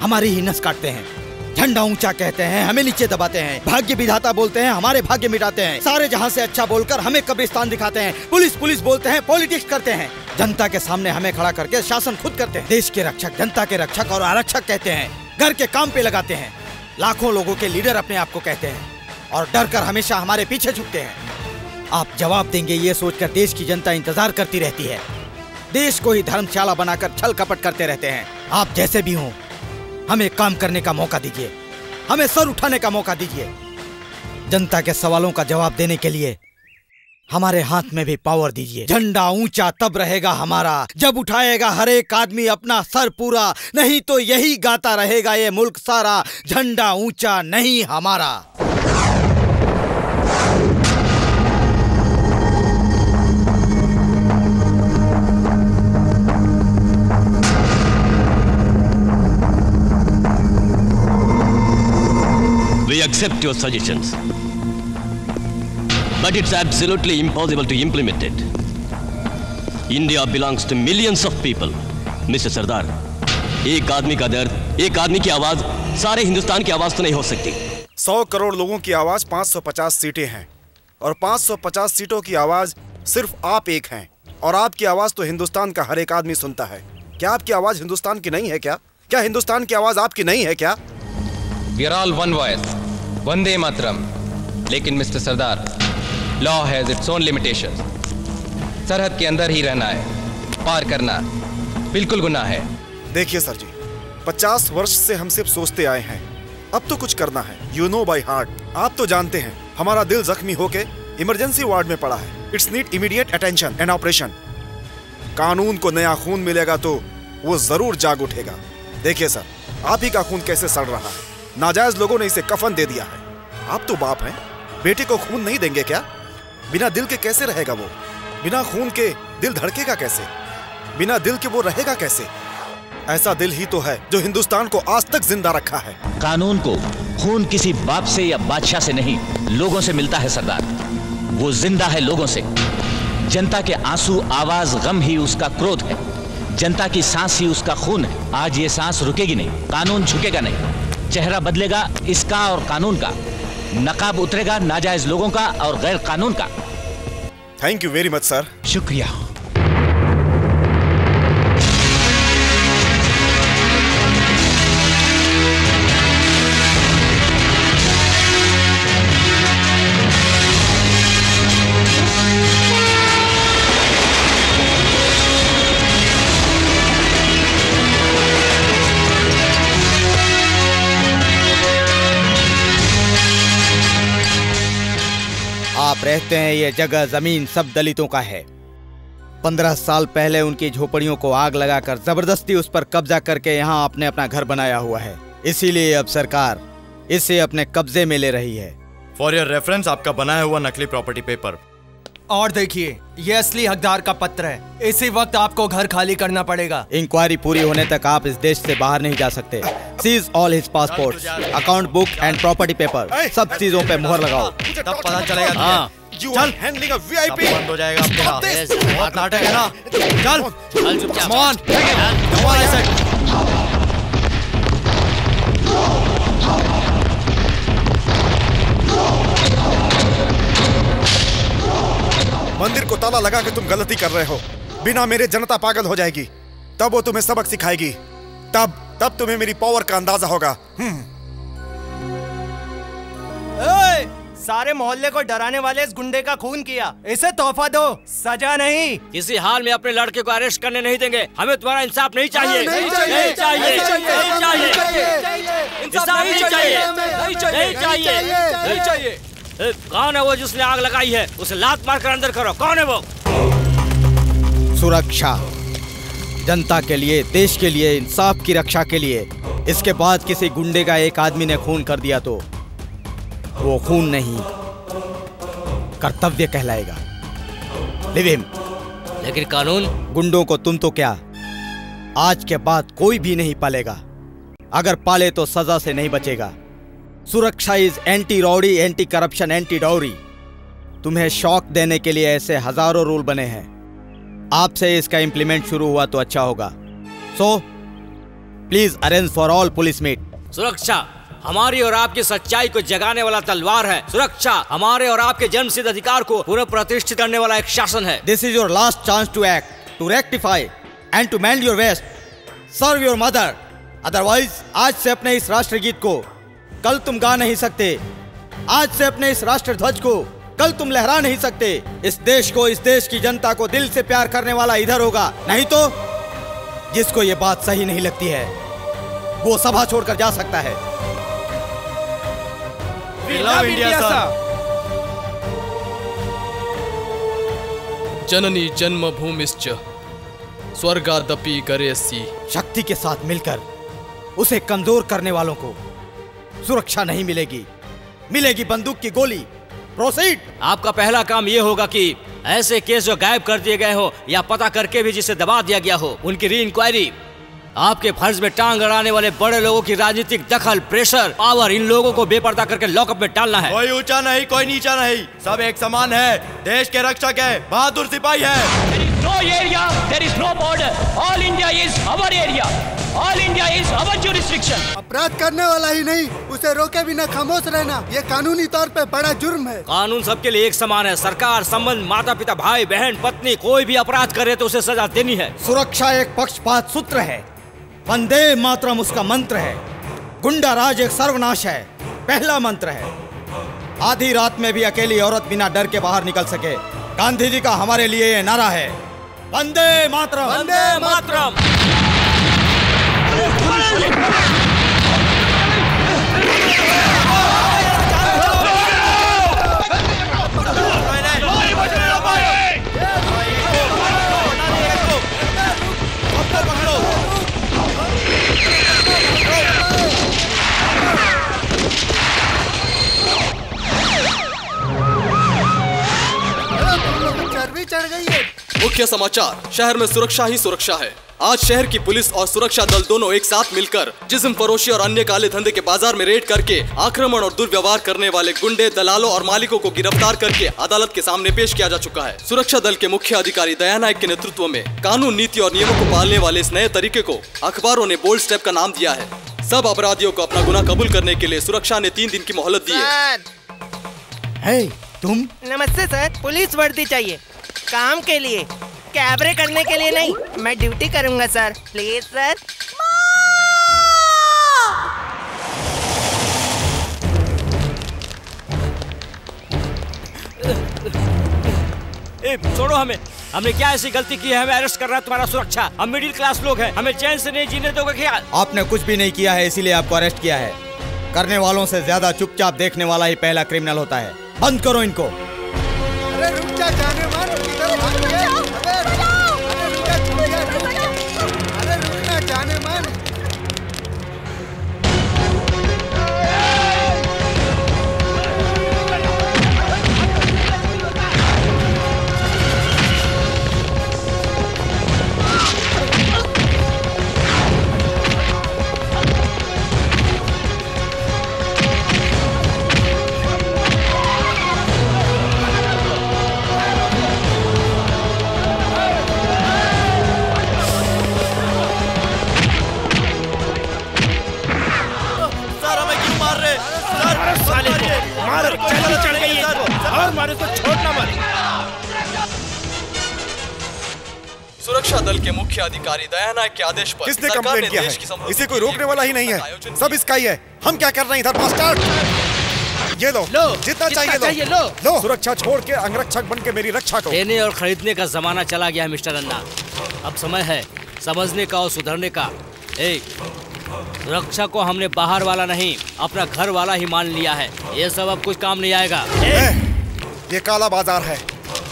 हमारी ही नस काटते हैं। झंडा ऊँचा कहते हैं, हमें नीचे दबाते हैं। भाग्य विधाता बोलते हैं, हमारे भाग्य मिटाते हैं। सारे जहाँ से अच्छा बोलकर हमें कब्रिस्तान दिखाते हैं। पुलिस पुलिस बोलते हैं, पॉलिटिक्स करते हैं। जनता के सामने हमें खड़ा करके शासन खुद करते हैं। देश के रक्षक, जनता के रक्षक और आरक्षक कहते हैं। घर के काम पे लगाते हैं। लाखों लोगों के लीडर अपने आप को कहते हैं और डर कर हमेशा हमारे पीछे झुकते हैं। आप जवाब देंगे ये सोचकर देश की जनता इंतज़ार करती रहती है। देश को ही धर्मशाला बनाकर छल कपट करते रहते हैं। आप जैसे भी हों, हमें काम करने का मौका दीजिए। हमें सर उठाने का मौका दीजिए। जनता के सवालों का जवाब देने के लिए हमारे हाथ में भी पावर दीजिए। झंडा ऊँचा तब रहेगा हमारा, जब उठाएगा हर एक आदमी अपना सर पूरा। नहीं तो यही गाता रहेगा ये मुल्क सारा, झंडा ऊँचा नहीं हमारा। We accept your suggestions. But it's absolutely impossible to implement it. India belongs to millions of people. Mr. Sardar, एक आदमी का दर्द एक आदमी की आवाज़ सारे हिंदुस्तान की आवाज़ तो नहीं हो सकती सौ करोड़ लोगों की आवाज़ 550 सीटें हैं और 550 सीटों की आवाज़ सिर्फ़ आप एक हैं और आपकी आवाज़ तो हिंदुस्तान का हर एक आदमी सुनता है क्या आपकी आवाज़ हिंदुस्तान की नहीं है क्या क्या हिंदुस्तान की आवाज़ आपकी नहीं है क्या are all one voice. लेकिन mister Sardar law has its own limitation सरहद के अंदर ही रहना है, पार करना बिल्कुल गुनाह है। देखिए सर जी पचास वर्ष से हम सिर्फ़ सोचते आए हैं। अब तो कुछ करना है। यू नो बाई हार्ट आप तो जानते हैं, हमारा दिल जख्मी होके इमरजेंसी वार्ड में पड़ा है। Its need immediate attention and operation कानून को नया खून मिलेगा तो वो ज़रूर जाग उठेगा। देखिए सर, आप ही का खून कैसे सड़ रहा है? नाजायज लोगों ने इसे कफन दे दिया है। आप तो बाप हैं। बेटे को खून नहीं देंगे क्या? बिना दिल के कैसे रहेगा वो? बिना खून के दिल धड़केगा कैसे? बिना दिल के वो रहेगा कैसे? ऐसा दिल ही तो है जो हिंदुस्तान को आज तक ज़िंदा रखा है। कानून को खून किसी बाप से या बादशाह से नहीं, लोगों से मिलता है सरदार। वो ज़िंदा है लोगों से। जनता के आँसू, आवाज़, गम ही उसका क्रोध है। जनता की सांस ही उसका खून है। आज ये सांस रुकेगी नहीं, कानून झुकेगा नहीं। चेहरा बदलेगा इसका और कानून का। नकाब उतरेगा नाजायज लोगों का और गैर कानून का। Thank you very much sir शुक्रिया। आप रहते हैं ये जगह ज़मीन सब दलितों का है। पंद्रह साल पहले उनकी झोपड़ियों को आग लगाकर ज़बरदस्ती उस पर कब्जा करके यहाँ आपने अपना घर बनाया हुआ है। इसीलिए अब सरकार इसे अपने कब्जे में ले रही है। फॉर योर रेफरेंस आपका बनाया हुआ नकली प्रॉपर्टी पेपर और देखिए ये असली हकदार का पत्र है। इसी वक्त आपको घर खाली करना पड़ेगा। इंक्वायरी पूरी होने तक आप इस देश से बाहर नहीं जा सकते। Seize all his passport account book and property paper सब चीज़ों पे मोहर लगाओ। तब पता चलेगा हाँ चल। हैंडलिंग अ वीआईपी बंद हो जाएगा आपके बहुत नाटक है ना? चल। चल चुपचाप कम ऑन कम मंदिर को ताला लगा के तुम गलती कर रहे हो बिना मेरे जनता पागल हो जाएगी तब वो तुम्हें सबक सिखाएगी तब तब तुम्हें मेरी पावर का अंदाज़ा होगा हम्म ओए, सारे मोहल्ले को डराने वाले इस गुंडे का खून किया इसे तोहफा दो सजा नहीं किसी हाल में अपने लड़के को अरेस्ट करने नहीं देंगे हमें तुम्हारा इंसाफ नहीं चाहिए नहीं चाहिए, नहीं चाहिए नहीं चाहिए, ए, कौन है वो जिसने आग लगाई है? उसे लात मार कर अंदर करो। कौन है वो? सुरक्षा। जनता के लिए देश के लिए इंसाफ की रक्षा के लिए। इसके बाद किसी गुंडे का एक आदमी ने खून कर दिया तो वो खून नहीं कर्तव्य कहलाएगा। लिव हिम लेकिन कानून? गुंडों को तुम तो क्या आज के बाद कोई भी नहीं पालेगा। अगर पाले तो सजा से नहीं बचेगा। सुरक्षा is anti rowdy anti corruption anti dowry तुम्हें शौक देने के लिए ऐसे हज़ारों रूल बने हैं। आपसे इसका इंप्लीमेंट शुरू हुआ तो अच्छा होगा। So please arrange for all police meet सुरक्षा हमारी और आपकी सच्चाई को जगाने वाला तलवार है। सुरक्षा हमारे और आपके जन्म सिद्ध अधिकार को पुनः प्रतिष्ठित करने वाला एक शासन है। This is your last chance to act to rectify and to mend your west serve your mother otherwise आज से अपने इस राष्ट्र गीत को कल तुम गा नहीं सकते। आज से अपने इस राष्ट्र ध्वज को कल तुम लहरा नहीं सकते। इस देश को इस देश की जनता को दिल से प्यार करने वाला इधर होगा। नहीं तो जिसको ये बात सही नहीं लगती है वो सभा छोड़कर जा सकता है। जननी जन्मभूमिश्च स्वर्गादपि गरेसी शक्ति के साथ मिलकर उसे कमज़ोर करने वालों को सुरक्षा नहीं मिलेगी। मिलेगी बंदूक की गोली। प्रोसीड आपका पहला काम ये होगा कि ऐसे केस जो गायब कर दिए गए हो या पता करके भी जिसे दबा दिया गया हो उनकी री इंक्वायरी आपके फ़र्ज़ में टांग अड़ाने वाले बड़े लोगों की राजनीतिक दखल प्रेशर पावर इन लोगों को बेपर्दा करके लॉकअप में डालना है। कोई ऊँचा नहीं कोई नीचा नहीं। सब एक समान है। देश के रक्षक है। बहादुर सिपाही है। No area, there is no border. All India is our area. All India is our jurisdiction. अपराध करने वाला ही नहीं उसे रोके बिना खामोश रहना ये कानूनी तौर पे बड़ा जुर्म है। कानून सबके लिए एक समान है। सरकार संबंध माता पिता भाई बहन पत्नी कोई भी अपराध करे तो उसे सजा देनी है। सुरक्षा एक पक्षपात सूत्र है। वंदे मातरम उसका मंत्र है। गुंडा राज एक सर्वनाश है। पहला मंत्र है। आधी रात में भी अकेली औरत बिना डर के बाहर निकल सके। गांधी जी का हमारे लिए ये नारा है। वंदे मातरम। वंदे मातरम। चढ़ गई है। मुख्य समाचार शहर में सुरक्षा ही सुरक्षा है। आज शहर की पुलिस और सुरक्षा दल दोनों एक साथ मिलकर जिस्म फरोशी और अन्य काले धंधे के बाज़ार में रेड करके आक्रमण और दुर्व्यवहार करने वाले गुंडे दलालों और मालिकों को गिरफ़्तार करके अदालत के सामने पेश किया जा चुका है। सुरक्षा दल के मुख्य अधिकारी दया नायक के नेतृत्व में कानून नीति और नियमों को पालने वाले इस नए तरीके को अखबारों ने बोल्ड स्टेप का नाम दिया है। सब अपराधियों को अपना गुना कबूल करने के लिए सुरक्षा ने तीन दिन की मोहलत दी है। तुम? नमस्ते सर पुलिस वर्दी चाहिए। काम के लिए। कैबरे करने के लिए नहीं मैं ड्यूटी करूँगा सर। Please sir. ए, छोड़ो हमें। हमने क्या ऐसी गलती की है? हमें अरेस्ट कर रहा है तुम्हारा सुरक्षा। हम मिडिल क्लास लोग हैं। हमें चैन से नहीं जीने दोगे क्या? आपने कुछ भी नहीं किया है इसीलिए आपको अरेस्ट किया है। करने वालों से ज़्यादा चुपचाप देखने वाला ही पहला क्रिमिनल होता है। बंद करो इनको। अरे रुक जा जाने मारो चल चढ़ गई है। और मारो तो छोड़ना मत सुरक्षा दल के मुख्य अधिकारी दया नायक के आदेश पर किसने कंप्लेन किया है? इसे कोई रोकने वाला ही नहीं है। सब इसका ही है। हम क्या कर रहे हैं? इधर मास्टर ये लो। लो। जितना जितना चाहिए चाहिए लो। लो। लो सुरक्षा छोड़ के अंगरक्षक बन के मेरी रक्षा करो। देने और खरीदने का जमाना चला गया है मिस्टर अन्ना। अब समय है समझने का और सुधरने का। एक सुरक्षा को हमने बाहर वाला नहीं अपना घर वाला ही मान लिया है। ये सब अब कुछ काम नहीं आएगा। ये काला बाज़ार है।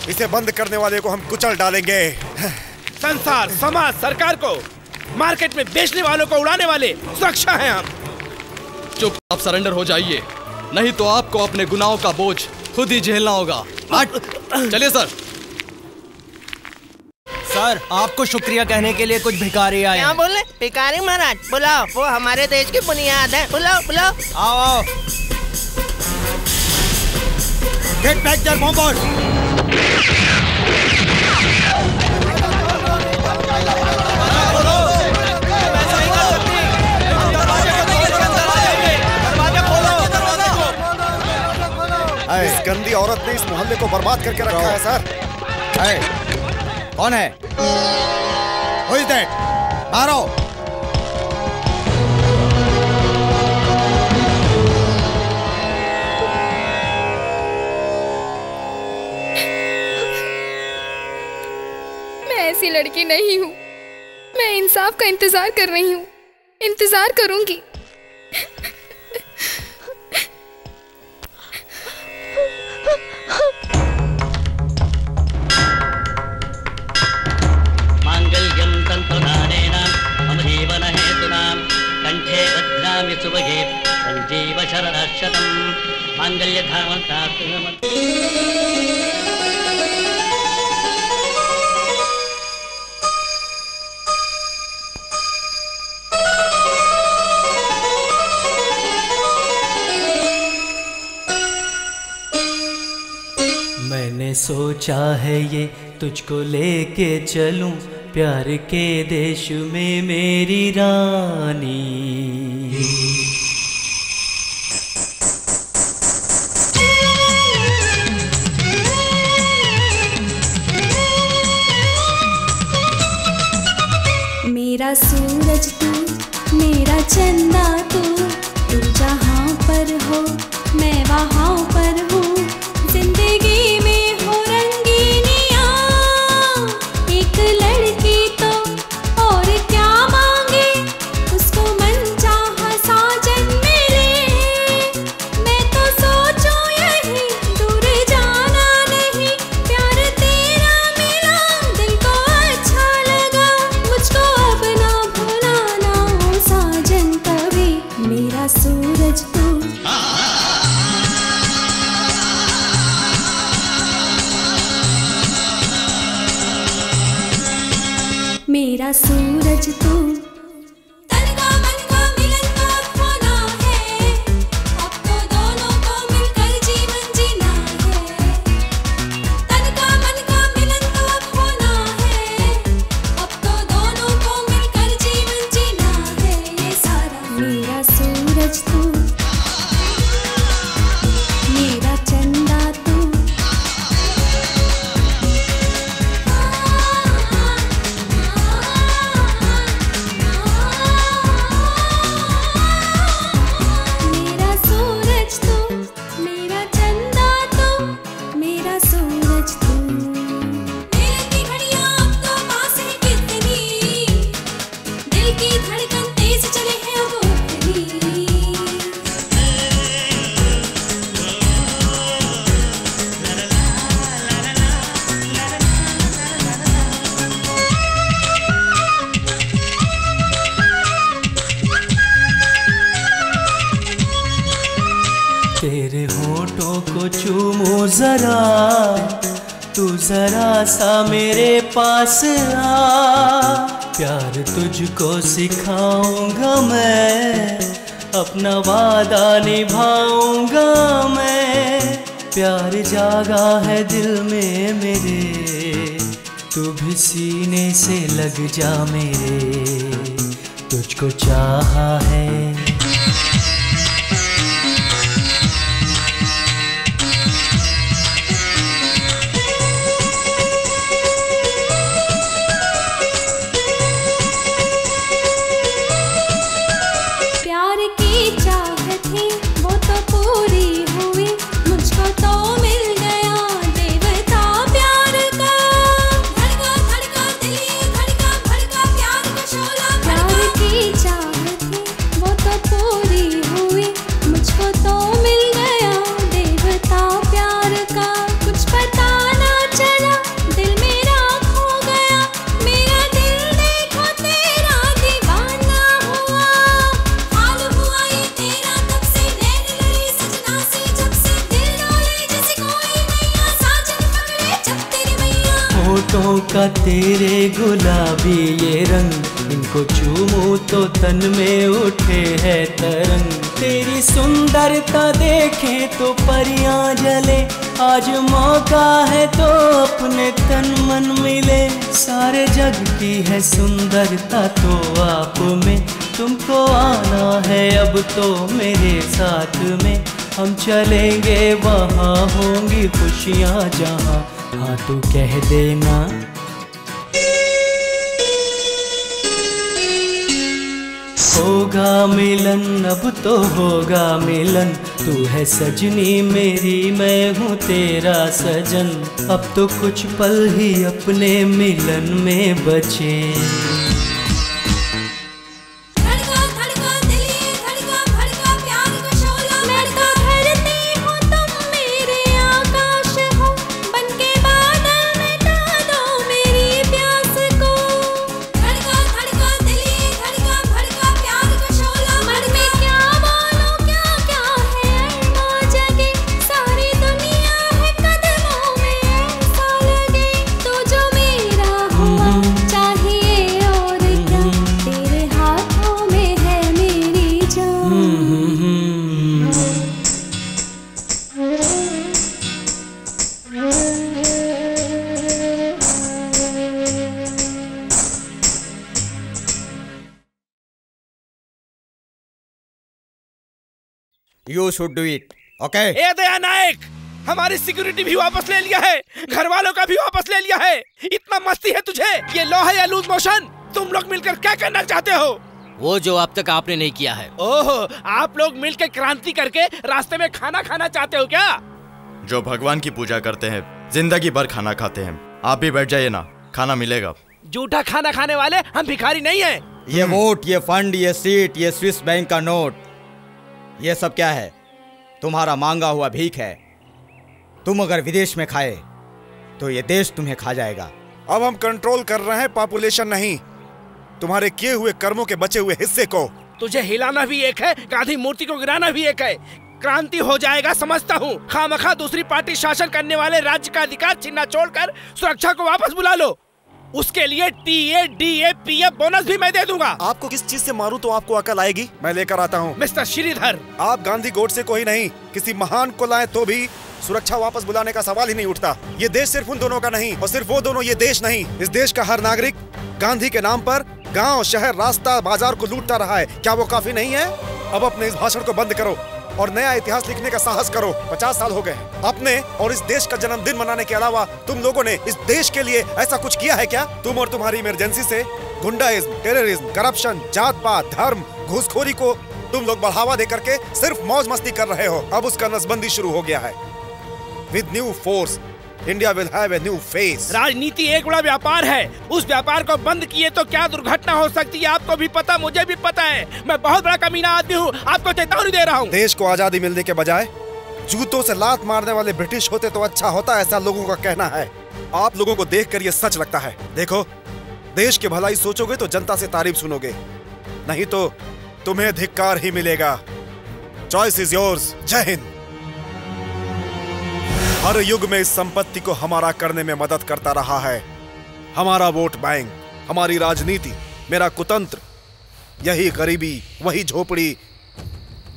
इसे बंद करने वाले को हम कुचल डालेंगे। संसार समाज सरकार को मार्केट में बेचने वालों को उड़ाने वाले सुरक्षा है हम। चुप आप सरेंडर हो जाइए। नहीं तो आपको अपने गुनाहों का बोझ खुद ही झेलना होगा। चलिए सर। सर आपको शुक्रिया कहने के लिए कुछ भिखारी आए क्या बोले? भिखारी महाराज बुलाओ। वो हमारे देश की बुनियाद है। बुलाओ बुलाओ। आओ आओ। गेट बैक देयर बॉम्बर इस गंदी औरत ने इस मोहल्ले को बर्बाद करके रखा है सर। कौन है? मारो। मैं ऐसी लड़की नहीं हूँ। मैं इंसाफ का इंतज़ार कर रही हूँ। इंतज़ार करूँगी। सञ्जीव शरदशतं मैंने सोचा है ये तुझको लेके चलूँ, प्यार के देश में मेरी रानी। पास आ प्यार तुझको सिखाऊँगा मैं, अपना वादा निभाऊँगा मैं। प्यार जागा है दिल में मेरे, तू भी सीने से लग जा मेरे। तुझको चाहा है सुंदरता तो आप में। तुमको आना है अब तो मेरे साथ में। हम चलेंगे, वहाँ होंगी खुशियाँ जहाँ। हाँ तू कह देना। होगा मिलन, अब तो होगा मिलन। तू है सजनी मेरी, मैं हूँ तेरा सजन। अब तो कुछ पल ही अपने मिलन में बचे। शुड डू इट ओके ए दया नायक हमारी सिक्योरिटी भी वापस ले लिया है। घर वालों का भी वापस ले लिया है। इतना मस्ती है तुझे? ये लॉ है या लूज मोशन तुम लोग मिलकर क्या करना चाहते हो? वो जो अब तक आपने नहीं किया है। ओह आप लोग मिलकर क्रांति करके रास्ते में खाना खाना चाहते हो क्या? जो भगवान की पूजा करते हैं ज़िंदगी भर खाना खाते हैं। आप भी बैठ जाइए ना खाना मिलेगा। जूठा खाना खाने वाले हम भिखारी नहीं है। ये वोट ये फंड ये सीट ये स्विस बैंक का नोट ये सब क्या है? तुम्हारा मांगा हुआ भीख है। तुम अगर विदेश में खाए तो ये देश तुम्हें खा जाएगा। अब हम कंट्रोल कर रहे हैं पॉपुलेशन नहीं। तुम्हारे किए हुए कर्मों के बचे हुए हिस्से को। तुझे हिलाना भी एक है गांधी मूर्ति को गिराना भी एक है। क्रांति हो जाएगा समझता हूँ। खामखा दूसरी पार्टी शासन करने वाले राज्य का अधिकार छीनना छोड़कर सुरक्षा को वापस बुला लो। उसके लिए T A D A P F bonus भी मैं दे दूँगा। आपको किस चीज़ से मारूं तो आपको अकल आएगी? मैं लेकर आता हूँ। मिस्टर श्रीधर। आप गांधी गोड से कोई नहीं किसी महान को लाए तो भी सुरक्षा वापस बुलाने का सवाल ही नहीं उठता। ये देश सिर्फ़ उन दोनों का नहीं और सिर्फ़ वो दोनों ये देश नहीं। इस देश का हर नागरिक गांधी के नाम पर गाँव शहर रास्ता बाज़ार को लूटता रहा है। क्या वो काफ़ी नहीं है? अब अपने इस भाषण को बंद करो। और नया इतिहास लिखने का साहस करो। पचास साल हो गए हैं। अपने और इस देश का जन्मदिन मनाने के अलावा तुम लोगों ने इस देश के लिए ऐसा कुछ किया है क्या? तुम और तुम्हारी इमरजेंसी से गुंडाइज्म टेररिज्म करप्शन जात पात धर्म, घुसखोरी को तुम लोग बढ़ावा दे करके सिर्फ़ मौज मस्ती कर रहे हो। अब उसका नसबंदी शुरू हो गया है। With new force India will have a new face राजनीति एक बड़ा व्यापार है। उस व्यापार को बंद किए तो क्या दुर्घटना हो सकती है? आपको भी पता मुझे भी पता है। मैं बहुत बड़ा कमीना आदमी हूँ। आपको चेतावनी दे रहा हूँ। देश को आज़ादी मिलने के बजाय जूतों से लात मारने वाले ब्रिटिश होते तो अच्छा होता ऐसा लोगों का कहना है। आप लोगों को देखकर ये सच लगता है। देखो देश की भलाई सोचोगे तो जनता से तारीफ़ सुनोगे। नहीं तो तुम्हें धिक्कार ही मिलेगा। चॉइस इज़ योर्स जय हिंद। हर युग में इस संपत्ति को हमारा करने में मदद करता रहा है। हमारा वोट बैंक हमारी राजनीति मेरा कुतंत्र यही गरीबी वही झोपड़ी।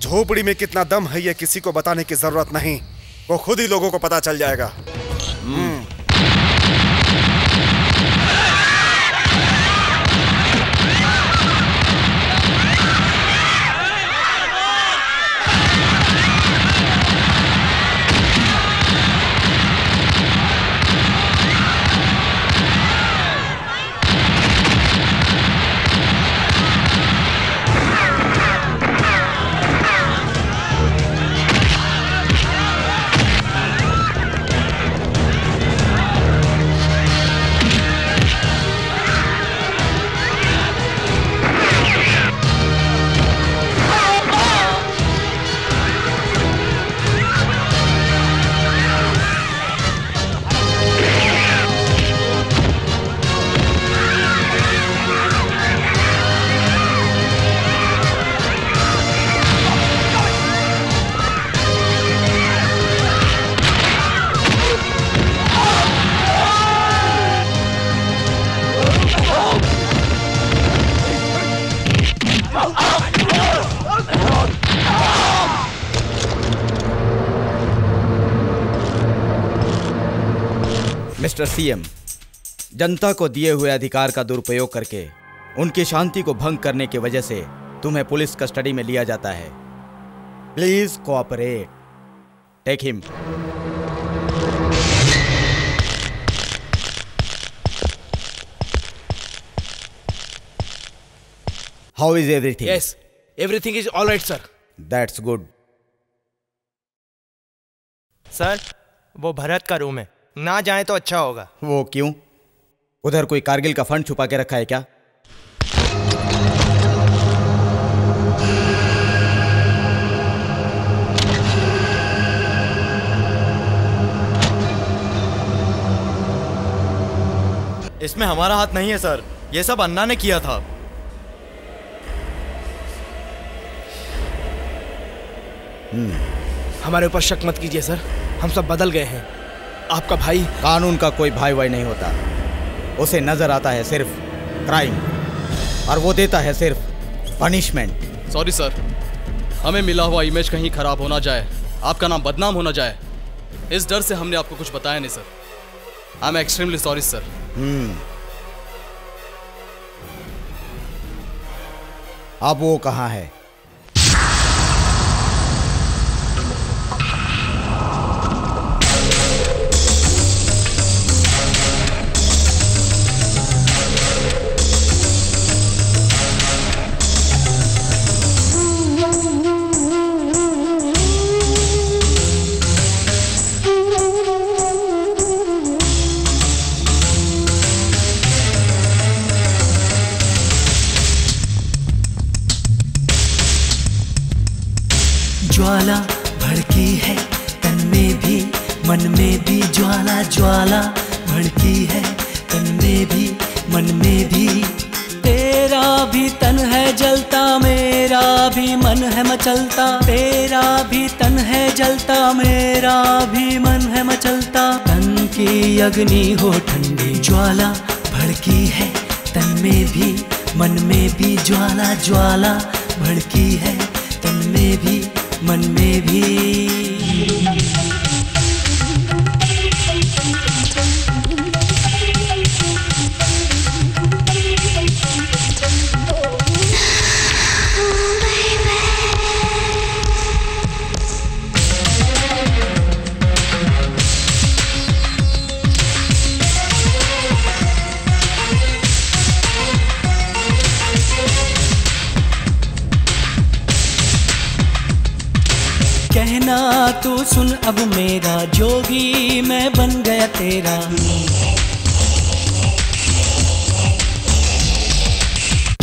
झोपड़ी में कितना दम है ये किसी को बताने की ज़रूरत नहीं। वो खुद ही लोगों को पता चल जाएगा। हम्म। सीएम जनता को दिए हुए अधिकार का दुरुपयोग करके उनकी शांति को भंग करने की वजह से तुम्हें पुलिस कस्टडी में लिया जाता है। Please cooperate. Take him. How is everything yes everything is all right sir that's good sir वो भरत का रूम है। ना जाए तो अच्छा होगा। वो क्यों? उधर कोई कारगिल का फंड छुपा के रखा है क्या? इसमें हमारा हाथ नहीं है सर। ये सब अन्ना ने किया था। हमारे ऊपर शक मत कीजिए सर। हम सब बदल गए हैं। आपका भाई कानून का कोई भाई भाई नहीं होता। उसे नज़र आता है सिर्फ़ क्राइम और वो देता है सिर्फ़ पनिशमेंट सॉरी सर हमें मिला हुआ इमेज कहीं खराब होना जाए। आपका नाम बदनाम होना जाए। इस डर से हमने आपको कुछ बताया नहीं sir I am extremely sorry sir hmm. अब वो कहाँ है? ज्वाला भड़की है, तन में भी, मन में भी ज्वाला ज्वाला भड़की है, तन में भी, मन में भी। तेरा भी तन है जलता, मेरा भी मन है मचलता। तेरा भी तन है जलता, मेरा भी मन है मचलता। तन की अग्नि हो ठंडी, ज्वाला भड़की है, तन में भी, मन में भी ज्वाला ज्वाला भड़की है, तन में भी। मन में भी। तू सुन अब मेरा जोगी, मैं बन गया तेरा।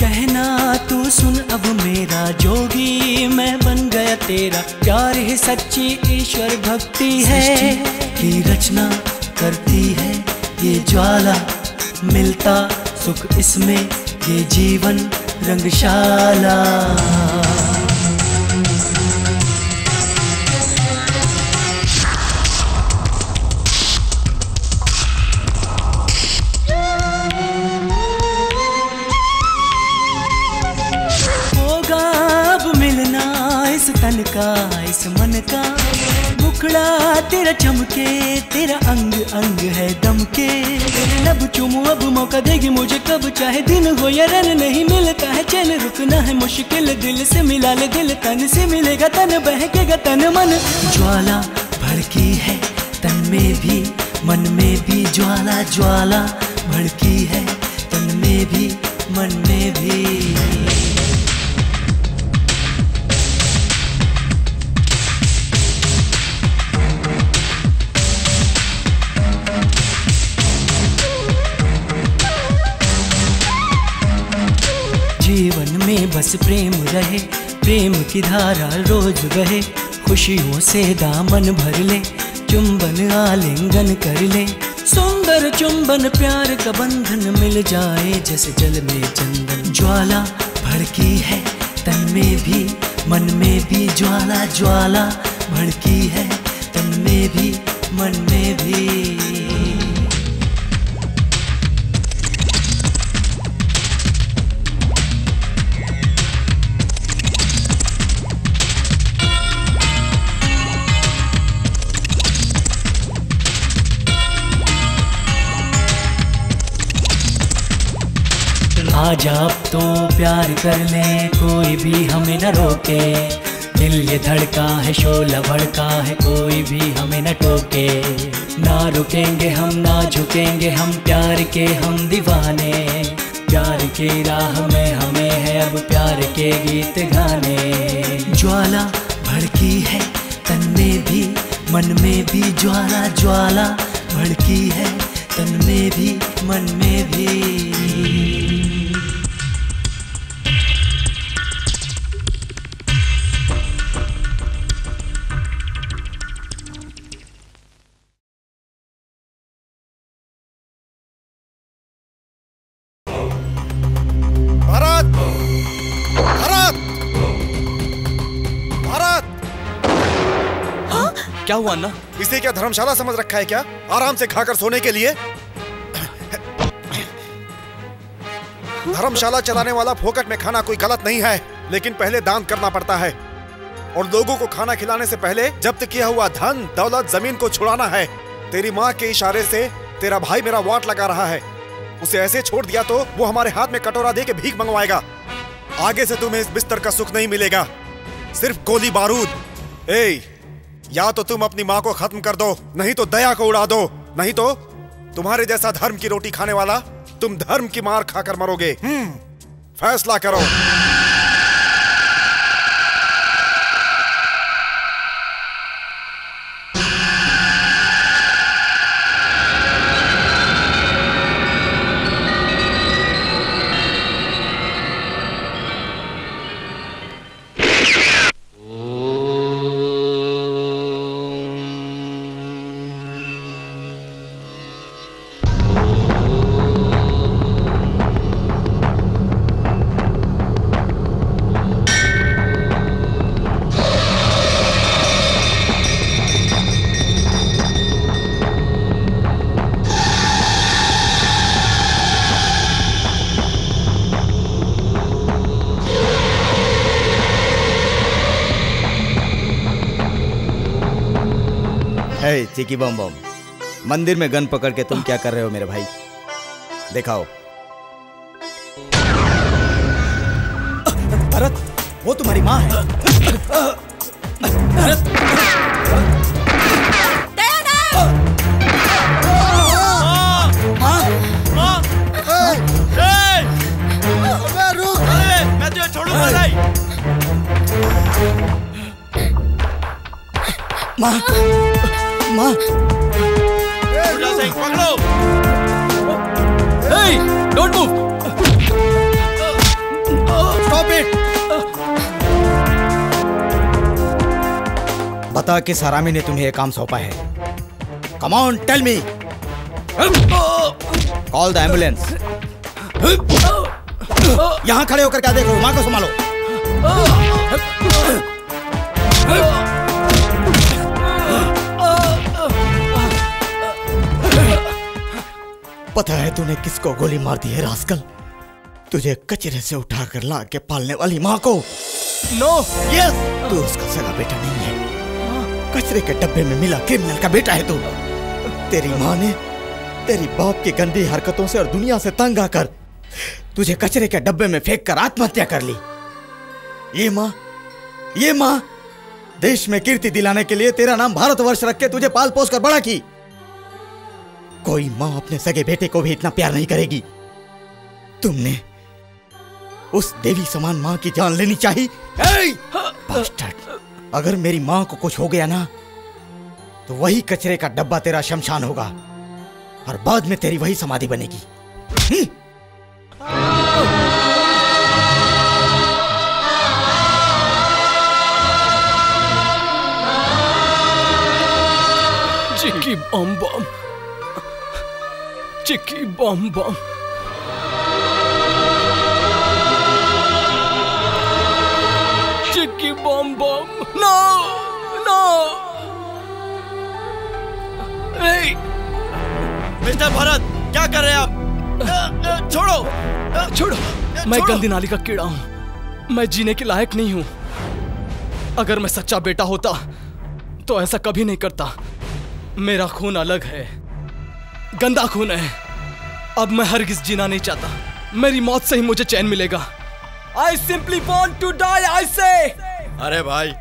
कहना तू सुन अब मेरा जोगी, मैं बन गया तेरा। प्यार ही सच्ची ईश्वर भक्ति है। की रचना करती है ये ज्वाला। मिलता सुख इसमें, ये जीवन रंगशाला। का, इस मन का। मुखड़ा तेरा चमके, तेरा अंग अंग है दम के तेरे लब चुमू, अब मौका देगी मुझे कब, चाहे दिन हो या रन नहीं मिलता है चैन। रुकना है मुश्किल दिल से मिला ले दिल तन से मिलेगा तन, बहकेगा तन मन। ज्वाला भड़की है, तन में भी, मन में भी ज्वाला। ज्वाला भड़की है, तन में भी, मन में भी। जीवन में बस प्रेम रहे, प्रेम की धारा रोज बहे, खुशियों से दामन भर ले, चुंबन आलिंगन कर ले। सुंदर चुंबन, प्यार का बंधन मिल जाए, जैसे जल में चंदन ज्वाला भड़की है, तन में भी, मन में भी ज्वाला ज्वाला भड़की है, तन में भी, मन में भी। आज आप तो प्यार कर ले, कोई भी हमें न रोके। दिल ये धड़का है, शोला भड़का है, कोई भी हमें न टोके। ना रुकेंगे हम, ना झुकेंगे हम, प्यार के हम दीवाने। प्यार की राह में हमें है अब प्यार के गीत गाने। ज्वाला भड़की है तन में भी, मन में भी ज्वाला ज्वाला भड़की है तन में भी, मन में भी। क्या हुआ अन्ना? इसे क्या धर्मशाला समझ रखा है क्या? आराम से खाकर सोने के लिए? धर्मशाला चलाने वाला फोकट में खाना कोई गलत नहीं है, लेकिन पहले दान करना पड़ता है। और लोगों को खाना खिलाने से पहले जब्त किया हुआ धन दौलत ज़मीन को छुड़ाना है। तेरी माँ के इशारे से तेरा भाई मेरा वाट लगा रहा है। उसे ऐसे छोड़ दिया तो वो हमारे हाथ में कटोरा दे के भीख मंगवाएगा। आगे से तुम्हें इस बिस्तर का सुख नहीं मिलेगा। सिर्फ़ गोली बारूद। ए या तो तुम अपनी माँ को खत्म कर दो, नहीं तो दया को उड़ा दो, नहीं तो तुम्हारे जैसा धर्म की रोटी खाने वाला तुम धर्म की मार खाकर मरोगे। हम्म फैसला करो। चिकी बम बम। मंदिर में गन पकड़ के तुम क्या कर रहे हो मेरे भाई? दिखाओ। भरत वो तुम्हारी माँ है। भरत। मैं। माँ माँ बुढ़ा सिंह पकड़ो Hey, don't move. Stop it. बता किस हरामी ने तुम्हें यह काम सौंपा है? Come on tell me call the ambulance यहाँ खड़े होकर क्या देख रहे हो? माँ को संभालो। पता है तूने किसको गोली मार दी है रास्कल? तुझे कचरे से उठाकर ला के पालने वाली माँ को। नो यस तू उसका सगा बेटा नहीं है। कचरे के डब्बे में मिला क्रिमिनल का बेटा है तू। तेरी माँ ने तेरी बाप की गंदी हरकतों से और दुनिया से तंग आकर तुझे कचरे के डब्बे में फेंक कर आत्महत्या कर ली। ये माँ ये माँ देश में कीर्ति दिलाने के लिए तेरा नाम भारतवर्ष रख के तुझे पाल पोस कर बड़ा की। कोई माँ अपने सगे बेटे को भी इतना प्यार नहीं करेगी। तुमने उस देवी समान माँ की जान लेनी चाहिए। अगर मेरी माँ को कुछ हो गया ना तो वही कचरे का डब्बा तेरा शमशान होगा और बाद में तेरी वही समाधि बनेगी। हम्म? चिक्की बम बम चिक्की बम बम। चिक्की बम बम। No no. मिस्टर भरत क्या कर रहे हैं आप? छोड़ो। छोड़ो। मैं गंदी नाली का कीड़ा हूँ। मैं जीने के लायक नहीं हूँ। अगर मैं सच्चा बेटा होता तो ऐसा कभी नहीं करता। मेरा खून अलग है। गंदा खून है। अब मैं हरगिज जीना नहीं चाहता। मेरी मौत से ही मुझे चैन मिलेगा। I simply want to die I say अरे भाई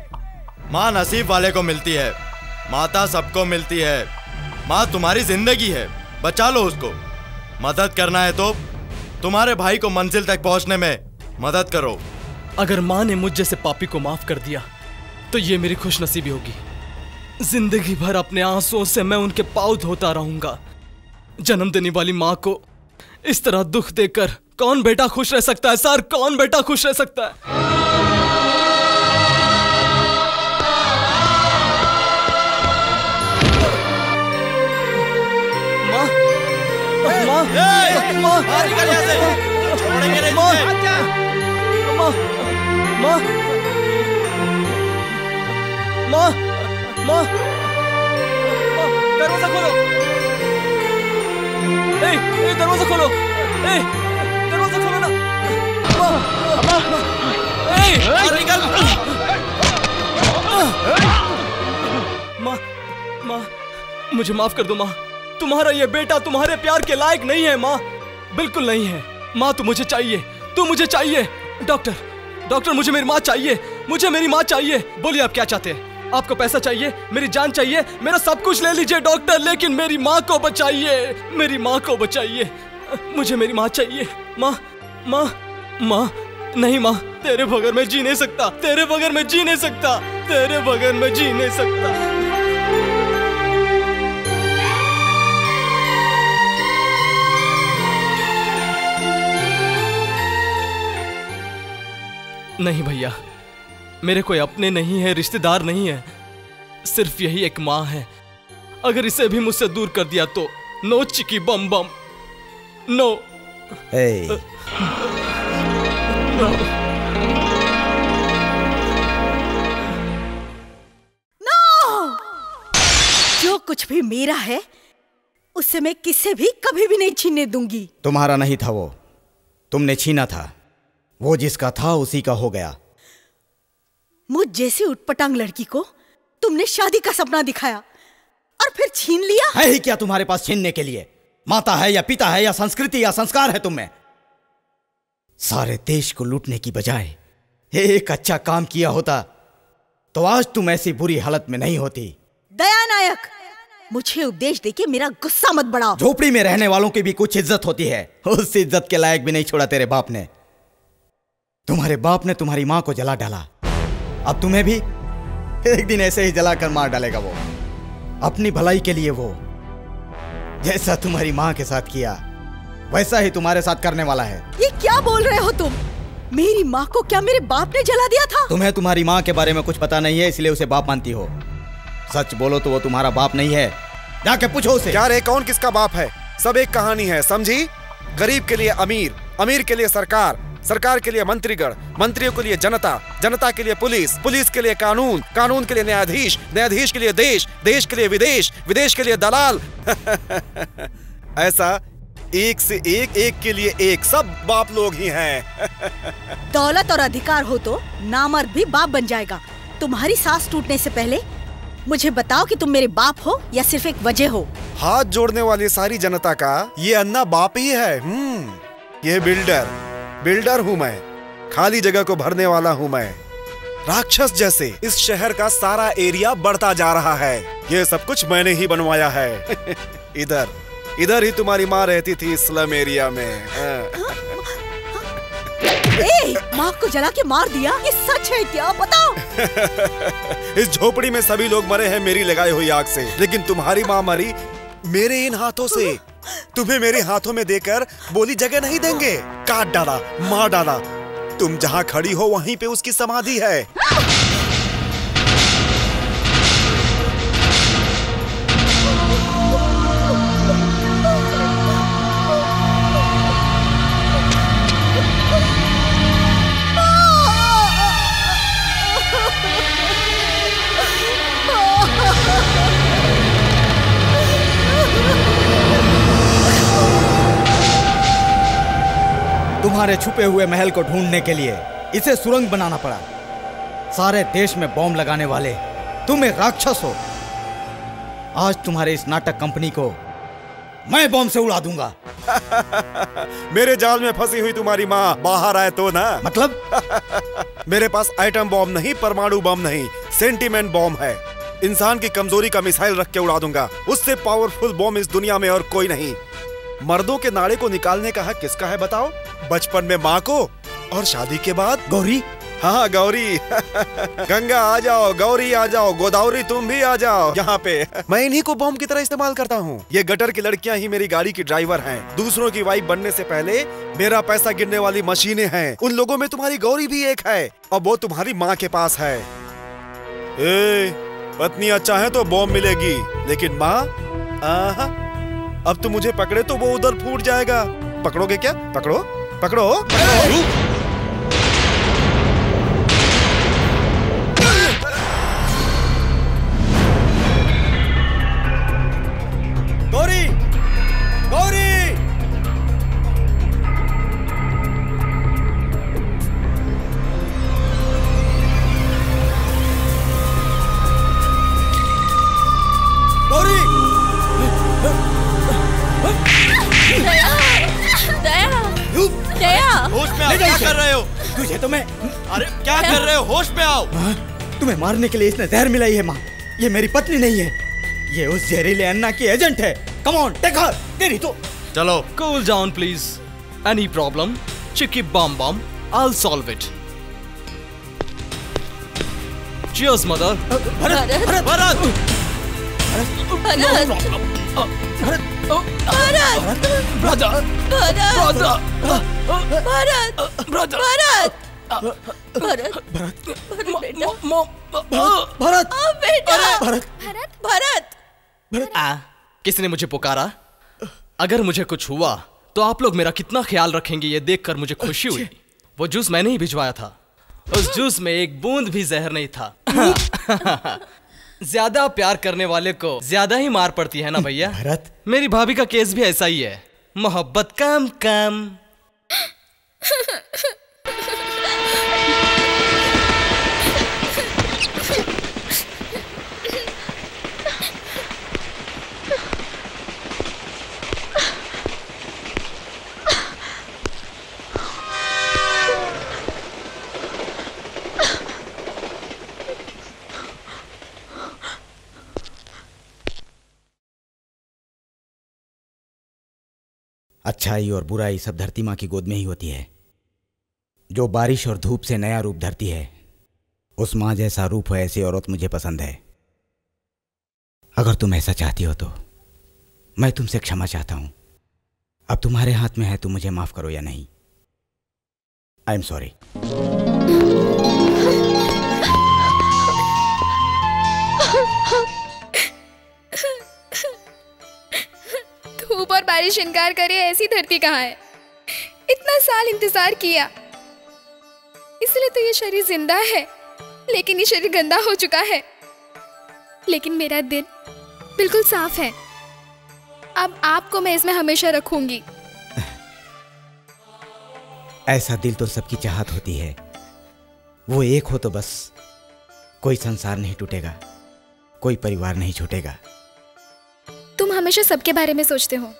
माँ नसीब वाले को मिलती है। माता सबको मिलती है। माँ तुम्हारी ज़िंदगी है। बचा लो उसको। मदद करना है तो तुम्हारे भाई को मंजिल तक पहुँचने में मदद करो। अगर माँ ने मुझ जैसे पापी को माफ़ कर दिया तो ये मेरी खुशनसीबी होगी। ज़िंदगी भर अपने आंसुओं से मैं उनके पाँव धोता रहूँगा। जन्म देने वाली माँ को इस तरह दुख देकर कौन बेटा खुश रह सकता है? सर कौन बेटा खुश रह सकता है? माँ माँ माँ छोड़ेंगे नहीं माँ माँ माँ माँ माँ माँ, दरवाज़ा खोलो। दरवाज़ा खोलो दरवाज़ा खोलो ना निकल माँ मुझे माफ़ कर दो, माँ। तुम्हारा ये बेटा तुम्हारे प्यार के लायक नहीं है, माँ। बिल्कुल नहीं है। माँ, तू मुझे चाहिए। तू मुझे चाहिए। डॉक्टर डॉक्टर, मुझे मेरी माँ चाहिए। मुझे मेरी माँ चाहिए। बोलिए आप क्या चाहते हैं? आपको पैसा चाहिए, मेरी जान चाहिए, मेरा सब कुछ ले लीजिए, डॉक्टर, लेकिन मेरी माँ को बचाइए, मेरी माँ को बचाइए। मुझे मेरी माँ चाहिए। माँ माँ माँ, नहीं माँ, तेरे बगैर मैं जी नहीं सकता, तेरे बगैर मैं जी नहीं सकता, तेरे बगैर मैं जी नहीं सकता। नहीं भैया मेरे कोई अपने नहीं है रिश्तेदार नहीं है। सिर्फ़ यही एक माँ है। अगर इसे भी मुझसे दूर कर दिया तो नो चिकी बम बम। नो। ए, नो। जो कुछ भी मेरा है उससे मैं किसे भी कभी भी नहीं छीनने दूँगी। तुम्हारा नहीं था वो। तुमने छीना था। वो जिसका था उसी का हो गया। मुझ जैसी उटपटांग लड़की को तुमने शादी का सपना दिखाया और और फिर छीन लिया? है ही क्या तुम्हारे पास छीनने के लिए? माता है या पिता है या संस्कृति या संस्कार है तुम्हें? सारे देश को लूटने की बजाय एक अच्छा काम किया होता तो आज तुम ऐसी बुरी हालत में नहीं होती। दया नायक मुझे उपदेश देके मेरा गुस्सा मत बढ़ाओ। झोपड़ी में रहने वालों की भी कुछ इज़्ज़त होती है। उस इज़्ज़त के लायक भी नहीं छोड़ा तेरे बाप ने। तुम्हारे बाप ने तुम्हारी माँ को जला डाला। अब तुम्हें भी एक दिन ऐसे ही जलाकर मार डालेगा वो। अपनी भलाई के लिए वो। जैसा तुम्हारी माँ के साथ किया वैसा ही तुम्हारे साथ करने वाला है। ये क्या बोल रहे हो तुम? मेरी माँ को क्या मेरे बाप ने जला दिया था? तुम्हें तुम्हारी माँ के बारे में कुछ पता नहीं है इसलिए उसे बाप मानती हो। सच बोलो तो वो तुम्हारा बाप नहीं है। जाके पूछो उसे। क्या रे कौन किसका बाप है? सब एक कहानी है समझी? गरीब के लिए अमीर अमीर के लिए सरकार सरकार के लिए मंत्रीगण मंत्रियों के लिए जनता जनता के लिए पुलिस पुलिस के लिए कानून कानून के लिए न्यायाधीश न्यायाधीश के लिए देश देश के लिए विदेश विदेश के लिए दलाल। ऐसा एक से एक एक के लिए एक सब बाप लोग ही हैं। दौलत और अधिकार हो तो नामर्द भी बाप बन जाएगा। तुम्हारी सांस टूटने से पहले मुझे बताओ कि तुम मेरे बाप हो या सिर्फ़ एक वजह हो। हाथ जोड़ने वाली सारी जनता का ये अन्ना बाप ही है। हम्म ये बिल्डर। बिल्डर हूँ मैं खाली जगह को भरने वाला हूँ मैं। राक्षस जैसे इस शहर का सारा एरिया बढ़ता जा रहा है। ये सब कुछ मैंने ही बनवाया है। इधर इधर ही तुम्हारी माँ रहती थी स्लम एरिया में। हाँ। ए, माँ को जला के मार दिया? ये सच है क्या? बताओ। इस झोपड़ी में सभी लोग मरे हैं मेरी लगाई हुई आग से। लेकिन तुम्हारी माँ मरी मेरे इन हाथों से। तुम्हें मेरे हाथों में देकर बोली जगह नहीं देंगे। काट डाला, मार डाला। तुम जहाँ खड़ी हो, वहीं पे उसकी समाधि है। तुम्हारे छुपे हुए महल को ढूँढने के लिए इसे सुरंग बनाना पड़ा। सारे देश में बॉम्ब लगाने वाले तुम एक राक्षस हो। आज तुम्हारे इस नाटक कंपनी को मैं बॉम्ब से उड़ा दूँगा। मेरे जाल में फंसी हुई तुम्हारी माँ बाहर आए तो ना? मतलब? मेरे पास आइटम बॉम्ब नहीं परमाणु बॉम्ब नहीं सेंटीमेंट बॉम्ब है। इंसान की कमज़ोरी का मिसाइल रख के उड़ा दूँगा। उससे पावरफुल बॉम्ब इस दुनिया में और कोई नहीं। मर्दों के नाड़े को निकालने का हक किसका है बताओ? बचपन में माँ को और शादी के बाद गौरी? हाँ गौरी। गंगा आ जाओ गौरी आ जाओ गोदावरी तुम भी आ जाओ यहाँ पे। मैं इन्हीं को बॉम्ब की तरह इस्तेमाल करता हूँ। ये गटर की लड़कियाँ ही मेरी गाड़ी की ड्राइवर हैं। दूसरों की वाइफ बनने से पहले मेरा पैसा गिरने वाली मशीनें हैं। उन लोगों में तुम्हारी गौरी भी एक है और वो तुम्हारी माँ के पास है। ए, अच्छा है तो बॉम्ब मिलेगी लेकिन माँ? अब तुम मुझे पकड़े तो वो उधर फूट जाएगा। पकड़ोगे क्या? पकड़ो। पकड़ो, पकड़ो। होश में तुम्हें मारने के लिए इसने जहर मिलाई है माँ। ये मेरी पत्नी नहीं है। ये उस जहरीले अन्ना की एजेंट है। कम ऑन टेक हर तेरी तो। चलो। Cool down please any problem चिकी बम बम I solve it Cheers, mother. Bharat Bharat Bharat. Bharat. Bharat Brother. Bharat. Brother. Bharat. Brother. Bharat Bharat Bharat बेटा। भरत भरत भरत भरत किसने मुझे पुकारा? अगर मुझे कुछ हुआ तो आप लोग मेरा कितना ख्याल रखेंगे ये देखकर मुझे खुशी हुई। वो जूस मैंने ही भिजवाया था। उस जूस में एक बूंद भी जहर नहीं था। ज़्यादा प्यार करने वाले को ज़्यादा ही मार पड़ती है ना भैया? भरत। मेरी भाभी का केस भी ऐसा ही है। मोहब्बत कम कम। अच्छाई और बुराई सब धरती माँ की गोद में ही होती है। जो बारिश और धूप से नया रूप धरती है, उस माँ जैसा रूप है, ऐसी औरत मुझे पसंद है। अगर तुम ऐसा चाहती हो तो मैं तुमसे क्षमा चाहता हूँ। अब तुम्हारे हाथ में है तुम मुझे माफ़ करो या नहीं। आई एम सॉरी बारिश इनकार करे ऐसी धरती कहाँ है? इतना साल इंतज़ार किया। इसलिए तो ये शरीर ज़िंदा है लेकिन ये शरीर गंदा हो चुका है। लेकिन मेरा दिल बिल्कुल साफ़ है। अब आपको मैं इसमें हमेशा रखूँगी। ऐसा दिल तो सबकी चाहत होती है। वो एक हो तो बस कोई संसार नहीं टूटेगा कोई परिवार नहीं छूटेगा। तुम हमेशा सबके बारे में सोचते हो।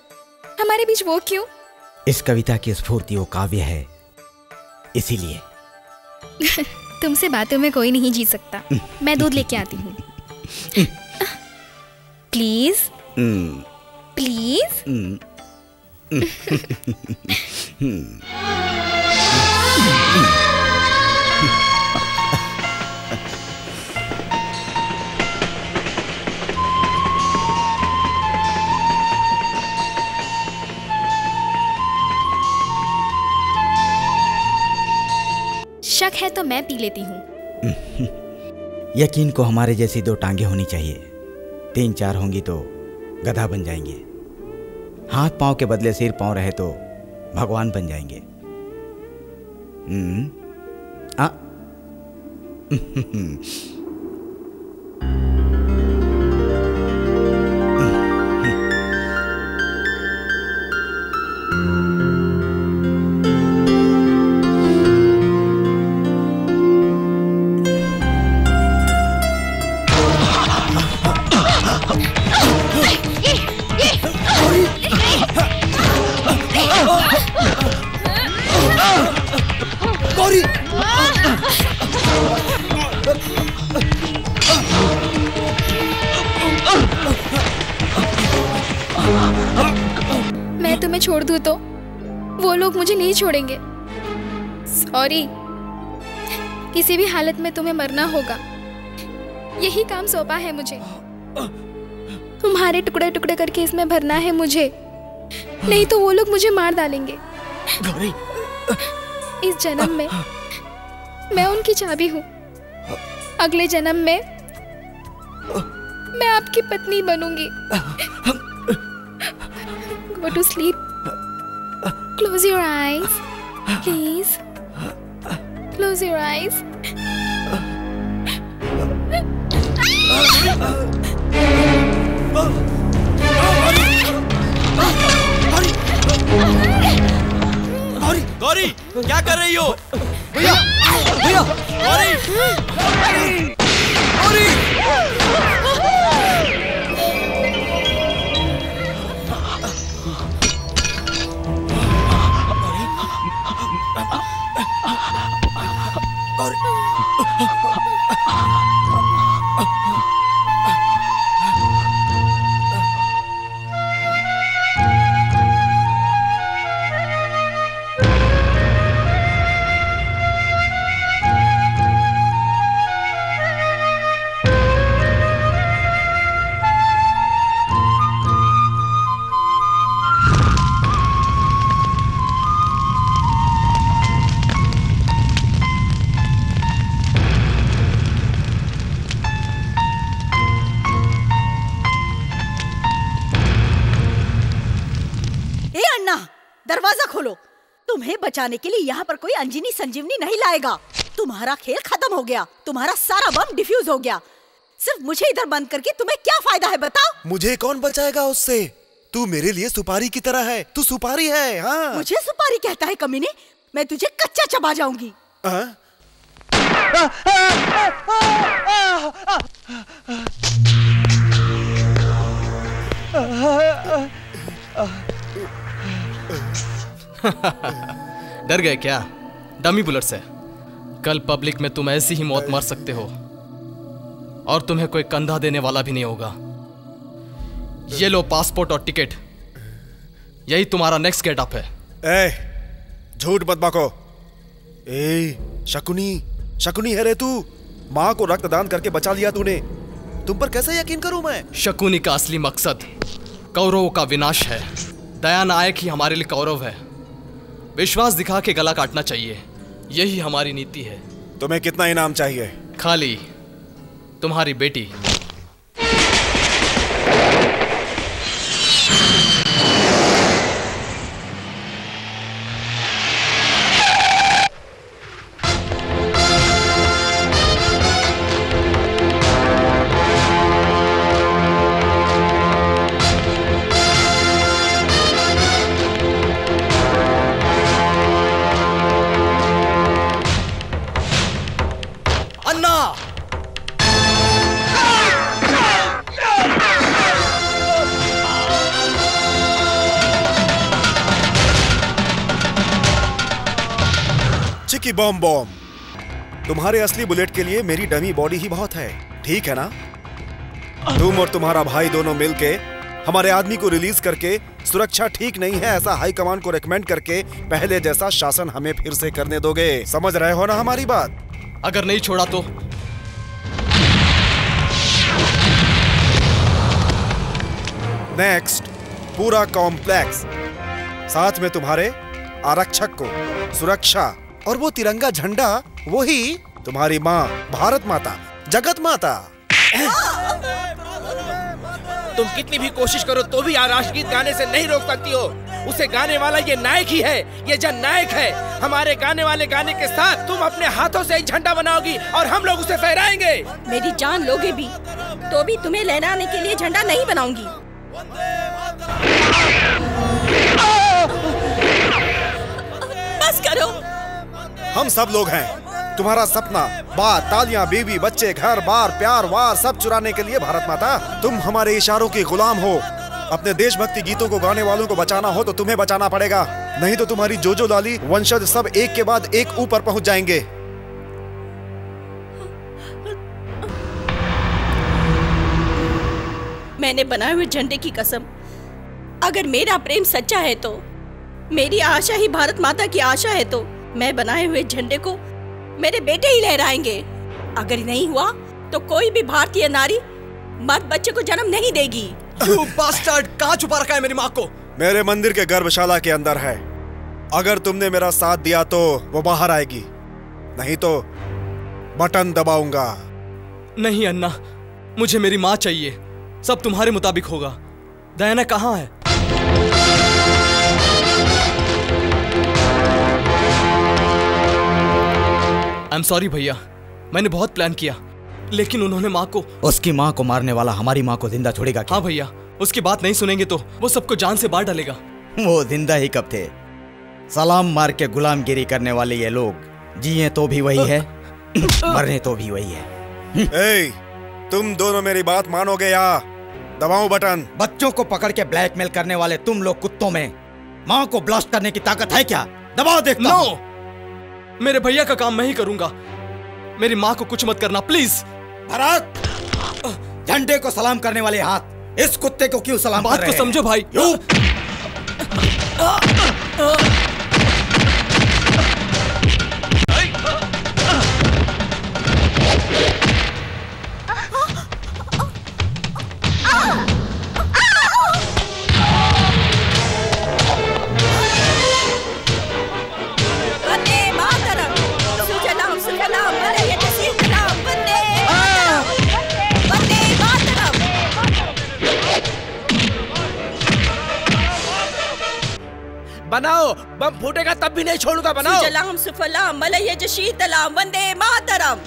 हमारे बीच वो क्यों? इस कविता की स्फूर्ति वो काव्य है। इसीलिए। तुमसे बातों में कोई नहीं जी सकता। मैं दूध लेके आती हूँ। प्लीज़। Hmm, please. हम्म, शक है तो मैं पी लेती हूँ। यकीन को हमारे जैसी दो टांगे होनी चाहिए। तीन चार होंगी तो गधा बन जाएँगे। हाथ पाँव के बदले सिर पाँव रहे तो भगवान बन जाएँगे। हम्म, किसी भी हालत में तुम्हें मरना होगा। यही काम सौंपा है मुझे। तुम्हारे टुकड़े टुकड़े करके इसमें भरना है मुझे। नहीं तो वो लोग मुझे मार डालेंगे। इस जन्म में मैं उनकी चाबी हूँ। अगले जन्म में मैं आपकी पत्नी बनूँगी। Go to sleep. Close your eyes, please. Close your eyes. क्या कर रही हो? भैया भैया। गौरी बचाने के लिए यहाँ पर कोई अंजनी संजीवनी नहीं लाएगा। तुम्हारा खेल खत्म हो गया। तुम्हारा सारा बम डिफ्यूज हो गया। सिर्फ़ मुझे इधर बंद करके तुम्हें क्या फ़ायदा है बताओ? मुझे कौन बचाएगा उससे? तू मेरे लिए सुपारी की तरह है। तू सुपारी है हाँ। मुझे सुपारी कहता है कमीने। मैं तुझे कच्चा चबा जाऊँगी। हाँ? डर गए क्या? डमी बुलेट से कल पब्लिक में तुम ऐसी ही मौत मर सकते हो। और तुम्हें कोई कंधा देने वाला भी नहीं होगा। ये लो पासपोर्ट और टिकट यही तुम्हारा नेक्स्ट गेटअप है। ए झूठ मत बको ए शकुनी शकुनी है रे तू? माँ को रक्तदान करके बचा लिया तूने। तुम पर कैसे यकीन करूँ मैं? शकुनी का असली मकसद कौरवों का विनाश है। दया नायक ही हमारे लिए कौरव है। विश्वास दिखा के गला काटना चाहिए। यही हमारी नीति है। तुम्हें कितना इनाम चाहिए? खाली तुम्हारी बेटी। चिकी बॉम बॉम। तुम्हारे असली बुलेट के लिए मेरी डमी बॉडी ही बहुत है ठीक है ना? तुम और तुम्हारा भाई दोनों मिलके हमारे आदमी को रिलीज़ करके सुरक्षा ठीक नहीं है ऐसा हाई कमांड को रेकमेंड करके पहले जैसा शासन हमें फिर से करने दोगे। समझ रहे हो ना हमारी बात? अगर नहीं छोड़ा तो। नेक्स्ट पूरा कॉम्प्लेक्स साथ में तुम्हारे आरक्षक को सुरक्षा। और वो तिरंगा झंडा वही तुम्हारी माँ भारत माता जगत माता। तुम कितनी भी कोशिश करो तो भी आज राष्ट्रगीत गाने से नहीं रोक सकती हो। उसे गाने वाला ये नायक ही है ये जन नायक है। हमारे गाने वाले गाने के साथ तुम अपने हाथों से एक झंडा बनाओगी और हम लोग उसे फहराएँगे। मेरी जान लोगे भी तो भी तुम्हें लहराने के लिए झंडा नहीं बनाऊँगी। बस करो। हम सब लोग हैं। तुम्हारा सपना, बात, तालियाँ, बीवी, बच्चे, घर, बार, प्यार, वार, सब चुराने के लिए भारत माता, तुम हमारे इशारों के गुलाम हो। अपने देशभक्ति गीतों को गाने वालों को बचाना हो तो तुम्हें बचाना पड़ेगा। नहीं तो तुम्हारी जोजो लाली, वंशज सब एक के बाद एक ऊपर पहुँच जाएँगे। मैंने बनाए हुए झंडे की कसम। अगर मेरा प्रेम सच्चा है तो मेरी आशा ही भारत माता की आशा है तो। मैं बनाए हुए झंडे को मेरे बेटे ही लहराएँगे। अगर नहीं हुआ तो कोई भी भारतीय नारी मर्द बच्चे को जन्म नहीं देगी। यू बास्टर्ड कहाँ छुपा रखा है मेरी माँ को? मेरे मंदिर के गर्भशाला के अंदर है। अगर तुमने मेरा साथ दिया तो वो बाहर आएगी। नहीं तो बटन दबाऊँगा। नहीं अन्ना। मुझे मेरी माँ चाहिए। सब तुम्हारे मुताबिक होगा। दयाना कहाँ है? आई एम सॉरी भैया। मैंने बहुत प्लान किया। लेकिन उन्होंने माँ को उसकी माँ को मारने वाला हमारी माँ को ज़िंदा छोड़ेगा हाँ भैया। उसकी बात नहीं सुनेंगे तो वो सबको जान से बाहर डालेगा। वो ज़िंदा ही कब थे? सलाम मार के गुलामगिरी करने वाले ये लोग। जिए तो भी वही है मरने तो भी वही है। ए, तुम दोनों मेरी बात मानोगे या? दबाऊं बटन। बच्चों को पकड़ के ब्लैकमेल करने वाले तुम लोग कुत्तों में। माँ को ब्लास्ट करने की ताकत है क्या? दबाओ देखता नो मेरे भैया का काम मैं ही करूँगा। मेरी माँ को कुछ मत करना प्लीज़ भरत! झंडे को सलाम करने वाले हाथ इस कुत्ते को क्यों सलाम बात को? समझो भाई। बनाओ बम फूटेगा तब भी नहीं छोड़ूगा बनाओ। सुजलाम सुफलाम मलय शीतलाम वंदे मातरम।